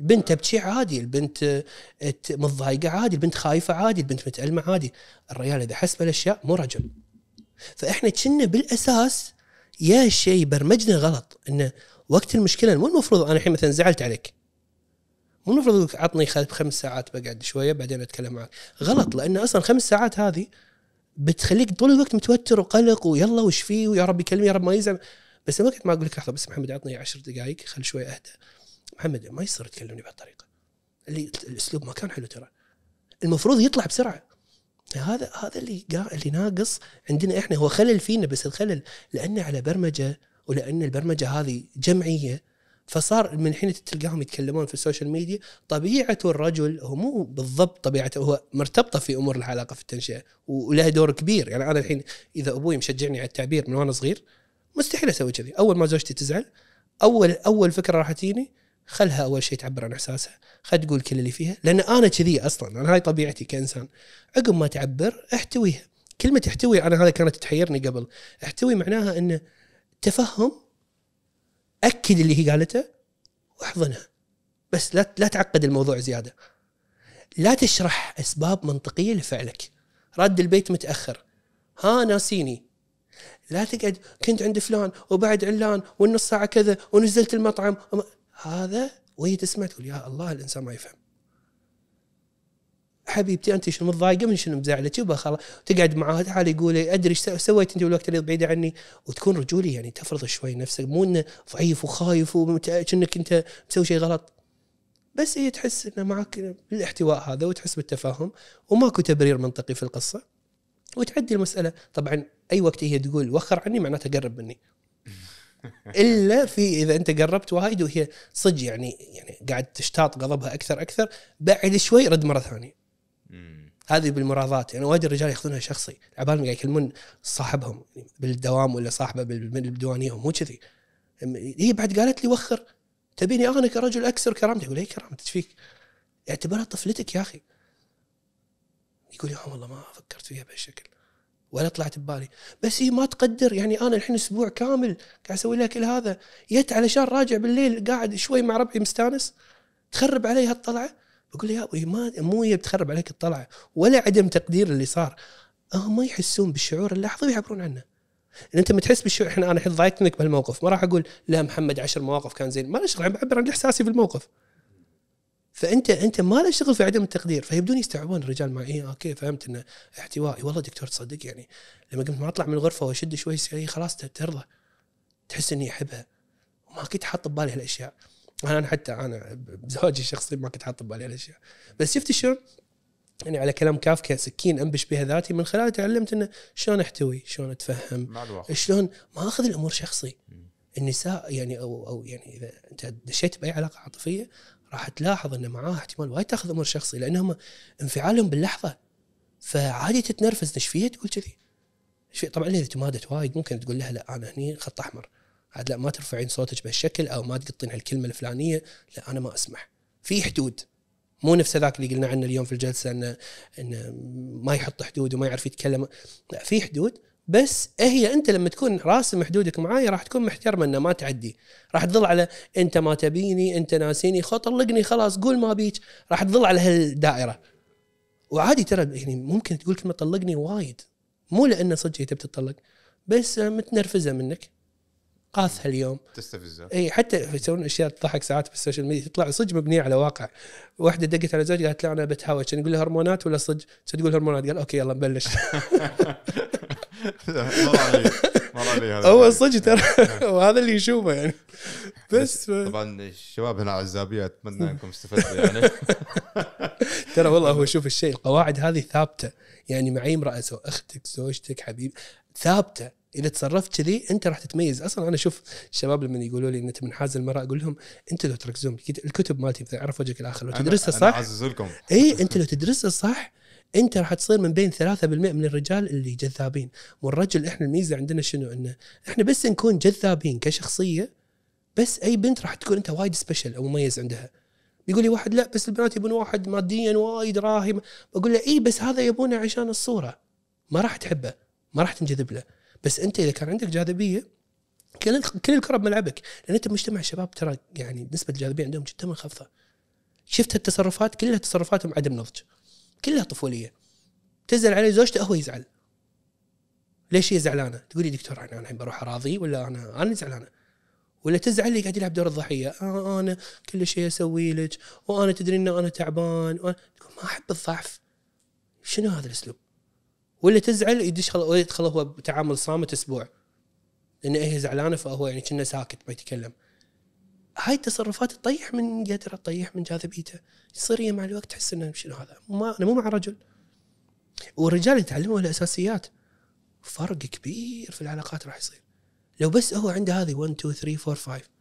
البنت تبكي عادي البنت آه، متضايقة عادي البنت خايفة عادي البنت متألمه عادي. الرجال إذا حس بالأشياء مو رجل. فإحنا كنا بالأساس يا شيء برمجنا غلط انه وقت المشكلة مو المفروض أنا الحين مثلا زعلت عليك. مو المفروض عطني خمس ساعات بقعد شوية بعدين أتكلم معك. غلط لأن أصلا خمس ساعات هذه بتخليك طول الوقت متوتر وقلق ويلا وش فيه ويا رب يكلمني يا رب ما يزعل. بس وقت ما أقول لك لحظة بس محمد عطني عشر دقائق خل شوي أهدى. محمد ما يصير تكلمني بهالطريقة. اللي الأسلوب ما كان حلو ترى. المفروض يطلع بسرعة. هذا هذا اللي. اللي ناقص عندنا إحنا. هو خلل فينا بس الخلل لأنه على برمجة ولأن البرمجة هذه جمعية فصار من حين تلقاهم يتكلمون في ال social media طبيعة الرجل هو مو بالضبط طبيعته هو مرتبطة في أمور العلاقة في التنشئة ولها دور كبير. يعني أنا الحين إذا أبوي مشجعني على التعبير من وأنا صغير مستحيل أسوي كذي. أول ما زوجتي تزعل أول أول فكرة راح تجيني خلها أول شيء تعبر عن إحساسها خل تقول كل اللي فيها لأن أنا كذي أصلا أنا هاي طبيعتي كإنسان. عقب ما تعبر أحتويها. كلمة أحتوي أنا هذا كانت تحيرني قبل. أحتوي معناها إنه تفهم اكد اللي هي قالته واحضنها. بس لا لا تعقد الموضوع زيادة. لا تشرح أسباب منطقية لفعلك. رد البيت متأخر. ها ناسيني. لا تقعد كنت عند فلان وبعد علان والنص ساعة كذا ونزلت المطعم هذا وهي تسمع تقول يا الله الإنسان ما يفهم. حبيبتي أنت شنو متضايقة؟ من شنو مزعلك يبا خلاص تقعد معاه تعال يقول أدري إيش سويت أنت بالوقت اللي بعيده عني؟ وتكون رجولي يعني تفرض شوي نفسك. مو إنه ضعيف وخايف وكأنك أنت مسوي شيء غلط. بس هي تحس إنه معك بالاحتواء هذا وتحس بالتفاهم. وماكو تبرير منطقي في القصة. وتعدي المسألة. طبعا أي وقت هي تقول وخر عني معناته قرب مني. إلا في إذا أنت قربت وايد وهي صدق يعني يعني قاعد تشتاط غضبها أكثر أكثر بعد شوي رد مرة ثانية. هذه بالمراضات. يعني وايد الرجال ياخذونها شخصي. عبالهم قاعد يكلمون صاحبهم يعني بالدوام ولا صاحبه بال- بالديوانيه مو كذي. هي بعد قالت لي وخر تبيني أنا كرجل اكسر كرامتي. أقول اي كرامتك؟ فيك؟ اعتبرها طفلتك يا أخي. يقول يا والله ما فكرت فيها بهالشكل ولا طلعت ببالي. بس هي ما تقدر. يعني أنا الحين أسبوع كامل قاعد أسوي لها كل هذا. جت علشان راجع بالليل قاعد شوي مع ربعي مستانس تخرب علي هالطلعه بقول له يا أبوي ما مو هي بتخرب عليك الطلعة ولا عدم تقدير اللي صار. هم ما يحسون بالشعور اللحظي ويعبرون عنه. إن أنت متحس بالشعور إحنا أنا الحين ضايقت منك بهالموقف ما راح أقول لا محمد عشر مواقف كان زين. ما له شغل بعبر عن إحساسي بالموقف. فأنت أنت ما له شغل في عدم التقدير فيبدون يستوعبون الرجال معي. إيه okay فهمت إنه احتوائي. والله دكتور تصدق يعني لما قمت ما أطلع من الغرفة وأشد شوي سيارة خلاص ترضى. تحس إني أحبها. وما كنت حاط ببالي هالأشياء. أنا حتى أنا بزواجي الشخصي ما كنت حاط ببالي هالأشياء. بس شفت شلون؟ يعني على كلام كافكا سكين أنبش بها ذاتي من خلاله تعلمت إنه شلون أحتوي شلون أتفهم مع الوقت. شلون ما اخذ الأمور شخصي. النساء يعني أو أو يعني إذا أنت دشيت بأي علاقة عاطفية راح تلاحظ إن معاها احتمال وايد تاخذ أمور شخصي لأنهم انفعالهم باللحظة. فعادي تتنرفز إيش فيها تقول كذي. إيش طبعا إذا تمادت وايد ممكن تقول لها لا أنا هني خط أحمر. عاد لا ما ترفعين صوتك بهالشكل أو ما تقطين هالكلمة الفلانية. لا أنا ما أسمح. في حدود. مو نفس ذاك اللي قلنا عنه اليوم في الجلسة إنه إنه ما يحط حدود وما يعرف يتكلم. لا في حدود. بس هي أنت لما تكون راسم حدودك معاي راح تكون محترمة انه ما تعدي. راح تظل على أنت ما تبيني أنت ناسيني خو طلقني خلاص قول ما بيك. راح تظل على هالدائرة. وعادي ترى يعني ممكن تقول كلمة طلقني وايد. مو لأنه صدق هي تبي تطلق بس متنرفزة منك. قاثها اليوم تستفزه إي حتى يسوون أشياء تضحك ساعات في ال social media تطلع صدق مبنية على واقع. واحدة دقت على زوجها قالت لا أنا بتهاوش. كان يقول هرمونات ولا صدق؟ تقول هرمونات. قال okay يلا نبلش. هو صدق ترى. وهذا اللي يشوفه يعني. بس طبعا الشباب هنا عزابية أتمنى أنكم استفدتوا يعني. ترى والله هو شوف الشيء القواعد هذه ثابتة. يعني مع اي امرأة سواء أختك زوجتك حبيب ثابتة. إذا تصرفت كذي أنت راح تتميز. أصلا أنا أشوف الشباب لما يقولوا لي أنت منحاز المراه أقول لهم أنت لو تركزون الكتب مالتي مثلا أعرف وجهك الآخر. لو تدرسها صح اعزز لكم. إي أنت لو تدرسها صح أنت راح تصير من بين 3% من الرجال اللي جذابين. والرجل إحنا الميزة عندنا شنو؟ إنه إحنا بس نكون جذابين كشخصية بس أي بنت راح تكون أنت وايد سبيشل أو مميز عندها. بيقول لي واحد لا بس البنات يبون واحد ماديا وايد راهي. بقول له إي بس هذا يبونه عشان الصورة. ما راح تحبه ما راح تنجذب له. بس أنت إذا كان عندك جاذبية كل كل الكرة بملعبك. لأن أنت مجتمع الشباب ترى يعني نسبه الجاذبيه عندهم جدا منخفضه شفت التصرفات كلها تصرفاتهم عدم نضج. كلها طفولية. تزعل عليه زوجته هو يزعل. ليش هي زعلانة؟ تقول لي دكتور أنا الحين بروح أراضي ولا أنا؟ أنا زعلانة. ولا تزعل لي قاعد يلعب دور الضحية. آه أنا كل شيء أسوي لك. وأنا تدري ان أنا تعبان. وأنا... تقول ما أحب الضعف. شنو هذا الأسلوب؟ ولا تزعل يدش خل... يدخل هو بتعامل صامت أسبوع. لأن هي زعلانة فهو يعني كنا ساكت ما يتكلم. هاي التصرفات تطيح من قدره تطيح من جاذبيته. يصير مع الوقت تحس إنه شنو هذا؟ ما أنا مو مع رجل. والرجال يتعلموا الأساسيات. فرق كبير في العلاقات راح يصير. لو بس هو عنده هذه 1 2 3 4 5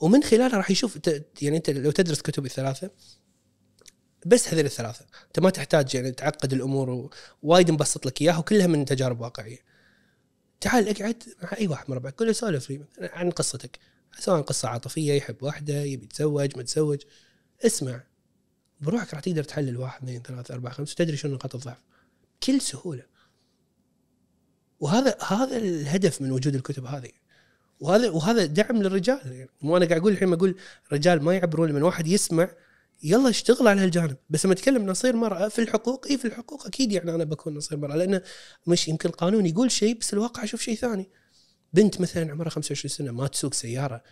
ومن خلالها راح يشوف يعني أنت لو تدرس كتب الثلاثة بس هذول الثلاثة. أنت ما تحتاج يعني تعقد الأمور و- وايد مبسط لك إياها وكلها من تجارب واقعية. تعال اقعد مع أي واحد من ربعك قول له سولف لي عن قصتك. سواء قصة عاطفية يحب واحدة يبي يتزوج متزوج اسمع. بروحك راح تقدر تحلل واحد اثنين ثلاثة أربعة خمسة وتدري شنو نقاط الضعف. بكل سهولة. وهذا هذا الهدف من وجود الكتب هذه. وهذا وهذا دعم للرجال. يعني مو أنا قاعد أقول الحين أقول رجال ما يعبرون لما واحد يسمع يلا اشتغل على هالجانب. بس لما أتكلم نصير مرأة في الحقوق اي في الحقوق؟ أكيد يعني أنا بكون نصير مرأة لأنه مش يمكن القانون يقول شيء بس الواقع أشوف شيء ثاني. بنت مثلا عمرها 25 سنة ما تسوق سيارة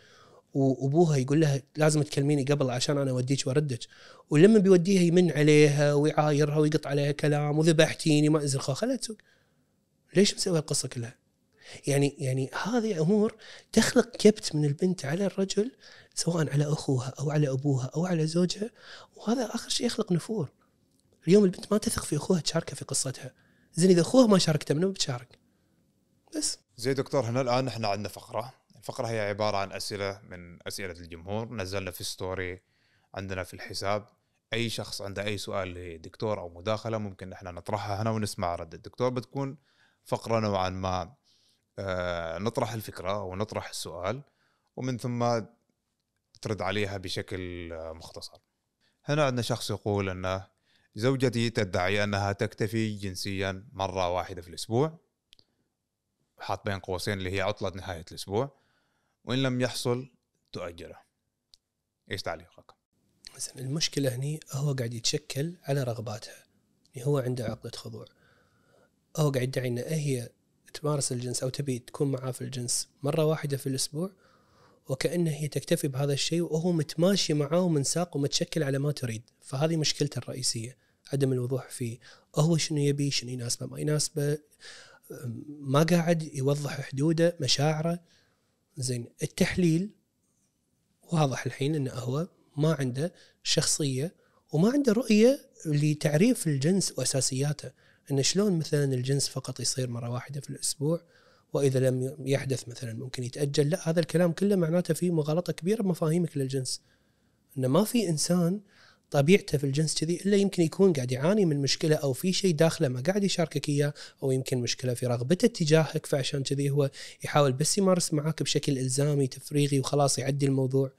وأبوها يقول لها لازم تكلميني قبل عشان أنا أوديك وأردك. ولما بيوديها يمن عليها ويعايرها ويقط عليها كلام وذبحتيني ما انزل خلها تسوق. ليش مسوي القصة كلها؟ يعني يعني هذه أمور تخلق كبت من البنت على الرجل سواء على أخوها أو على أبوها أو على زوجها وهذا آخر شيء يخلق نفور. اليوم البنت ما تثق في أخوها تشاركه في قصتها. زين إذا أخوها ما شاركته منو بتشارك؟ بس. زي دكتور هنا الآن إحنا عندنا فقرة، الفقرة هي عبارة عن أسئلة من أسئلة الجمهور نزلنا في ستوري عندنا في الحساب أي شخص عنده أي سؤال لدكتور أو مداخلة ممكن إحنا نطرحها هنا ونسمع رد الدكتور بتكون فقرة نوعا ما آه، نطرح الفكرة ونطرح السؤال ومن ثم ترد عليها بشكل آه، مختصر. هنا عندنا شخص يقول أن زوجتي تدعي أنها تكتفي جنسيا مرة واحدة في الأسبوع حاط بين قوسين اللي هي عطلة نهاية الأسبوع وإن لم يحصل تؤجره. إيش تعليقك؟ المشكلة هني هو قاعد يتشكل على رغباتها يعني هو عنده عقدة خضوع هو قاعد يدعي إن هي تمارس الجنس أو تبي تكون معاه في الجنس مرة واحدة في الأسبوع وكأنه هي تكتفي بهذا الشيء وهو متماشي معاه ومنساق ومتشكل على ما تريد. فهذه مشكلته الرئيسية عدم الوضوح فيه. هو شنو يبي شنو يناسبه ما يناسبه. ما قاعد يوضح حدوده مشاعره. زين التحليل واضح الحين إنه هو ما عنده شخصية وما عنده رؤية لتعريف الجنس وأساسياته. ان شلون مثلا الجنس فقط يصير مرة واحدة في الأسبوع وإذا لم يحدث مثلا ممكن يتأجل. لا هذا الكلام كله معناته فيه مغالطة كبيرة بمفاهيمك للجنس. إن ما في إنسان طبيعته في الجنس كذي إلا يمكن يكون قاعد يعاني من مشكلة أو في شيء داخله ما قاعد يشاركك إياه أو يمكن مشكلة في رغبته تجاهك فعشان كذي هو يحاول بس يمارس معاك بشكل إلزامي تفريغي وخلاص يعدي الموضوع.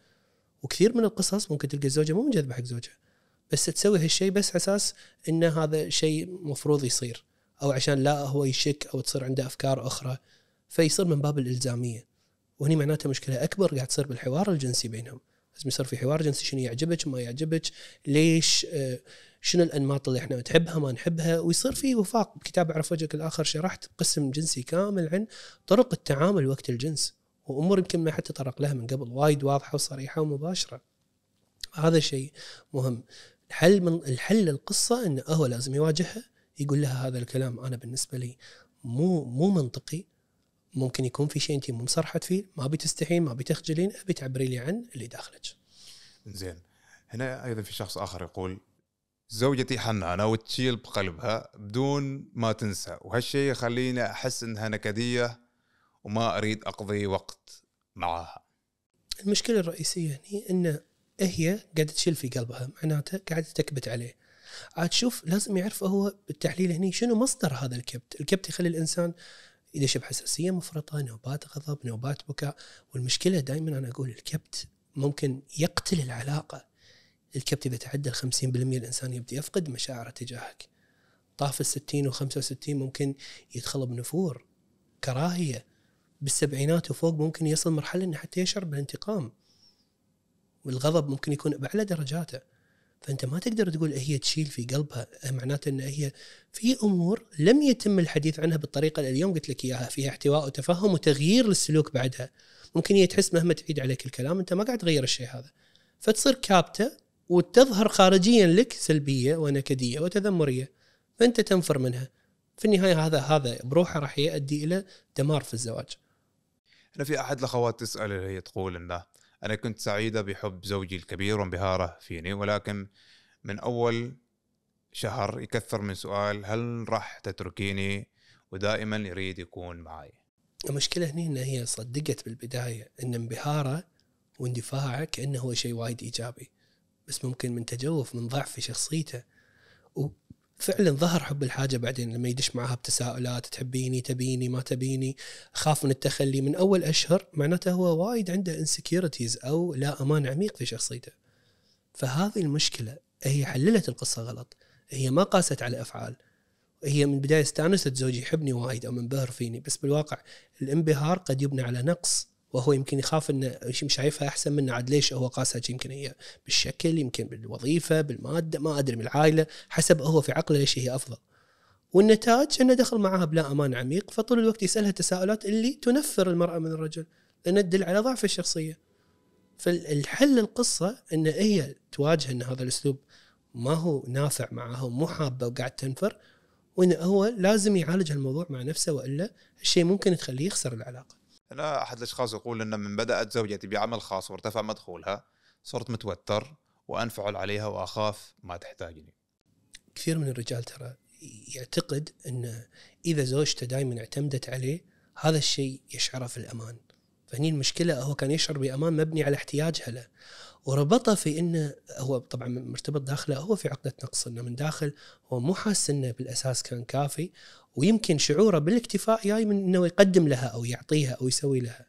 وكثير من القصص ممكن تلقى الزوجه مو منجذبه حق زوجها بس تسوي هالشيء بس أساس إن هذا شيء مفروض يصير أو عشان لا هو يشك أو تصير عنده أفكار أخرى. فيصير من باب الإلزامية. وهني معناته مشكلة أكبر قاعد تصير بالحوار الجنسي بينهم. لازم يصير في حوار جنسي شنو يعجبك ما يعجبك ليش آه، شنو الأنماط اللي إحنا نحبها ما نحبها. ويصير في وفاق بكتاب أعرف وجهك الآخر شرحت قسم جنسي كامل عن طرق التعامل وقت الجنس. وأمور يمكن ما حتى طرق لها من قبل وايد واضحة وصريحة ومباشرة. هذا شيء مهم. الحل من الحل القصة انه هو لازم يواجهها يقول لها هذا الكلام. أنا بالنسبة لي مو مو منطقي. ممكن يكون في شيء انت مو مصرحت فيه ما ابي تستحين ما ابي تخجلين ابي تعبري لي عن اللي داخلك. زين هنا أيضا في شخص آخر يقول زوجتي حنانة وتشيل بقلبها بدون ما تنسى وهالشيء يخليني أحس إنها نكدية وما أريد أقضي وقت معها. المشكلة الرئيسية هي إن هي قاعدة تشيل في قلبها معناته قاعدة تكبت عليه. عاد شوف لازم يعرف هو بالتحليل هني شنو مصدر هذا الكبت الكبت يخلي الإنسان يدش بحساسيه مفرطة نوبات غضب نوبات بكاء. والمشكلة دائما أنا أقول الكبت ممكن يقتل العلاقة. الكبت إذا تعدى ال 50% الإنسان يبدأ يفقد مشاعره تجاهك. طاف ال 60 و 65 ممكن يدخل بنفور كراهية. بالسبعينات وفوق ممكن يصل مرحلة إنه حتى يشعر بالانتقام. والغضب ممكن يكون بأعلى درجاته. فأنت ما تقدر تقول هي تشيل في قلبها معناته إن هي في أمور لم يتم الحديث عنها بالطريقة اللي اليوم قلت لك إياها فيها احتواء وتفهم وتغيير للسلوك بعدها. ممكن هي تحس مهما تعيد عليك الكلام أنت ما قاعد تغير الشيء هذا. فتصير كابتة وتظهر خارجيا لك سلبية ونكدية وتذمرية فأنت تنفر منها. في النهاية هذا هذا بروحه راح يؤدي إلى دمار في الزواج. هنا في أحد الأخوات تسأل هي تقول انه أنا كنت سعيدة بحب زوجي الكبير وانبهاره فيني ولكن من أول شهر يكثر من سؤال هل راح تتركيني؟ ودائما يريد يكون معي. المشكلة هنا إن هي صدقت بالبداية إن انبهاره واندفاعه كأنه هو شيء وايد إيجابي بس ممكن من تجوف من ضعف في شخصيته. فعلا ظهر حب الحاجة بعدين لما يدش معها بتساؤلات تحبيني تبيني ما تبيني خاف من التخلي. من أول أشهر معناته هو وايد عنده insecurities أو لا أمان عميق في شخصيته. فهذه المشكلة هي حللت القصة غلط. هي ما قاست على أفعال. هي من البداية استانست زوجي يحبني وايد أو منبهر فيني بس بالواقع الانبهار قد يبنى على نقص. وهو يمكن يخاف إنه شايفها أحسن منه. عاد ليش هو قاسها يمكن هي بالشكل يمكن بالوظيفة بالمادة ما أدري بالعائله حسب هو في عقله ليش هي أفضل. والنتاج إنه دخل معها بلا أمان عميق فطول الوقت يسألها تساؤلات اللي تنفر المرأة من الرجل لأن تدل على ضعف الشخصية. فالحل القصة إن هي تواجه إن هذا الأسلوب ما هو نافع معها ومو حابة وقاعد تنفر وانه هو لازم يعالج الموضوع مع نفسه وإلا الشيء ممكن تخليه يخسر العلاقة. أنا أحد الاشخاص يقول ان من بدأت زوجتي بعمل خاص وارتفع مدخولها صرت متوتر وأنفعل عليها وأخاف ما تحتاجني. كثير من الرجال ترى يعتقد ان إذا زوجته دائما اعتمدت عليه هذا الشيء يشعره في الأمان. فهني المشكلة هو كان يشعر بأمان مبني على احتياجها له. وربطه في إنه هو طبعا مرتبط داخله هو في عقدة نقص إنه من داخل هو مو حاس إنه بالأساس كان كافي ويمكن شعوره بالاكتفاء جاي من إنه يقدم لها أو يعطيها أو يسوي لها.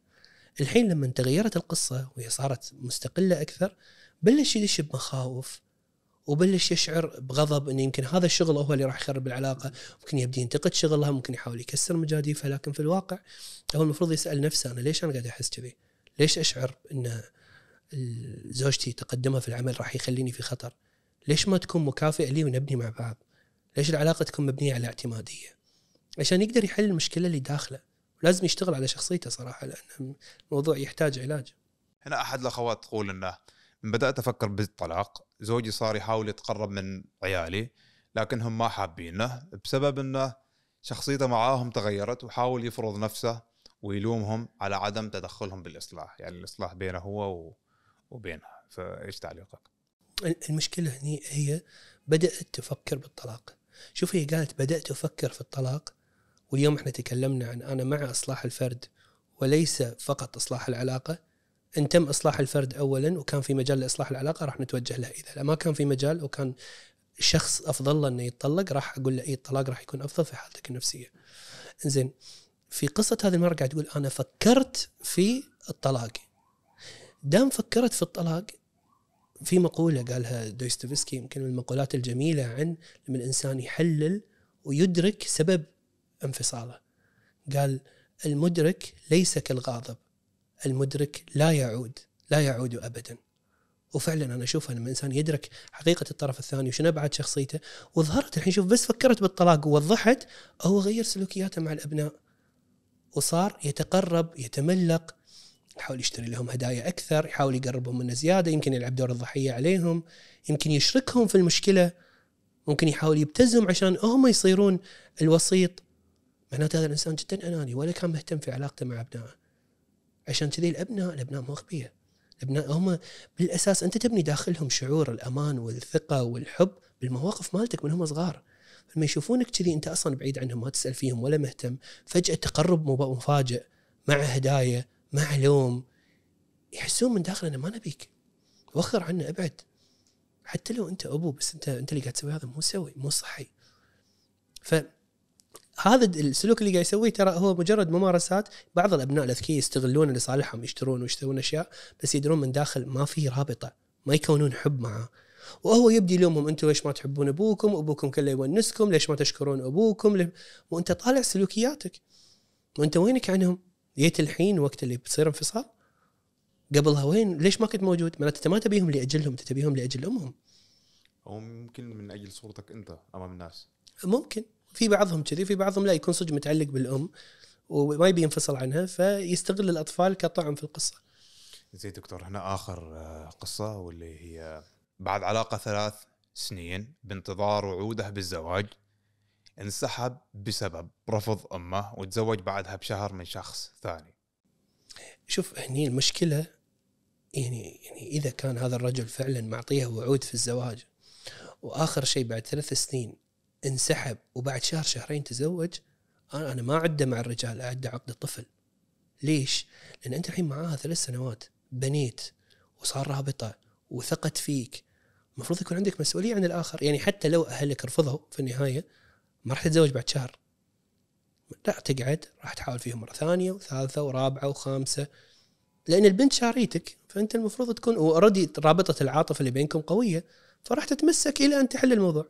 الحين لما تغيرت القصة وهي صارت مستقلة أكثر بلش يدش بمخاوف وبلش يشعر بغضب انه يمكن هذا الشغل هو اللي راح يخرب العلاقة، ممكن يبدي ينتقد شغلها، ممكن يحاول يكسر مجاديفها، لكن في الواقع هو المفروض يسأل نفسه أنا ليش أنا قاعد أحس كذي؟ ليش أشعر انه زوجتي تقدمها في العمل راح يخليني في خطر؟ ليش ما تكون مكافئة لي ونبني مع بعض؟ ليش العلاقة تكون مبنية على اعتمادية؟ عشان يقدر يحل المشكلة اللي داخله. لازم يشتغل على شخصيته صراحة لأن الموضوع يحتاج علاج. هنا أحد الأخوات تقول أنه من بدأت أفكر بالطلاق. زوجي صار يحاول يتقرب من عيالي لكنهم ما حابينه بسبب أنه شخصيته معاهم تغيرت وحاول يفرض نفسه ويلومهم على عدم تدخلهم بالإصلاح. يعني الإصلاح بينه هو وبينها. فإيش تعليقك؟ المشكلة هني هي بدأت تفكر بالطلاق. شوف هي قالت بدأت أفكر في الطلاق واليوم إحنا تكلمنا عن أنا مع إصلاح الفرد وليس فقط إصلاح العلاقة إن تم إصلاح الفرد اولا وكان في مجال لإصلاح العلاقة راح نتوجه له إذا ما كان في مجال وكان شخص أفضل له إنه يتطلق راح أقول له اي الطلاق راح يكون أفضل في حالتك النفسية. زين في قصة هذه المرة قاعد تقول أنا فكرت في الطلاق. دام فكرت في الطلاق في مقولة قالها دوستويفسكي يمكن من المقولات الجميلة عن لما الإنسان يحلل ويدرك سبب انفصاله. قال المدرك ليس كالغاضب. المدرك لا يعود لا يعود أبدا. وفعلا أنا اشوفها لما الإنسان يدرك حقيقة الطرف الثاني وشنو ابعاد شخصيته. وظهرت الحين شوف بس فكرت بالطلاق ووضحت هو غير سلوكياته مع الأبناء. وصار يتقرب يتملق يحاول يشتري لهم هدايا أكثر يحاول يقربهم منه زيادة يمكن يلعب دور الضحية عليهم يمكن يشركهم في المشكلة ممكن يحاول يبتزهم عشان هم يصيرون الوسيط. معناته هذا الإنسان جدا أناني ولا كان مهتم في علاقته مع أبنائه. عشان كذي الأبناء الأبناء مو أغبياء. الأبناء هم بالأساس أنت تبني داخلهم شعور الأمان والثقة والحب بالمواقف مالتك من هم صغار. لما يشوفونك كذي أنت أصلا بعيد عنهم ما تسأل فيهم ولا مهتم. فجأة تقرب مفاجئ مع هدايا معلوم يحسون من داخل أنه ما نبيك. وخر عنا أبعد. حتى لو أنت أبو بس انت أنت اللي قاعد تسوي هذا مو سوي مو صحي. ف هذا السلوك اللي قاعد يسويه ترى هو مجرد ممارسات. بعض الأبناء الأذكياء يستغلون لصالحهم يشترون ويشترون أشياء بس يدرون من داخل ما في رابطة ما يكونون حب معه وهو يبدي يلومهم أنتم ليش ما تحبون أبوكم؟ أبوكم كله يونسكم ليش ما تشكرون أبوكم؟ وأنت طالع سلوكياتك. وأنت وينك عنهم؟ جيت الحين وقت اللي بتصير انفصال؟ قبلها وين ليش ما كنت موجود؟ معناته أنت ما تبيهم لأجلهم أنت تبيهم لأجل أمهم. أو ممكن من أجل صورتك أنت أمام الناس. ممكن. في بعضهم كذي في بعضهم لا يكون صدق متعلق بالأم وما يبي ينفصل عنها فيستغل الأطفال كطعم في القصة. زي دكتور هنا آخر آه، قصة واللي هي بعد علاقة ثلاث سنين بانتظار وعوده بالزواج انسحب بسبب رفض أمه وتزوج بعدها بشهر من شخص ثاني. شوف هني المشكلة يعني يعني إذا كان هذا الرجل فعلا معطيها وعود في الزواج وآخر شيء بعد ثلاث سنين انسحب وبعد شهر شهرين تزوج أنا أنا ما اعده مع الرجال اعده عقد الطفل. ليش؟ لأن أنت الحين معاها ثلاث سنوات بنيت وصار رابطة وثقت فيك. المفروض يكون عندك مسؤولية عن الآخر. يعني حتى لو أهلك رفضوا في النهاية ما راح تتزوج بعد شهر. لا تقعد راح تحاول فيهم مرة ثانية وثالثة ورابعة وخامسة. لأن البنت شاريتك فأنت المفروض تكون اوريدي رابطة العاطفة اللي بينكم قوية فراح تتمسك إلى أن تحل الموضوع.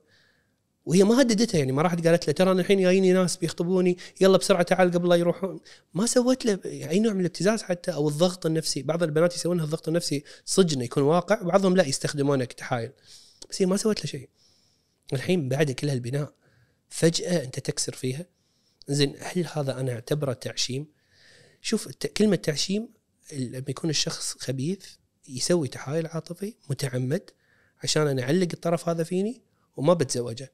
وهي ما هددتها يعني ما راحت قالت له ترى أنا الحين جاييني ناس بيخطبوني يلا بسرعة تعال قبل لا يروحون. ما سوت له أي نوع من الابتزاز حتى أو الضغط النفسي. بعض البنات يسوونها الضغط النفسي صدق يكون واقع وبعضهم لا يستخدمونه كتحايل. بس هي ما سوت له شيء. الحين بعد كل هالبناء فجأة أنت تكسر فيها. زين هل هذا أنا أعتبره تعشيم؟ شوف كلمة تعشيم لما يكون الشخص خبيث يسوي تحايل عاطفي متعمد عشان أنا أعلق الطرف هذا فيني وما بتزوجه.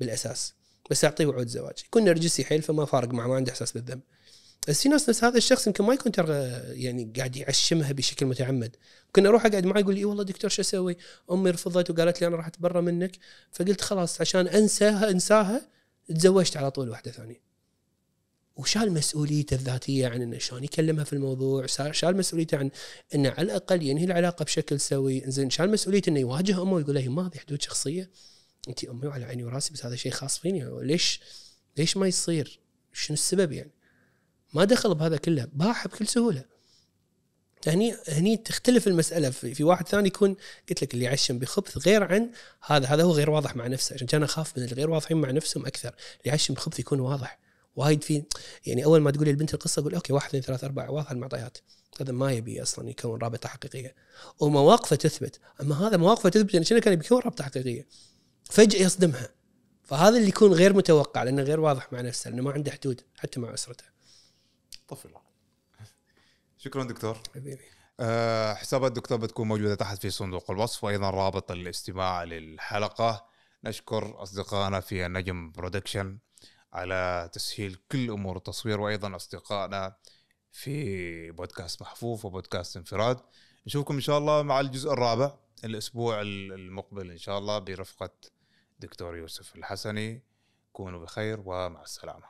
بالأساس. بس أعطيه وعود زواج. يكون نرجسي حيل فما فارق معه ما عنده إحساس بالذنب. بس في ناس نفس هذا الشخص يمكن ما يكون ترى يعني قاعد يعشمها بشكل متعمد. كنا أروح أقعد معي يقول لي والله دكتور شو أسوي؟ أمي رفضت وقالت لي أنا راح أتبرى منك. فقلت خلاص عشان أنساها أنساها تزوجت على طول واحدة ثانية. وشال مسؤوليته الذاتية عن إنه شلون يكلمها في الموضوع؟ شال مسؤوليته عن إنه على الأقل ينهي العلاقة بشكل سوي؟ زين شال مسؤوليته إنه يواجه أمه ويقول لها ما هذه حدود شخصية؟ انت امي وعلى عيني وراسي بس هذا شيء خاص فيني. ليش؟ ليش ما يصير؟ شنو السبب يعني؟ ما دخل بهذا كله باح بكل سهولة. هني هني تختلف المسألة. في, في واحد ثاني يكون قلت لك اللي يعشم بخبث غير عن هذا هذا هو غير واضح مع نفسه. عشان كان أخاف من الغير واضحين مع نفسهم أكثر. اللي يعشم بخبث يكون واضح. وايد في يعني أول ما تقول للبنت القصة أقول أوكي واحد اثنين ثلاث أربع واضح المعطيات. هذا ما يبي أصلا يكون رابطة حقيقية. ومواقفه تثبت. أما هذا مواقفه تثبت يعني شنو كان بيكون رابطة حقيقية. فجأة يصدمها. فهذا اللي يكون غير متوقع لأنه غير واضح مع نفسه لأنه ما عنده حدود حتى مع أسرته. طفل شكرا دكتور. حبيبي. أه حسابات الدكتور بتكون موجودة تحت في صندوق الوصف وأيضا رابط الاستماع للحلقة. نشكر أصدقائنا في النجم برودكشن على تسهيل كل أمور التصوير وأيضا أصدقائنا في بودكاست محفوف وبودكاست انفراد. نشوفكم إن شاء الله مع الجزء الرابع الأسبوع المقبل إن شاء الله برفقة دكتور يوسف الحسني كونوا بخير ومع السلامة.